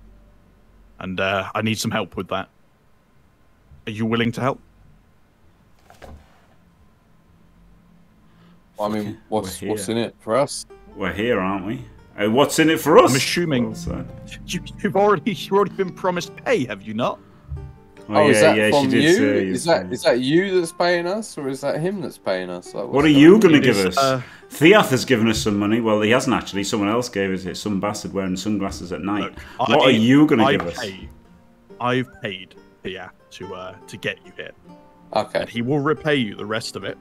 And uh, I need some help with that. Are you willing to help? I mean, what's what's in it for us? We're here, aren't we? Uh, what's in it for us? I'm assuming- Well. You, you've already you've already been promised pay, have you not? Oh, Oh, yeah, is that yeah, from she did you? say. Is that is that you that's paying us, or is that him that's paying us? Like, What are you going to give us? uh, Theach has given us some money. Well, he hasn't actually. Someone else gave us it. Some bastard wearing sunglasses at night. Look, what I- are you going to I give us? I've paid Pia to uh, to get you here, Okay. and he will repay you the rest of it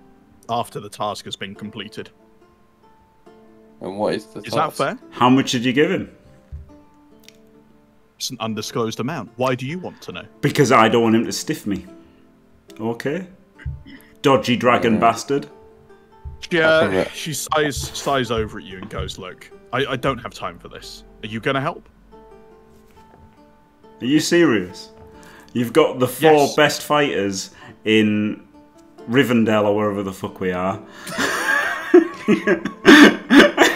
after the task has been completed. And what is the? Is that fair? How much did you give him? It's an undisclosed amount. Why do you want to know? Because I don't want him to stiff me. Okay. Dodgy dragon Yeah. bastard. She, I think that- she sighs, sighs over at you and goes, "Look, I, I don't have time for this. Are you gonna help?" Are you serious? You've got the four Yes. best fighters in Rivendell or wherever the fuck we are.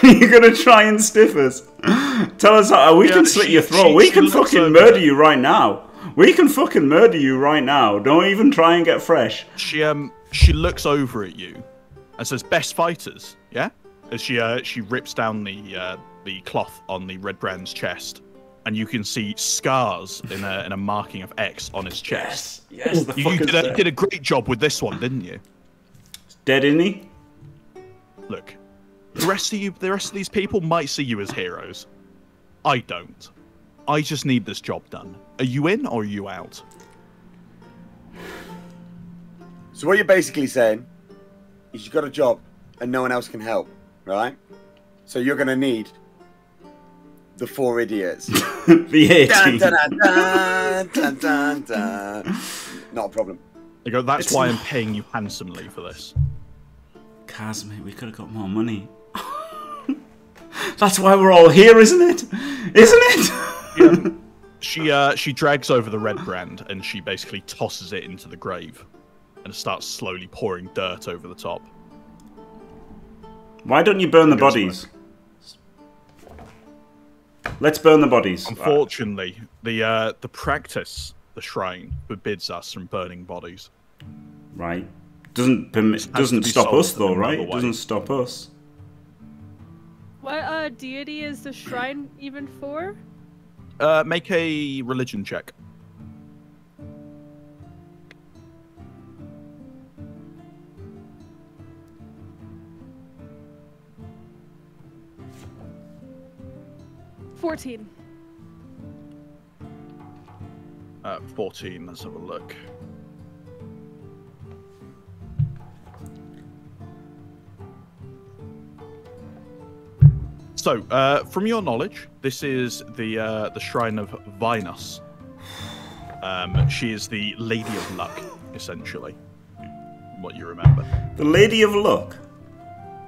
You're gonna try and stiff us. Tell us how we Yeah, can slit she- your throat. she- we she can fucking over murder you right now. We can fucking murder you right now. Don't even try and get fresh. She um she looks over at you and says, "Best fighters." Yeah. As she uh she rips down the uh, the cloth on the red brand's chest, and you can see scars in a in a marking of X on his chest. Yes, the You, you did, a, did a great job with this one, didn't you? dead, isn't he? Look, the rest of you, the rest of these people might see you as heroes. I don't. I just need this job done. Are you in or are you out? So what you're basically saying is you've got a job and no one else can help, right? So you're gonna need the four idiots. the 18. dun, dun, dun, dun, dun, dun. Not a problem. They go, that's It's why I'm paying you handsomely for this. Kaz, mate, we could have got more money. That's why we're all here, isn't it? Isn't it? She uh she drags over the red brand and she basically tosses it into the grave and starts slowly pouring dirt over the top. Why don't you burn the Good bodies? Let's burn the bodies. Unfortunately, the uh the practice, the shrine, forbids us from burning bodies. Right. Doesn't permit, doesn't stop us though, right? It way. doesn't stop us. What uh deity is the shrine even for? Uh make a religion check. Fourteen. Uh 14, let's have a look. So, uh, from your knowledge, this is the uh, the shrine of Vinus. Um, she is the Lady of Luck, essentially. What you remember, The Lady of Luck.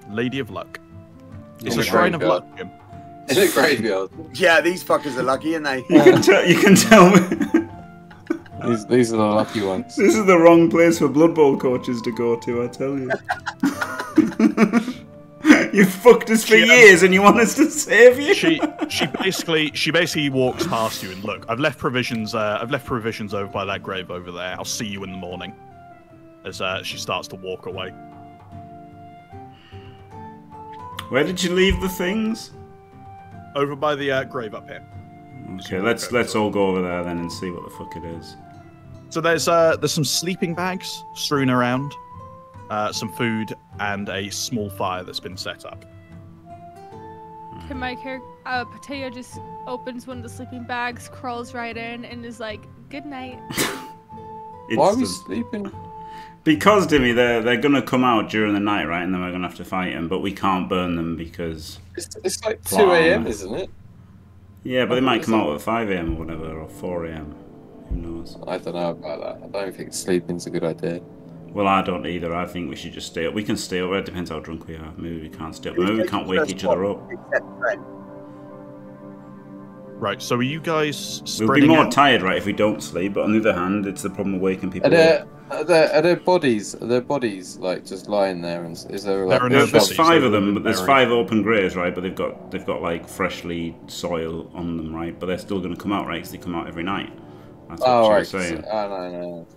Lady of Luck. It's In a the shrine of luck, Jim. In the graveyard. Yeah, these fuckers are lucky, aren't they? You can tell. You can tell me. These, these are the lucky ones. this is the wrong place for Blood Bowl coaches to go to. I tell you. you fucked us for She, um, years, and you want us to save you. She she basically she basically walks past you and look. I've left provisions. Uh, I've left provisions over by that grave over there. I'll see you in the morning. As uh, she starts to walk away. Where did you leave the things? Over by the uh, grave up here. Okay, let's let's all go over there then and see what the fuck it is. So there's uh there's some sleeping bags strewn around, uh, some food, and a small fire that's been set up. Can my character uh Patea just opens one of the sleeping bags, crawls right in, and is like, "Good night." Why are we sleeping? Because, Dimmy, they're, they're going to come out during the night, right? And then we're going to have to fight them, but we can't burn them because. It's, it's like. 2 a.m., isn't it? Yeah, but they might come out at 5 am or whatever, or 4 am. Who knows? I don't know about that. I don't think sleeping's a good idea. Well, I don't either. I think we should just stay up. We can stay up. It depends how drunk we are. Maybe we can't stay up. Maybe we can't wake each other up. Except Fred. Right. So are you guys We'll be more out? tired, right, if we don't sleep. But on the other hand, it's the problem of waking people Are there, up. are there are there bodies? Are there bodies like just lying there? And is there like There are There's, no a there's bodies, five of them, but there's five open graves, right? But they've got they've got like freshly soil on them, right? But they're still going to come out, right? Because they come out every night. That's what Oh she right. was saying. Oh no no.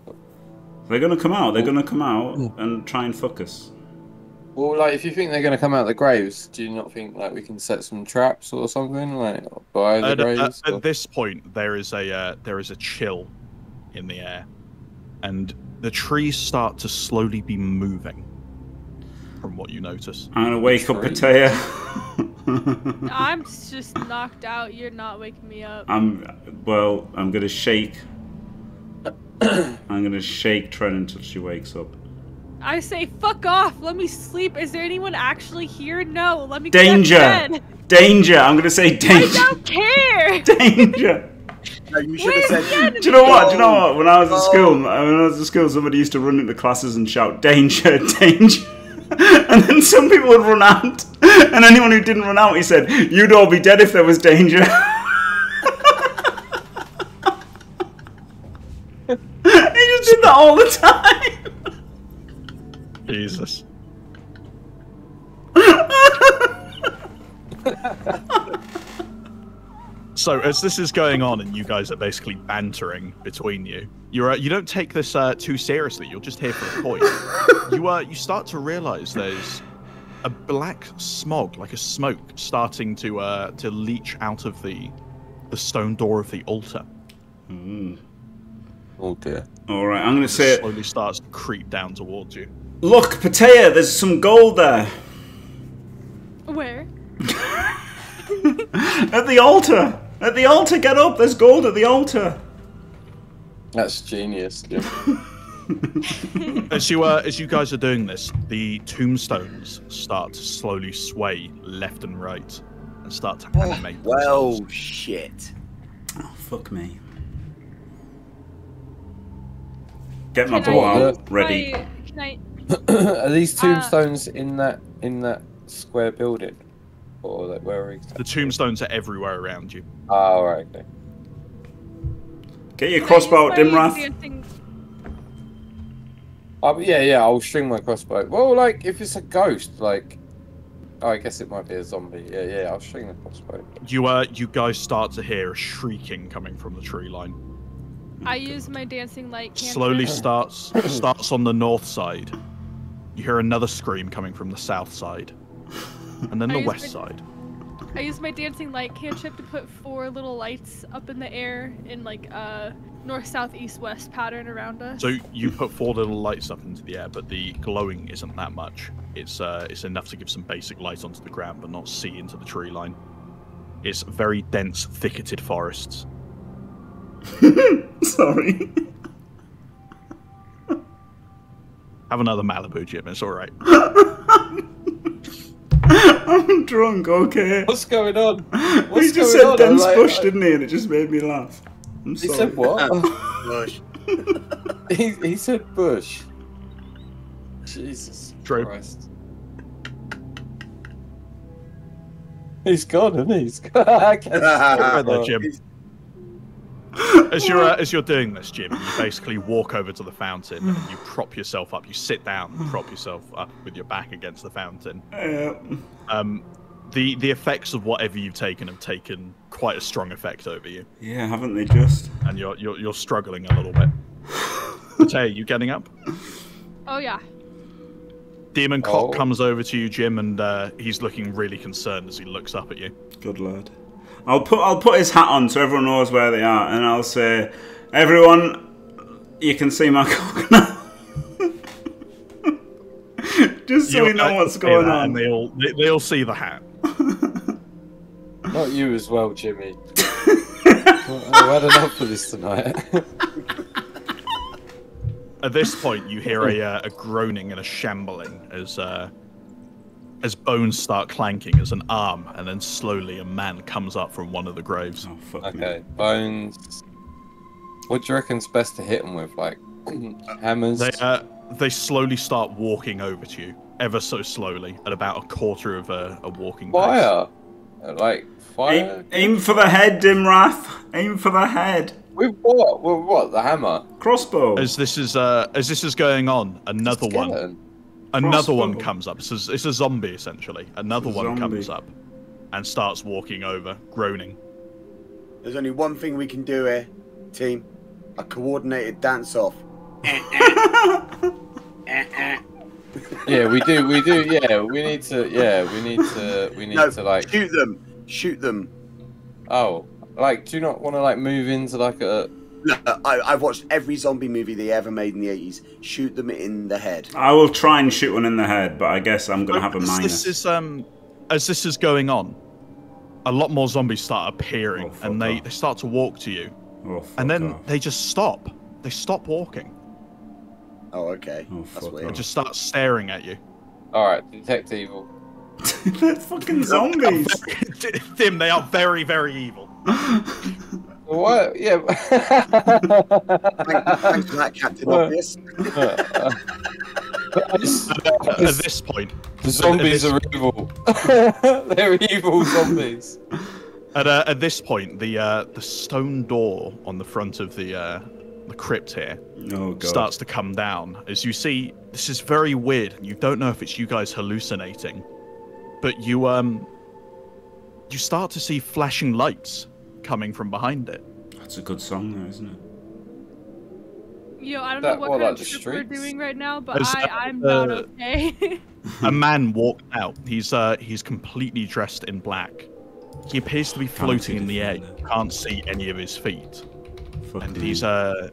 They're going to come out. They're going to come out hmm. and try and fuck us. Well, like if you think they're going to come out of the graves, do you not think like we can set some traps or something like by the At, at- graves? at or- this point, there is a uh, there is a chill in the air, and the trees start to slowly be moving. From what you notice, I'm going to wake up Tree. Patea. I'm just knocked out. You're not waking me up. I'm well. I'm going to shake. I'm going to shake Trehn until she wakes up. I say, fuck off. Let me sleep. Is there anyone actually here? No. Let me go back to Danger! bed. Danger! I'm going to say danger. I don't care. Danger! No, you should Where's have said. Do you know what? Do you know what? When I was at Oh. school, uh, when I was at school, somebody used to run into classes and shout "danger, danger," and then some people would run out, and anyone who didn't run out, he said, "You'd all be dead if there was danger." he just did that all the time. Jesus. So as this is going on and you guys are basically bantering between you, you're uh, you don't take this uh, too seriously. You're just here for a point. you uh, you start to realize there's a black smog, like a smoke, starting to uh, to leach out of the the stone door of the altar. oh dear. All right, I'm going to It say, it. slowly starts to creep down towards you. "Look, Patea, there's some gold there Where? at the altar. At the altar, get up. There's gold at the altar." That's genius. As you uh, as you guys are doing this, the tombstones start to slowly sway left and right and start to animate. Well, themselves. shit. Oh, fuck me. Get my Can bow I- out, ready. I, can I Are these Uh, tombstones in that in that square building, or like where are The tombstones are everywhere around you. Oh right. Okay. Get your crossbow, Dimrath. dancing- Oh yeah, yeah. I'll string my crossbow. Well, like if it's a ghost, like. Oh, I guess it might be a zombie. Yeah, yeah. I'll string the crossbow. You uh, you guys start to hear a shrieking coming from the tree line. I use my dancing light. cantrip. Slowly starts starts on the north side. You hear another scream coming from the south side, and then the west my- side. I use my dancing light cantrip to put four little lights up in the air in like a north, south, east, west pattern around us. So you put four little lights up into the air, but the glowing isn't that much. It's uh, it's enough to give some basic light onto the ground, but not see into the tree line. It's very dense, thicketed forests. Sorry. Have another Malibu, Jim. It's all right. I'm drunk, okay. What's going on? he just said on? dense like- bush, didn't he? And it just made me laugh. I'm He sorry. said what? Ah, bush. he, he said bush. Jesus True. Christ. He's gone, isn't he? He's gone. I can't Right there, Jim. he's- As you're uh, as you're doing this, Jim, you basically walk over to the fountain and you prop yourself up. You sit down, and prop yourself up with your back against the fountain. Um, the the effects of whatever you've taken have taken quite a strong effect over you, yeah, haven't they just? and you're you're, you're struggling a little bit. Mateo, you getting up? oh yeah. Demon Cock Oh. comes over to you, Jim, and uh, he's looking really concerned as he looks up at you. Good lad. I'll put I'll put his hat on so everyone knows where they are, and I'll say, everyone, you can see my cock now. Just so You we know what's going on. they all they, they all see the hat. Not you as well, Jimmy. Well, I've had enough of this tonight. at this point, you hear a, uh, a groaning and a shambling as uh, as bones start clanking as an arm, and then slowly a man comes up from one of the graves. Oh fuck Okay, me. bones. What do you reckon's best to hit them with? Like hammers? They uh, they slowly start walking over to you, ever so slowly, at about a quarter of a, a walking pace. fire? Uh, Like fire? Aim, aim for the head, Dimrath. Aim for the head. With what? With what? The hammer? Crossbow. As this is uh, as this is going on, another one Skeleton? another one comes up. It's a, it's a zombie essentially. Another It's a one comes up and starts walking over, groaning. There's only one thing we can do here, team. A coordinated dance off. Yeah, we do. We do. Yeah, we need to. Yeah, we need to. We need No, to like. shoot them. Shoot them. Oh, like, do you not want to like move into like a? No, I, I've watched every zombie movie they ever made in the 80s. Shoot them in the head. I will try and shoot one in the head, but I guess I'm gonna have a As minus. This is um, as this is going on, a lot more zombies start appearing, Oh, and they, off. they start to walk to you, Oh, and then off. they just stop. They stop walking Oh, okay. Oh, That's weird. off. and just start staring at you. All right, detect evil. They're fucking zombies. Tim, they are very, very evil. What? Yeah. Thank- Thanks for that, Captain Uh, Obvious. At this point, the zombies are evil. They're evil zombies. At, uh, at this point, the uh, the stone door on the front of the uh, the crypt here Oh god. starts to come down. As you see, this is very weird. and You don't know if it's you guys hallucinating, but you um you start to see flashing lights coming from behind it. That's a good song, though, isn't it? You know, I don't That- know what what, kind like of the trip we're doing right now, but Is I, I'm the- not okay. A man walked out. He's uh he's completely dressed in black. He appears to be floating in the the air. You can't see any of his feet. Fuck and me. he's uh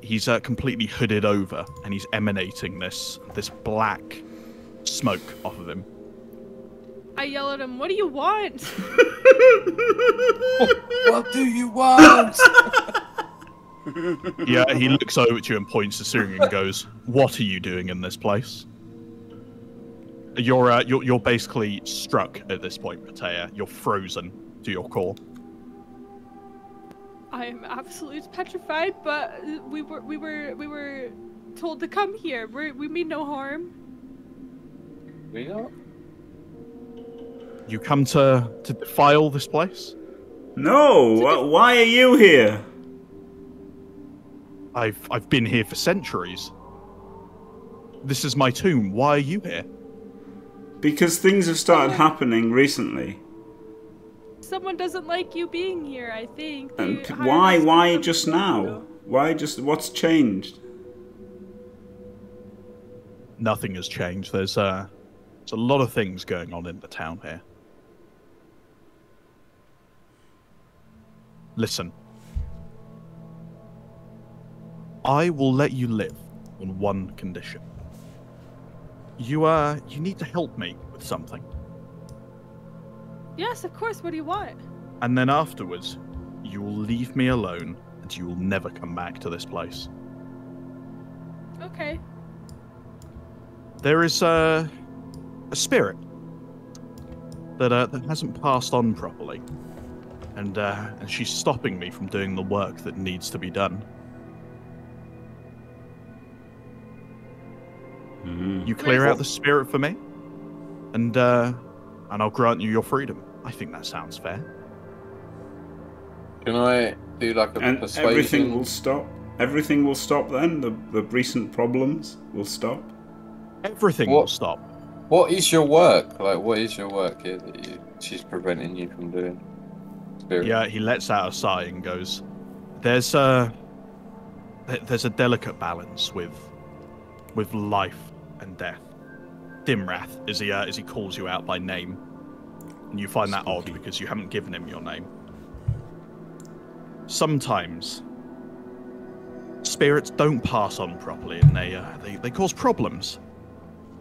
he's uh, completely hooded over and he's emanating this this black smoke off of him I yell at him, "What do you want?" What do you want? yeah he looks over at you and points to Siri and goes what are you doing in this place you're uh, you're, you're basically struck at this point Matea. you're frozen to your core I am absolutely petrified, but we were we were we were told to come here. We we mean no harm. we not? You come to to defile this place No, wh- why are you here? I've I've been here for centuries this is my tomb why are you here Because things have started happening recently. Someone doesn't like you being here. I think. And p- why? Why just now? you. Why just? What's changed? nothing has changed. There's uh, there's a lot of things going on in the town here. Listen, I will let you live on one condition. You uh, you need to help me with something, Yes, of course. What do you want? and then afterwards, you will leave me alone, and you will never come back to this place. Okay. there is a, a spirit that uh, that hasn't passed on properly, and uh, and she's stopping me from doing the work that needs to be done. Mhm. You clear out the spirit for me, and uh, and I'll grant you your freedom. I think that sounds fair. Can I do like a And persuasion? everything will stop. Everything will stop then. The the recent problems will stop. Everything will What? stop. What is your work? Like, what is your work here that you, she's preventing you from doing? Yeah, he lets out a sigh and goes, "There's a there's a delicate balance with with life and death." Dimrath, as he uh, as he calls you out by name, and you find that odd because you haven't given him your name. Sometimes spirits don't pass on properly, and they uh, they they cause problems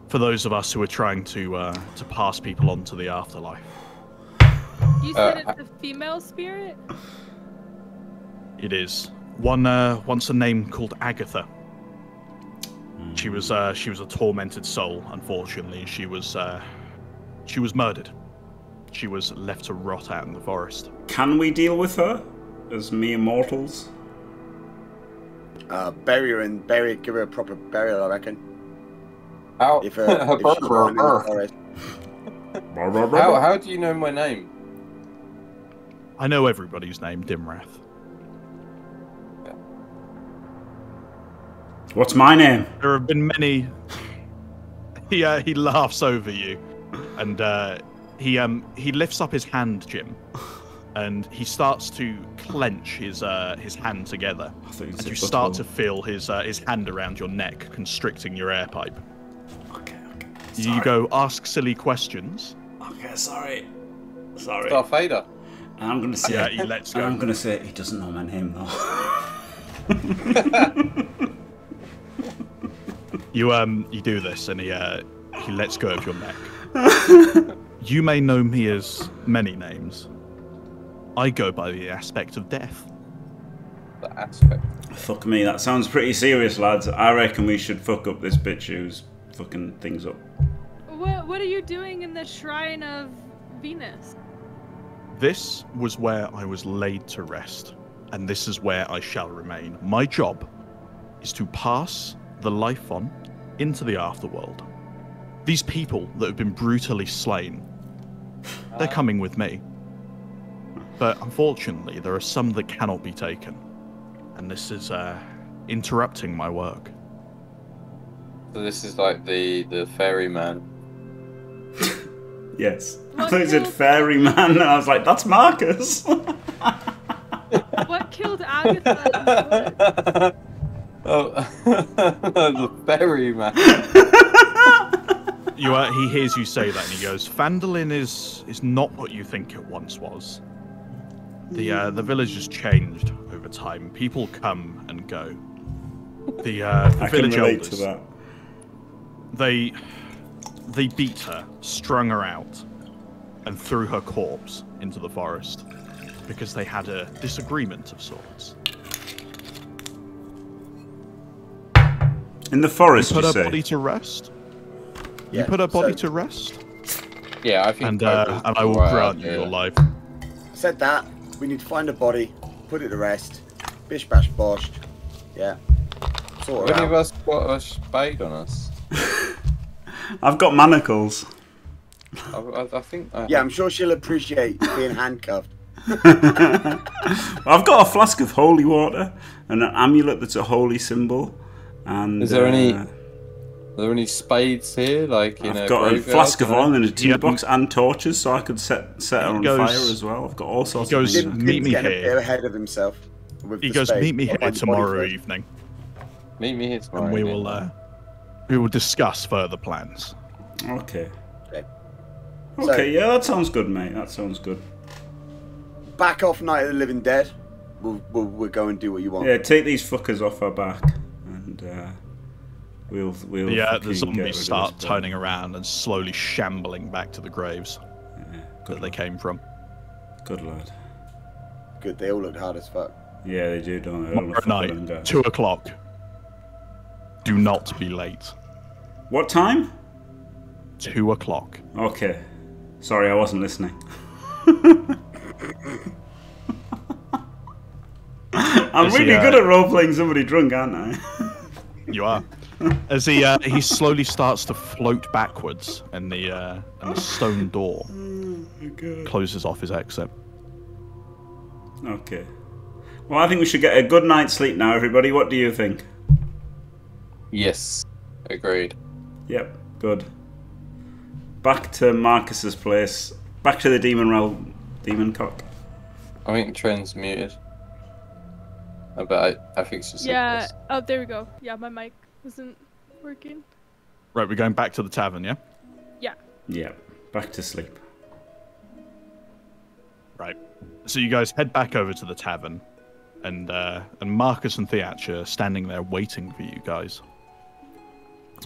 for those of us who are trying to uh, to pass people on to the afterlife. You said Uh, it's a female spirit. It is one uh, once a name called Agatha. She was uh, she was a tormented soul. Unfortunately, she was uh, she was murdered. She was left to rot out in the forest. Can we deal with her as mere mortals? Uh, bury her and bury, give her a proper burial, I reckon. How, If, uh, if she's gone in the forest. how, how do you know my name? I know everybody's name, Dimrath. What's my name? There have been many. He uh, he laughs over you, and uh, he um he lifts up his hand, Jim, and he starts to clench his uh his hand together, I thought you and said you start to feel his uh, his hand around your neck, constricting your air pipe. Okay, okay. You go ask silly questions. Okay, sorry. Sorry. Darth Vader. I'm gonna say. Yeah, he lets go. I'm gonna say he doesn't know my name though. You um you do this, and he uh he lets go of your neck. you may know me as many names. I go by the aspect of death. The aspect. Fuck me, that sounds pretty serious, lads. I reckon we should fuck up this bitch who's fucking things up. What What are you doing in the shrine of Venus? This was where I was laid to rest, and this is where I shall remain. My job is to pass the life on into the afterworld. These people that have been brutally slain, they're coming with me. But unfortunately, there are some that cannot be taken, and this is uh, interrupting my work. So this is like the the ferryman. Yes. I What thought said killed- ferryman, and I was like, that's Marcus. What killed Agatha? oh, the ferryman. You, uh, he hears you say that, and he goes, "Phandalin is is not what you think it once was. The uh, the village has changed over time. People come and go. The, uh, the I can village relate elders, to that. they they beat her, strung her out, and threw her corpse into the forest because they had a disagreement of sorts. In the forest, you Put you her say? body to rest. Yeah, you put her body so- to rest, Yeah, I think. and Cobra uh, and I will right grant out you your life. Said that. We need to find a body, put it to rest. Bish bash boshed. Yeah. Sort Have any of us got a spade on us? I've got manacles. I, I, I think. I Yeah, I'm sure she'll appreciate being handcuffed. I've got a flask of holy water and an amulet that's a holy symbol. And Is there any uh, Are there any spades here? Like in I've a got a flask of oil and a tea Yeah. box and torches, so I could set set her He on goes- fire as well. I've got all sorts goes- of things. Meet didn't me here. ahead of himself. With He the goes, spade. "Meet me here find tomorrow evening, Meet me here tomorrow. and we evening. will uh, we will discuss further plans." Okay. Okay. Okay, So- yeah, that sounds good, mate. That sounds good. Back off Night of the Living Dead. We'll, we'll, we'll go and do what you want. Yeah, take these fuckers off our back, and uh, we'll we'll. The, uh, the zombies start turning around and slowly shambling back to the graves Yeah, that good, they came from. good lad. Good, they all looked hard as fuck. Yeah, they do, don't they? All Tomorrow night, two o'clock. Do not be late. What time? Two o'clock. Okay. Sorry, I wasn't listening. I'm Is he, really uh, good at role playing somebody drunk, aren't I? You are. As he uh, he slowly starts to float backwards, and the uh, and the stone door closes off his exit. Okay. Well, I think we should get a good night's sleep now, everybody. What do you think? Yes, agreed. Yep, good. Back to Marcus's place. Back to the demon realm, demon cock. I think Trent's muted. I bet I, I fixed your yeah. sickness. Oh, there we go. Yeah, my mic wasn't working. Right, we're going back to the tavern, yeah. Yeah. Yeah, back to sleep. Right. So you guys head back over to the tavern, and uh, and Marcus and Theach are standing there waiting for you guys.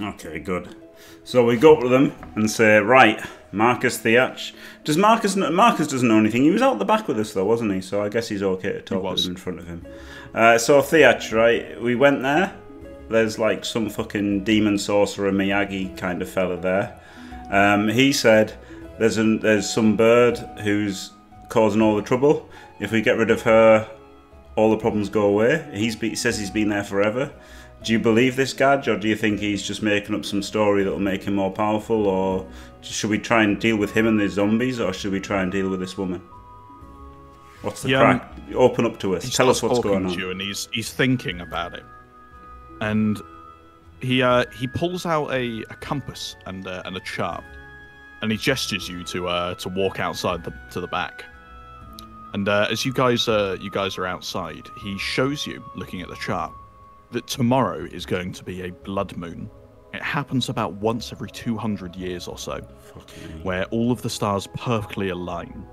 Okay, good. So we go up to them and say, right, Marcus Theach. Does Marcus Marcus doesn't know anything? He was out the back with us though, wasn't he? So I guess he's okay to talk them in front of him. Uh, so Theach, right? We went there. there's like some fucking demon sorcerer Miyagi kind of fella there. Um, he said there's an, there's some bird who's causing all the trouble. If we get rid of her, all the problems go away. He's be, he says he's been there forever. Do you believe this Gadge, or do you think he's just making up some story that'll make him more powerful, or should we try and deal with him and the zombies, or should we try and deal with this woman? What's the Yeah, crack? Open up to us. Tell us what's going to you and he's he's thinking about it, and he uh, he pulls out a, a compass and uh, and a chart, and he gestures you to uh, to walk outside the, to the back. And uh, as you guys uh, you guys are outside, he shows you, looking at the chart, that tomorrow is going to be a blood moon. It happens about once every 200 years or so, Fucking where all of the stars perfectly align.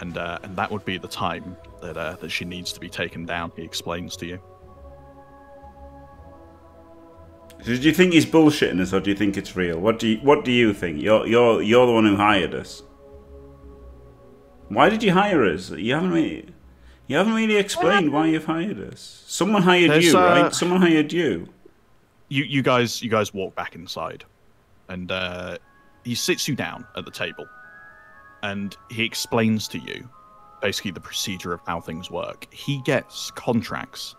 And, uh, and that would be the time that, uh, that she needs to be taken down, he explains to you. So do you think he's bullshitting us, or do you think it's real? What do you What do you think? You're you're you're the one who hired us. Why did you hire us? You haven't really, you haven't really explained why you've hired us. Someone hired There's, you, uh, right? Someone hired you. You, you guys you guys walk back inside, and uh, he sits you down at the table, and he explains to you basically the procedure of how things work. He gets contracts,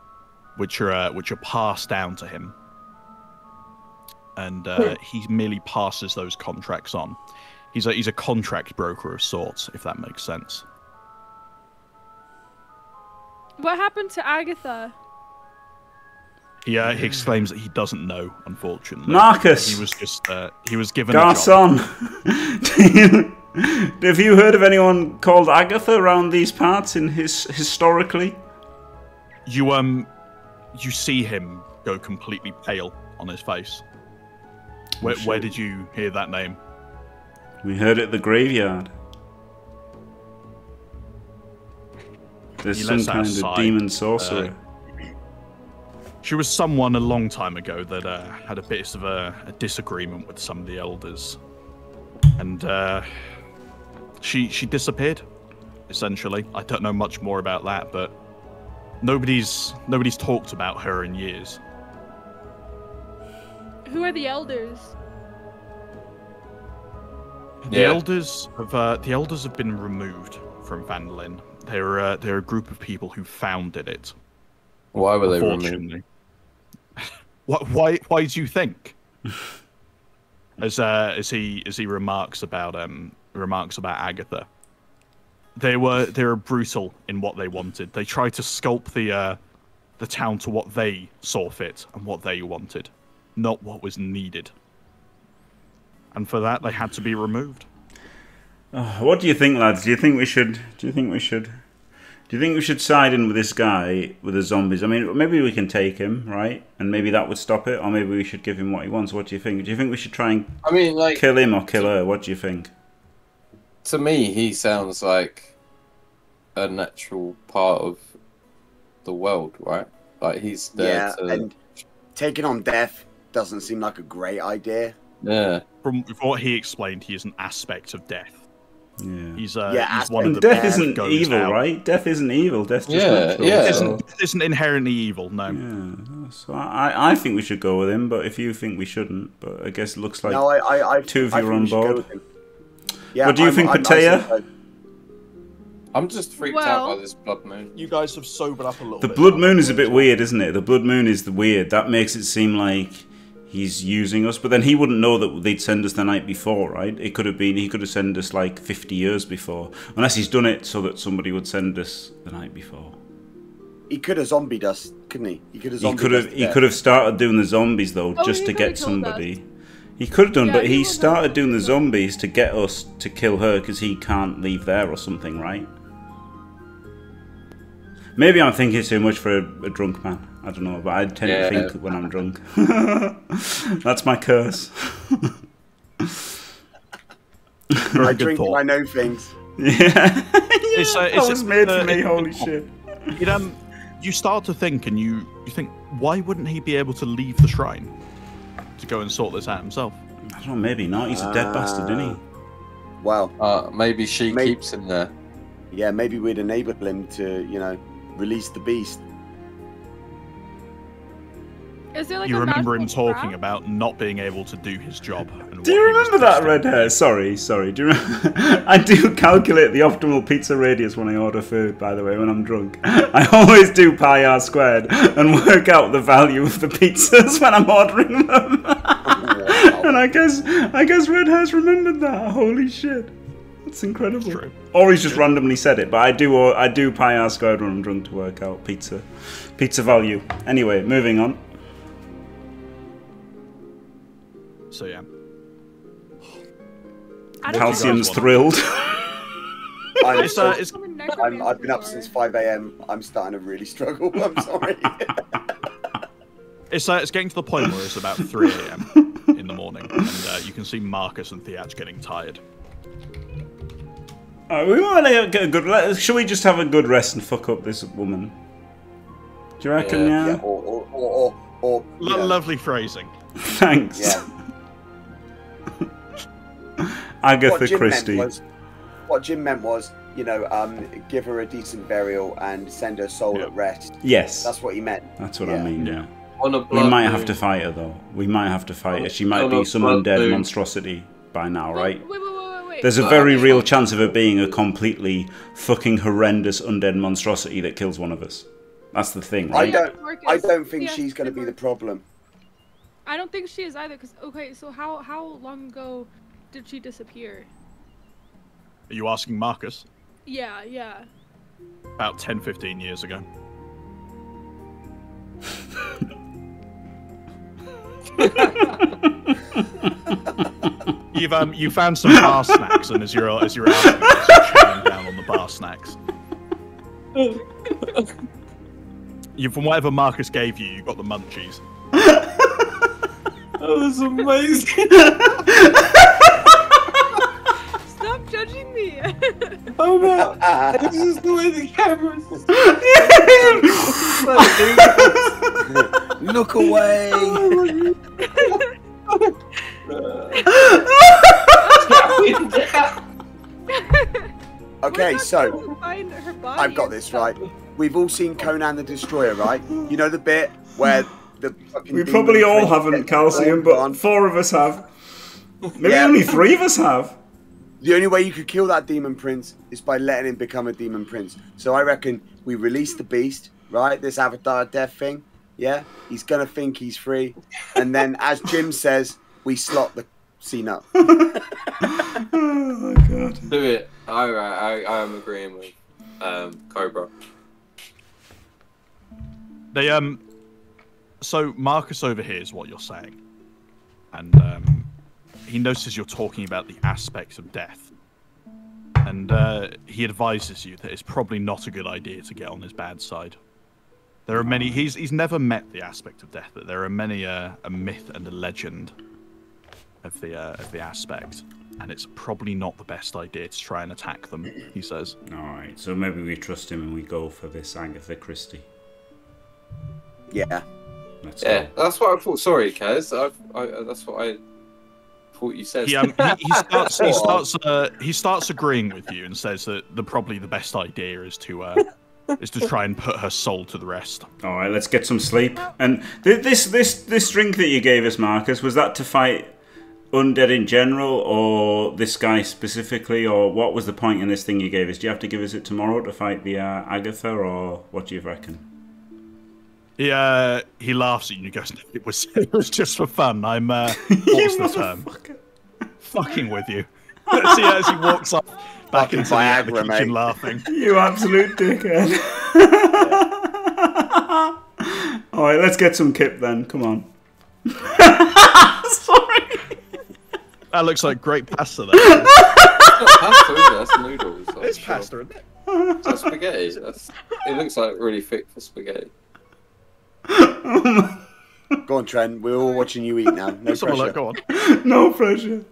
which are uh, which are passed down to him, and uh, he merely passes those contracts on. He's a he's a contract broker of sorts, if that makes sense. What happened to Agatha? He uh, he exclaims that he doesn't know, unfortunately. Marcus! He was just uh, he was given a job. Garcon, you, have you heard of anyone called Agatha around these parts in his historically? You um, you see him go completely pale on his face. Where, shit. where did you hear that name? We heard it at the graveyard. There's He some lets out kind of sigh. demon sorcerer. She was someone a long time ago that uh, had a bit of a, a disagreement with some of the elders, and uh, she she disappeared. Essentially, I don't know much more about that, but nobody's nobody's talked about her in years. Who are the elders? The Yeah. elders have uh, the elders have been removed from Phandalin. They're uh, they're a group of people who founded it. Why were they removed? Unfortunately. What? Why? Why do you think? as uh, as he as he remarks about um remarks about Agatha. They were they were brutal in what they wanted. They tried to sculpt the uh, the town to what they saw fit and what they wanted, not what was needed. And for that, they had to be removed. What do you think, lads? Do you think we should? Do you think we should? Do you think we should side in with this guy with the zombies? I mean, maybe we can take him, right? And maybe that would stop it, or maybe we should give him what he wants. What do you think? Do you think we should try and I mean, like kill him or kill her? What do you think? to me, he sounds like a natural part of the world, right? Like he's there Yeah, to. and taking on death doesn't seem like a great idea. yeah. From what he explained, he is an aspect of death. Yeah. He's uh, Yeah, he's one of And the death people that isn't evil, out. right? Death isn't evil. Death just Yeah, natural. yeah. It so- isn't, it isn't inherently evil, no. Yeah, so I, I think we should go with him, but if you think we shouldn't, but I guess it looks like no, I, I, I two of I you are on we should go board. Yeah, What do you I'm- think, I'm- I Patea? think so. I'm just freaked Well- out by this blood moon. You guys have sobered up a little the bit. blood moon is a bit weird, isn't it? The blood moon is the weird. That makes it seem like he's using us, but then he wouldn't know that they'd send us the night before, right? It could have been he could have sent us like fifty years before, unless he's done it so that somebody would send us the night before. He could have zombied us, couldn't he? He could have He could have to he could have started doing the zombies though, Oh, just to get killed us. somebody. He could have done, Yeah, but he he started doing the zombies to get us to kill her because he can't leave there or something, right? Maybe I'm thinking too much for a, a drunk man. I don't know, but I tend Yeah. to think when I'm drunk. That's my curse. I good drink and. I know things. yeah, It's, uh, that was made uh, for me. it's- Holy shit! It, um, you start to think, and you you think, why wouldn't he be able to leave the shrine to go and sort this out himself? I don't know. Maybe not. He's a dead bastard, isn't he? Well, Uh, maybe she May- keeps him there. yeah, maybe we'd enable him to, you know, release the beast. Is there like you a remember him talking trap? about not being able to do his job. And Do you what he was remember that red hair? Sorry, sorry. Do you remember? I do calculate the optimal pizza radius when I order food. By the way, when I'm drunk, I always do pi r squared and work out the value of the pizzas when I'm ordering them. Oh, and I guess I guess red hair's remembered that. Holy shit, that's incredible. True. Or he's just randomly said it, but I do I do pi r squared when I'm drunk to work out pizza pizza value. Anyway, moving on. So yeah. I Calcium's thrilled. I'm, it's, uh, it's, I'm, I've been up since 5 a.m. I'm starting to really struggle. I'm sorry. It's uh, it's getting to the point where it's about 3 a.m. in the morning, and uh, you can see Marcus and Theach getting tired. Alright, we want to get a good. let- Shall we just have a good rest and fuck up this woman? Do you reckon? Yeah, Yeah. yeah, or, or, or, or, or Lo- know, lovely phrasing. Thanks. Yeah. Agatha what Christie. was, what Jim meant was, you know, um, give her a decent burial and send her soul Yeah. at rest. yes, That's what he meant. that's what yeah. I mean. Yeah. Yeah. On a We blood might have to fight her though. We might have to fight her. She might be a some undead moon. monstrosity by now, right? Wait, wait, wait, wait, wait. There's a very real chance of it being a completely fucking horrendous undead monstrosity that kills one of us. That's the thing, I right? don't. I don't think yes, she's going to be the problem. I don't think she is either. Cause okay, so how how long ago did she disappear? Are you asking Marcus? Yeah, yeah. About 10, 15 years ago. You've um you found some bar snacks, and as you're as you're out, you're chowing down on the bar snacks. You from whatever Marcus gave you, you got the munchies. That was amazing. Stop judging me. oh no! This is the way the cameras. Look away. okay, so going to find her body I've got this right. We've all seen Conan the Destroyer, right? You know the bit where the We probably all haven't calcium, but on. four of us have. Maybe Yeah. only three of us have. The only way you could kill that demon prince is by letting him become a demon prince. So I reckon we release the beast, right? This avatar death thing. Yeah, he's gonna think he's free, and then, as Jim says, we slot the scene up. Oh god. Do it. I, I, I am agreeing with um, Cobra. They um, so Marcus overhears what you're saying, and um, he notices you're talking about the aspects of death, and uh, he advises you that it's probably not a good idea to get on his bad side. There are many. He's he's never met the aspect of death, but there are many uh, a myth and a legend of the uh, of the aspect, and it's probably not the best idea to try and attack them. He says. Alright, so maybe we trust him and we go for this Agatha Christie. Yeah. Let's Yeah, go. that's what I thought. Sorry, Cas. I, I, that's what I thought you said. he, um, he, he starts he starts uh, he starts agreeing with you and says that the probably the best idea is to uh, is to try and put her soul to the rest. All right, let's get some sleep. And th- this this this drink that you gave us, Marcus, was that to fight undead in general, or this guy specifically, or what was the point in this thing you gave us? Do you have to give us it tomorrow to fight the uh, Agatha, or what do you reckon? He uh, he laughs at you and goes, "It was it was just for fun. I'm uh, what's the term? Fucking with you." See as he walks up back Fucking into the, the kitchen mate. laughing. You absolute dickhead. All right, let's get some kip then. Come on. Sorry. That looks like great pasta there. It's not pasta, is it? That's noodles. I'm sure. isn't it? That's spaghetti. That's, it looks like really thick for spaghetti. Go on, Trent. We're all watching you eat now. No Let's pressure. look. Go on. No pressure.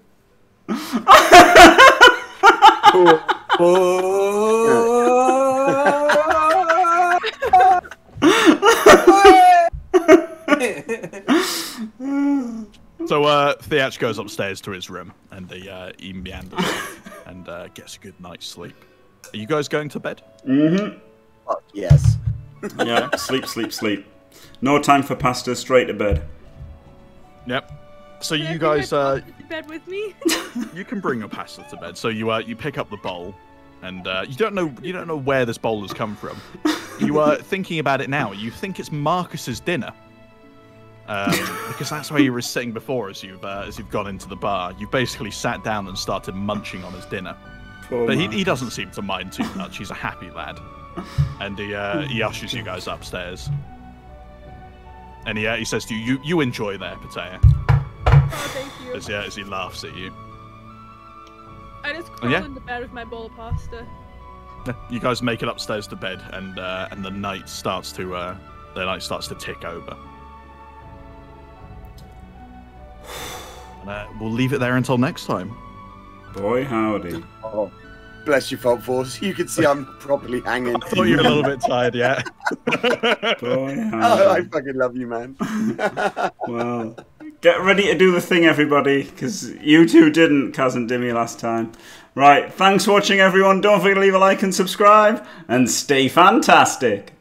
So uh, Theach goes upstairs to his room and he, uh, he meanders and uh, gets a good night's sleep. Are you guys going to bed? Mm-hmm. Fuck yes. Yeah, sleep, sleep, sleep. No time for pasta, straight to bed. Yep. So Can you guys, uh, bed with me. you can bring your pasta to bed. So you uh, you pick up the bowl, and uh, you don't know you don't know where this bowl has come from. You are thinking about it now. You think it's Marcus's dinner, um, because that's where you were sitting before as you've uh, as you've gone into the bar. You've basically sat down and started munching on his dinner. Poor But he, he doesn't seem to mind too much. He's a happy lad, and he uh, he ushers you guys upstairs. And he, uh, he says to you, "You you enjoy there, Patea," oh, thank you. as, uh, as he laughs at you. I just crawl yeah? into bed with my bowl of pasta. You guys make it upstairs to bed, and uh, and the night starts to uh, the night starts to tick over. And, uh, we'll leave it there until next time. Boy, howdy. Oh, bless you, FaultForce. You can see I'm properly hanging. I thought you were a little bit tired, yeah. Boy, Oh, I fucking love you, man. Well, get ready to do the thing, everybody, because you two didn't, Cousin and Dimmy, last time. Right, thanks for watching, everyone. Don't forget to leave a like and subscribe, and stay fantastic.